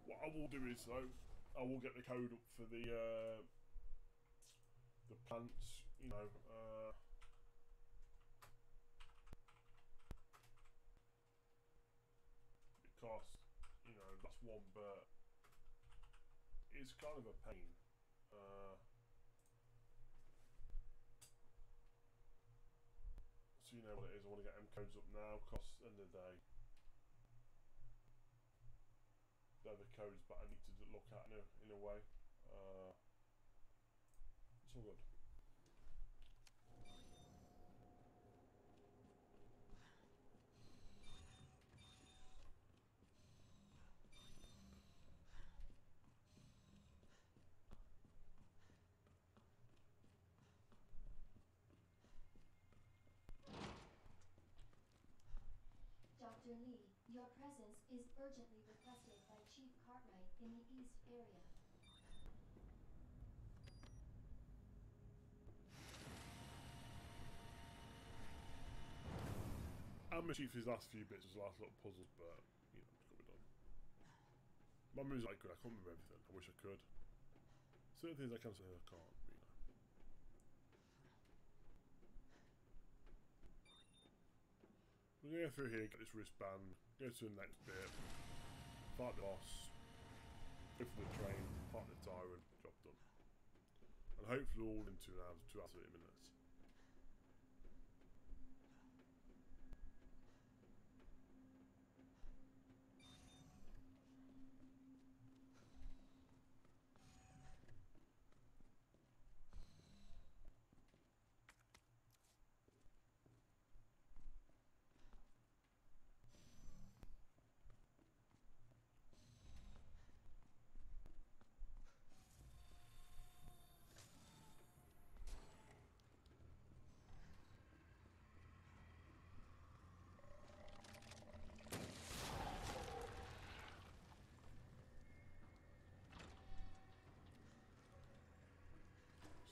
What I will do is though, I will get the code up for the uh, the plants. You know, uh, because you know that's one bird. It's kind of a pain. Uh, So you know what it is. I want to get M codes up now. Cost end of the day. They're the codes, but I need to look at in a, in a way. Uh, it's all good. Dr. Lee, your presence is urgently requested by Chief Cartwright in the East area. I'm achieved his last few bits, his last little puzzles, but you know, it's got to be done. My memory's like good. I can't remember everything. I wish I could. Certain things I can say I can't. We're go through here, get this wristband, go to the next bit, fight the boss, go for the train, fight the tyrant, job done. And hopefully all in two hours, two hours thirty minutes.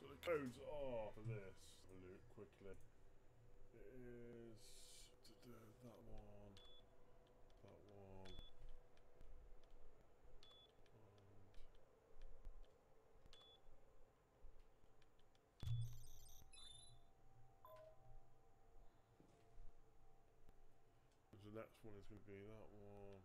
So the codes are for this. Have a look quickly. It is that one, that one, and the next one is going to be that one.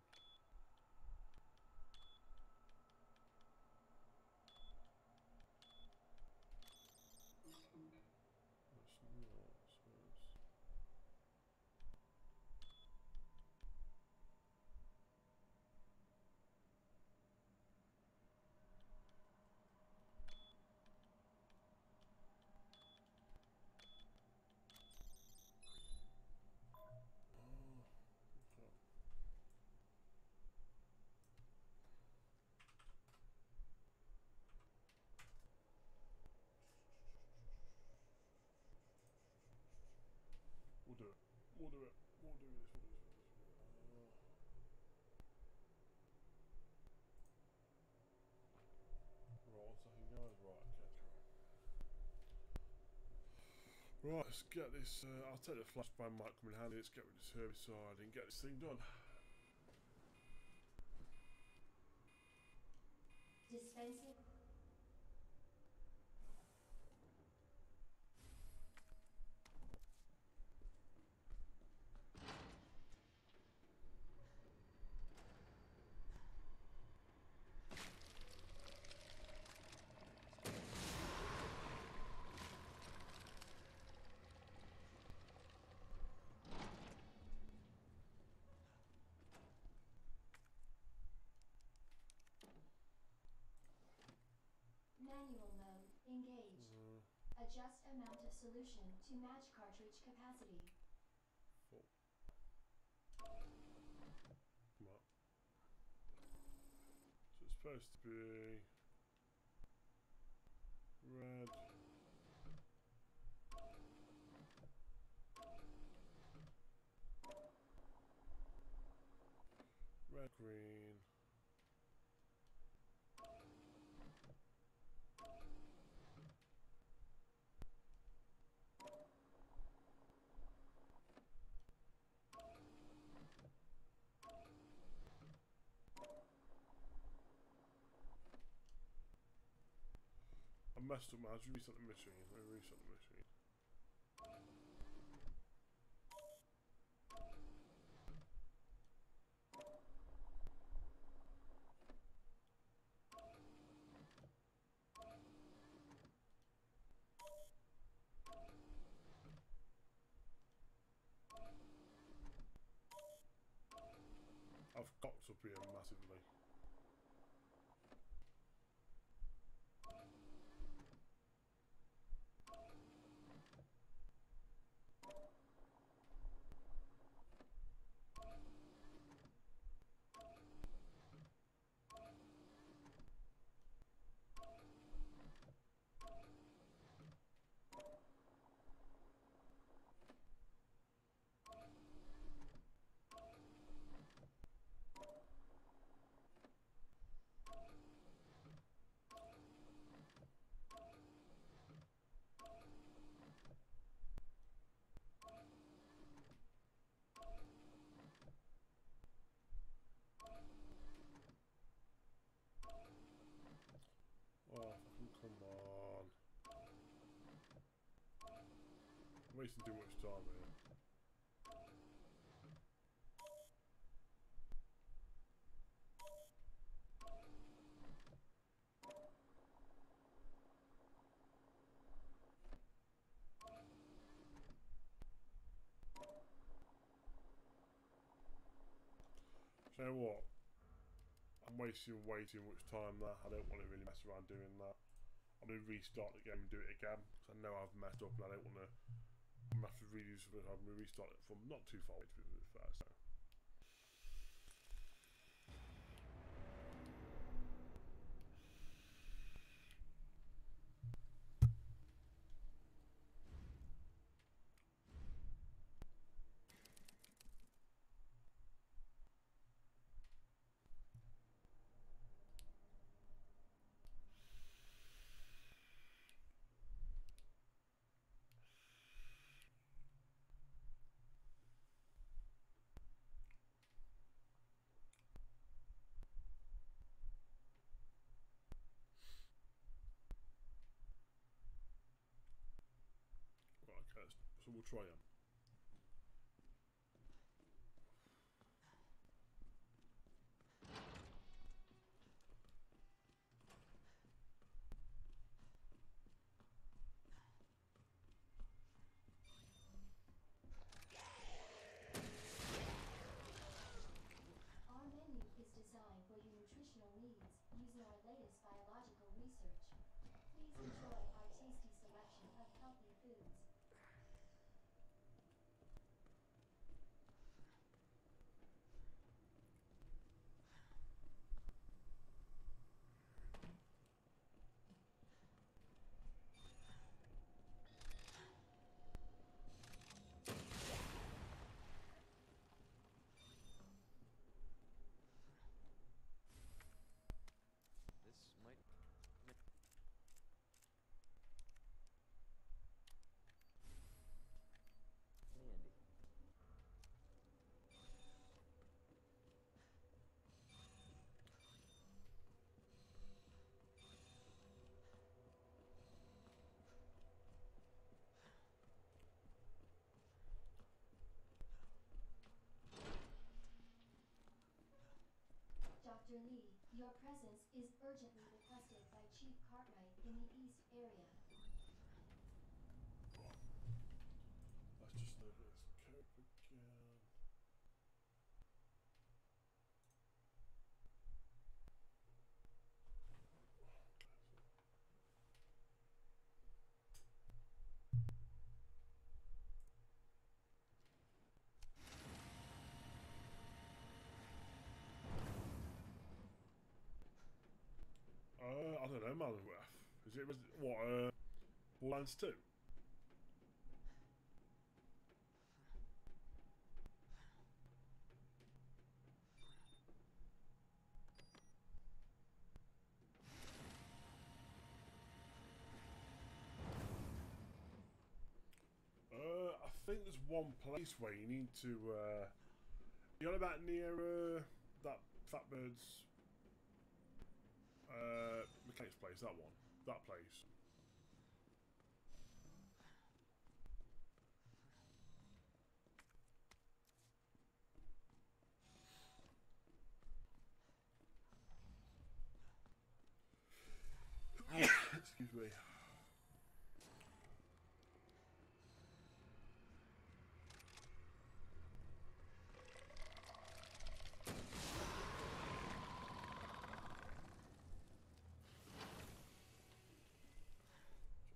It's not, so it's Oh, okay. Right, let's get this. Uh, I'll take the flashbang mic come in handy. Let's get rid of this herbicide and get this thing done. Dispensing. Manual mode. Engaged. Uh, Adjust amount of solution to match cartridge capacity. full. Come on. So it's supposed to be red. Red, green. I messed up, man. I should reset the machine. Let me reset the machine. I've cocked up here massively. Oh, fucking come on. I'm wasting too much time here. You know what? I'm wasting way too much time there. I don't want to really mess around doing that. I'm going to restart the game and do it again because I know I've messed up and I don't want to. Something. I'm going to restart it from not too far away to be fair. So. Right, okay, let's- we'll try them. Our menu is designed for your nutritional needs using our latest biological research. Please enjoy our tasty selection of healthy foods. Your presence is urgently requested by Chief Cartwright in the East area. Let's just load this code again. Know, Malware. Is it was what uh, Borderlands two? Uh, I think there's one place where you need to. Uh, you know about near uh, that Fatbird's uh, mechanics place? That one, that place. Excuse me.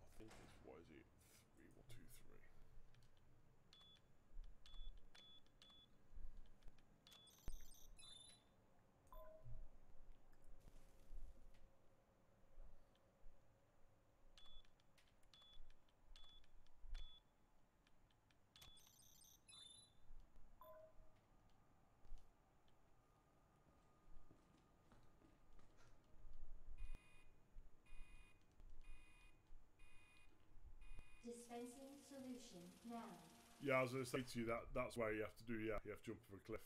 I think it's what is it? Three, one, two, three. Dispensing solution Yeah, I was going to say to you that that's where you have to do. Yeah, you have to jump off a cliff.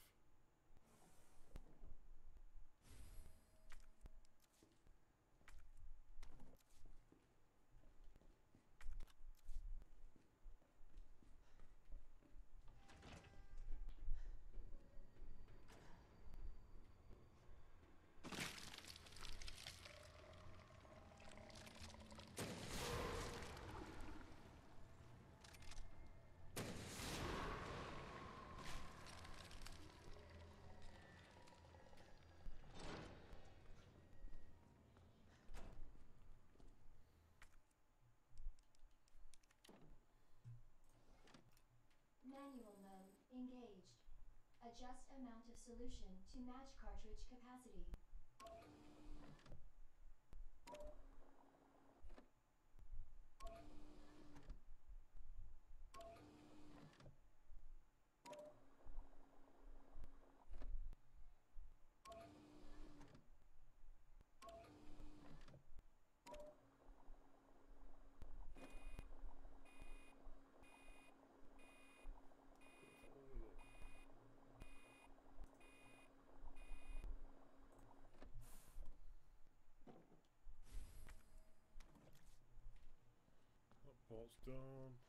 Manual mode engaged. Adjust amount of solution to match cartridge capacity. That part's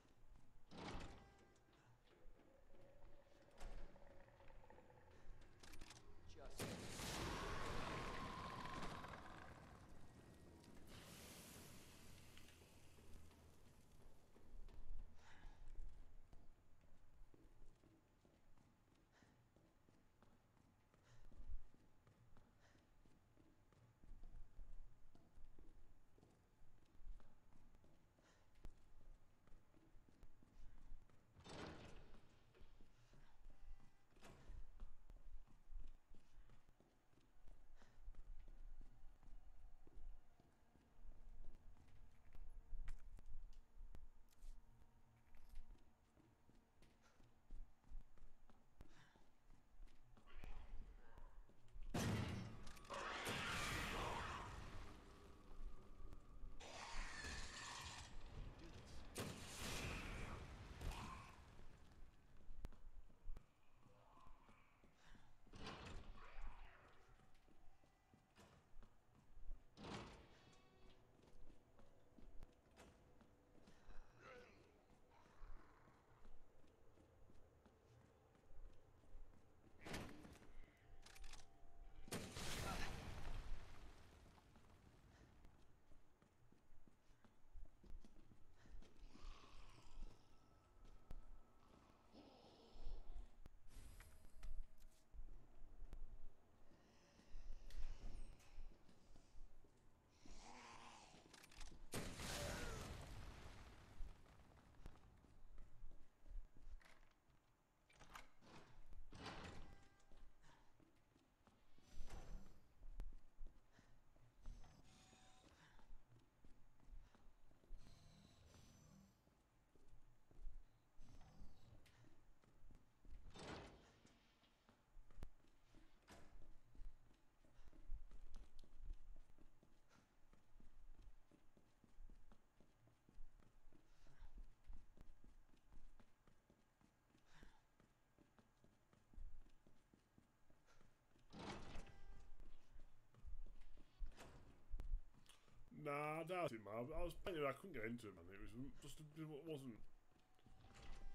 doubt it, man. I was I couldn't get into it, man. It was just it wasn't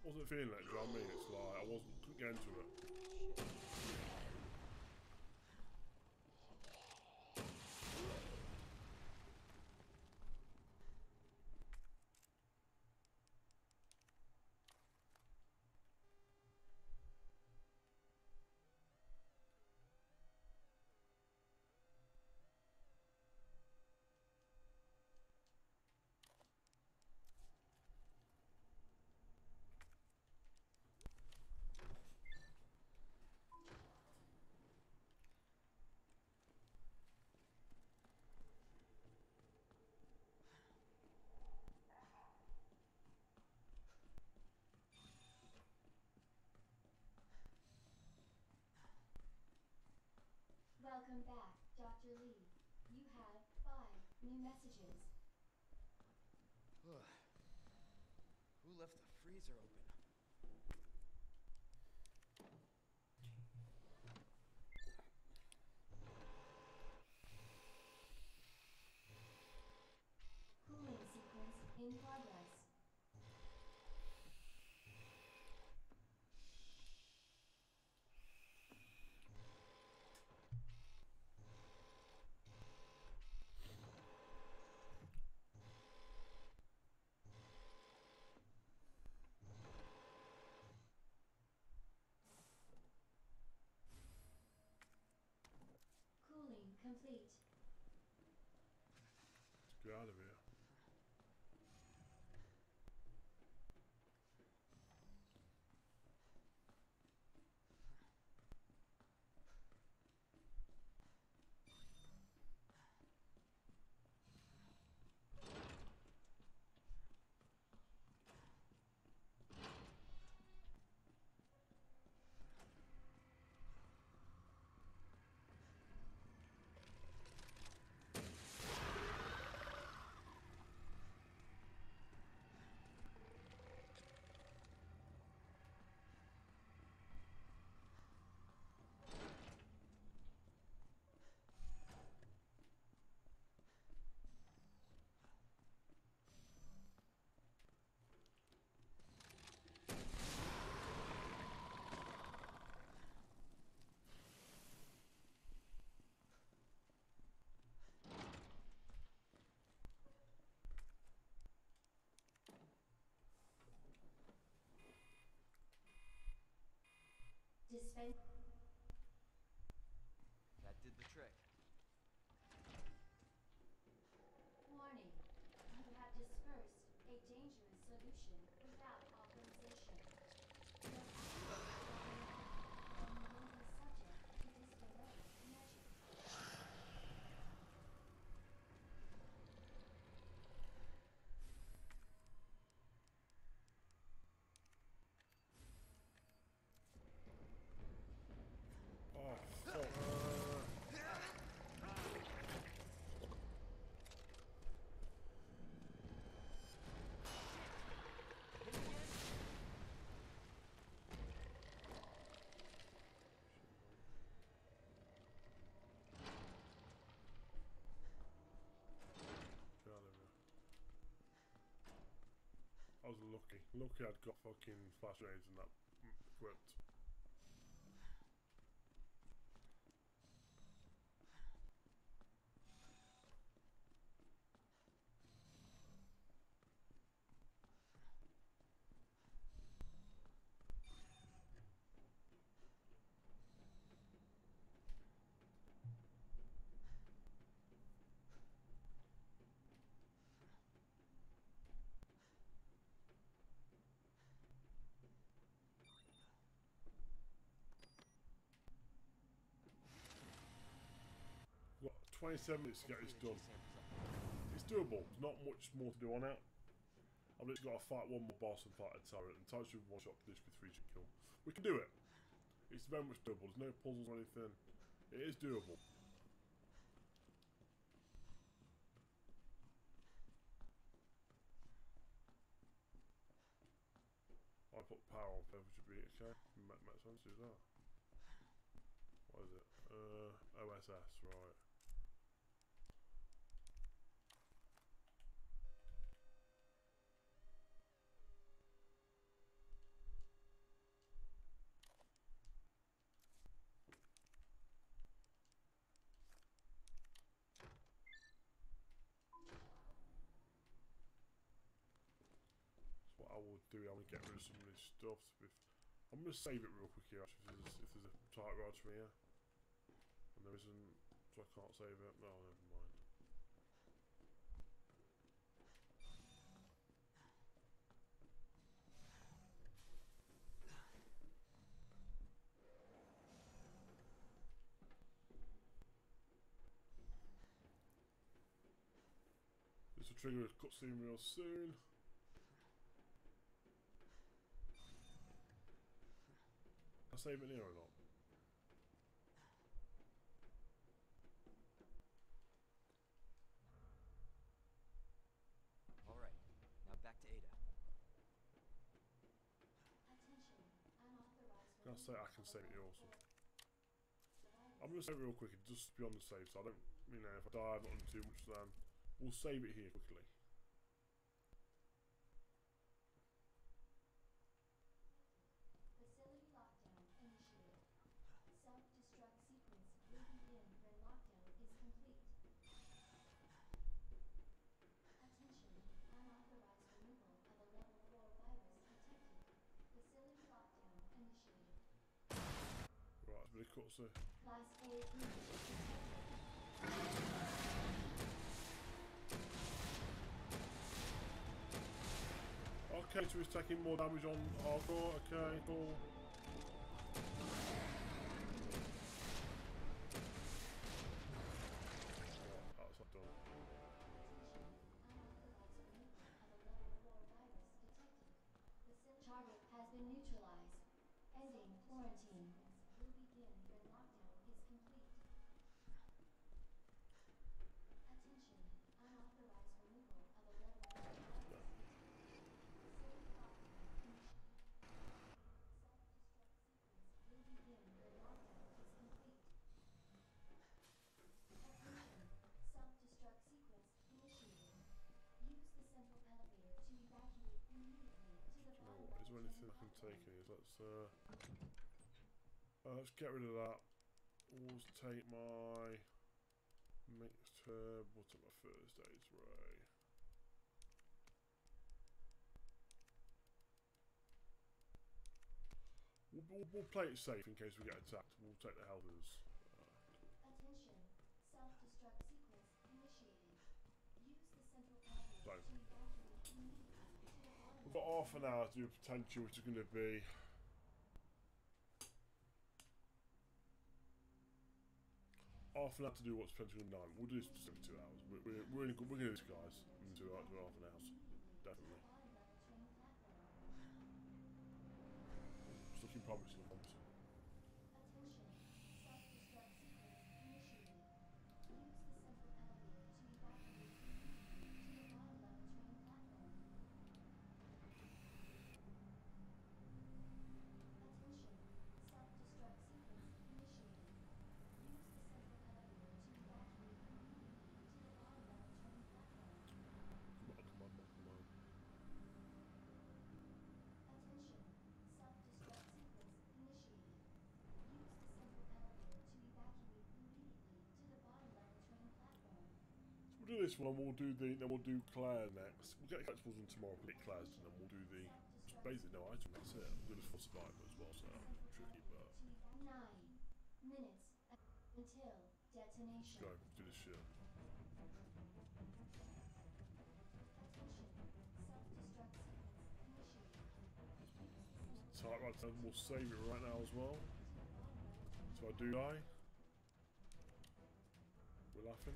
wasn't feeling it. Do you know what I mean? It's like I wasn't couldn't get into it. Welcome back, Dr. Lee. You have five new messages. Who left the freezer open? Cooling sequence in progress. Cooling complete. Let's get out of here. Dispense. That did the trick. Warning. You have dispersed a dangerous solution without authorization. Your actions are and may be subject to disarray measures. Oh fuck. Get out of here. I was lucky. Lucky I'd got fucking flash grenades and that mm, equipped. What, 27 minutes to get this done. It's doable. There's not much more to do on it. I've just got to fight one more boss and fight a tyrant, and Tyson one shot this with three should kill. We can do it. It's very much doable. There's no puzzles or anything. It is doable. I put power on for should be okay. Make, make sense. Who's that? What is it? Uh, OSS, right. Do it. I'm gonna get rid of some of this stuff. If, I'm gonna save it real quick here. Actually, if there's, if there's a from here, and there isn't, so I can't save it. No, never mind. This will trigger a cutscene real soon. Save it here or not? All right, now back to Ada. Attention, unauthorized Can I say I can save it here also? I'm gonna save it real quick, just be on the safe side. I don't, you know, if I die, I've not done too much. Then we'll save it here quickly. Facility lockdown initiated. Self-destruct sequence will begin when lockdown is complete. Attention, unauthorized removal of a level 4 virus detected. Facility lockdown initiated. Right, detected. Okay, so he's taking more damage on hardcore. Okay, cool. Take here? Let's uh, uh, let's get rid of that. We'll take my mixed herb. What's at my first aid ray? We'll, we'll, we'll play it safe in case we get attacked. We'll take the. Attention, self-destruct sequence initiated. Use the central elevator Right. to evacuate immediately to the bottom We've got half an hour to do a potential, which is going to be. Half an hour to do what's potentially nine. We'll do this for two hours. We're, we're, we're, in, we're going to do this, guys. Two, hours- half an hours. Definitely. It's looking promising. Do this one, and we'll do the. Then we'll do Claire next. We'll get collectibles in tomorrow. We'll get Claire's, and then we'll do the. Basically no item. That's it. We'll do this for survivor as well. So tricky, but Nine minutes until detonation. go do this shit. Initiated. Right, then we'll save it right now as well. So I do die. We're laughing.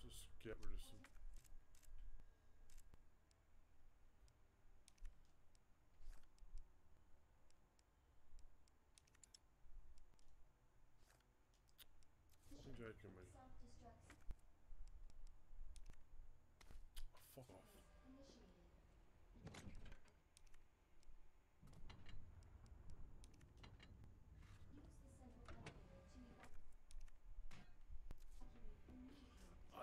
Just get rid of some. You're joking me. Self-destruct Fuck off. initiated. Use the central elevator to evacuate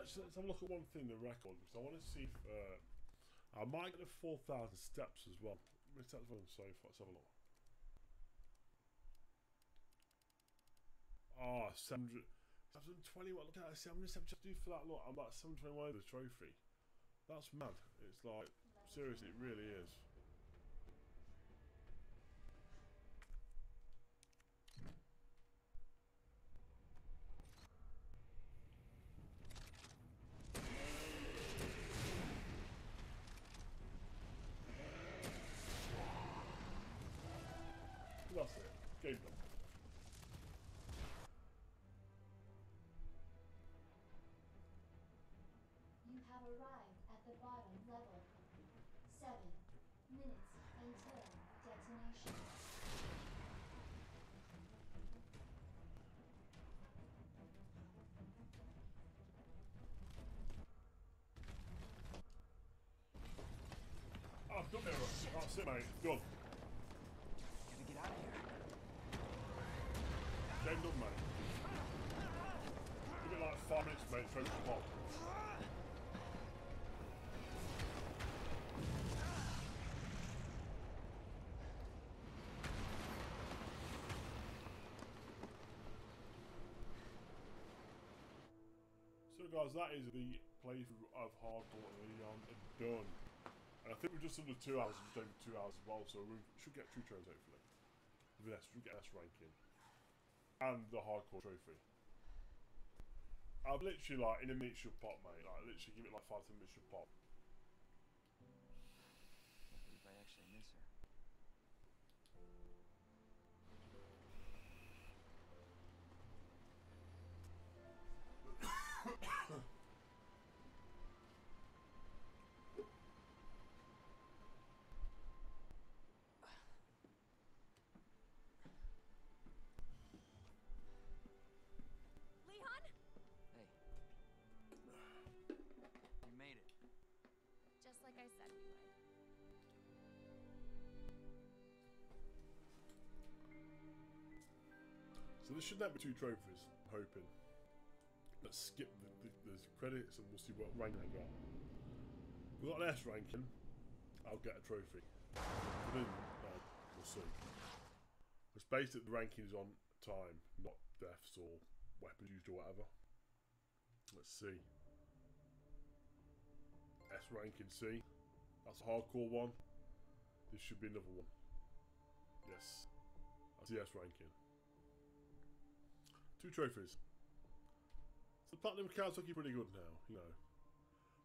Actually, let's have a look at one thing, the record, because I want to see if uh, I might get the 4,000 steps as well. Steps have done so far? Let's have a look. Ah, 700. 720. What? Look at that. See how many steps just do for that? Look, I'm about 721 over the trophy. That's mad. It's like, seriously, it really is. That's it. Game done. You have arrived at the bottom level. Seven minutes until detonation. Oh, I've done it. That's it, mate. Done. Gotta get out of here. Game done, mate. Give it like five minutes, mate. Trophy pop. Guys, that is the playthrough of Hardcore Leon done. And I think we're just under two hours, just over two hours as well, so we should get two trophies hopefully. With S, we get S ranking. And the Hardcore trophy. I've literally like, in a minute should pop mate, like literally give it like five, minutes should pop. So this should not be two trophies, I'm hoping. Let's skip the, the, the credits and we'll see what rank I got. If we got an S ranking, I'll get a trophy. Uh, we'll see. It's based at the rankings on time, not deaths or weapons used or whatever. Let's see. S ranking C. That's a hardcore one. This should be another one. Yes. That's the S ranking. Two trophies. So the platinum card's looking pretty good now, you know.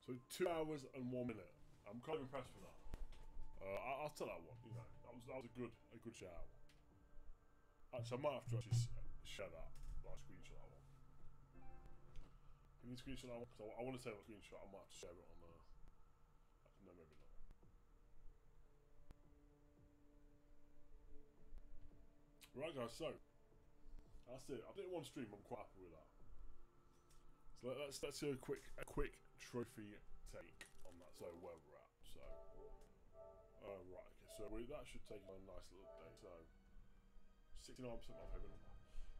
So two hours and one minute. I'm kind of impressed with that. Uh, I, I'll tell that one. You know, that was that was a good a good shout. Actually, I might have to actually share that. Like screenshot that one. Can you screenshot that one? 'Cause I, I want to say a screenshot. I might have to share it on. Uh, no, maybe not. Right, guys. So that's it. I did one stream. I'm quite happy with that. So let- let's let's do a quick a quick trophy take on that. So where we're at. So uh, right. Okay. So we, that should take a nice little day. So sixty nine percent off even.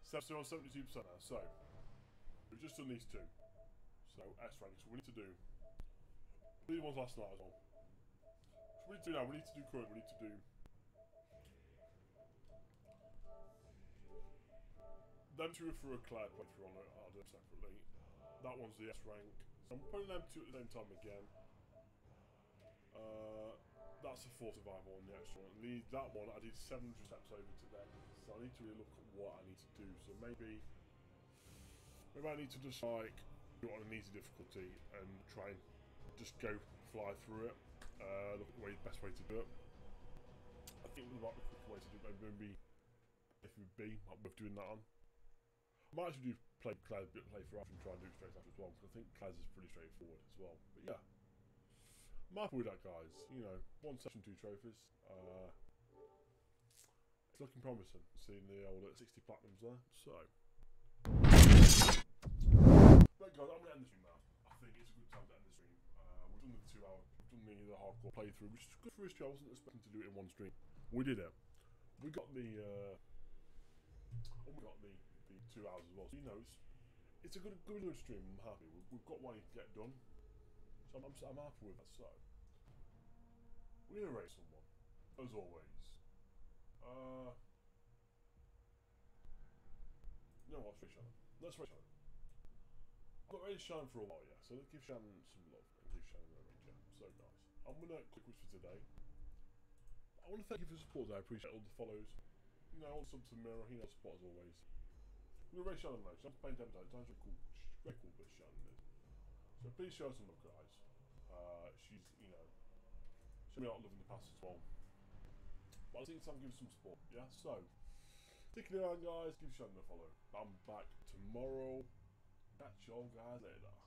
Seventy on seventy two percent now. So we've just done these two. So S rank. So we need to do these ones last night as well. So we need to do now. We need to do current. We need to do. Them two are for a Claire playthrough on it, I'll do them separately. That one's the S rank. So I'm putting them two at the same time again. Uh, that's a 4 survival on the extra one. These, that one I did 700 steps over today. So I need to really look at what I need to do. So maybe maybe I need to just like do it on an easy difficulty and try and just go fly through it. Uh, look at the way, best way to do it. I think be a way to do it. Maybe, if FB might be worth doing that on. Might actually do play bit play for after and try and do straight after as well because I think Claire's is pretty straightforward as well. But yeah, I'm with that, guys. You know, one session, two trophies. Uh, it's looking promising. Seeing the old uh, 60 platinums there. So, but guys, I'm gonna end the stream now. I think it's a good time to end the stream. Uh, we've done the two hour, we've done the, hardcore playthrough, which is good for history. I wasn't expecting to do it in one stream. We did it. We got the. Uh, and we got the, the two hours as well. So you know, it's it's a good good good stream. I'm happy. We've, we've got one to get done. So I'm, I'm, I'm happy with that. So we're gonna rate someone as always. Uh, what? Let's rate Shannon. Let's rate Shannon. I've not rated Shannon for a while, yeah. So let's give Shannon some love give Shannon a rate. Yeah, so nice. I'm gonna click wish for today. I want to thank you for the support. I appreciate all the follows. You know, all the subs to Mirror. He knows support as always. We're very Shannon though. Shannon's playing Demon Times. very cool. Very cool, but Shannon is. So please show her some love, guys. Uh, she's, you know, lot of love in the past as well. But I think it's time to give some support. Yeah. So, stick it around, guys. Give Shannon a follow. I'm back tomorrow. Catch y'all guys later.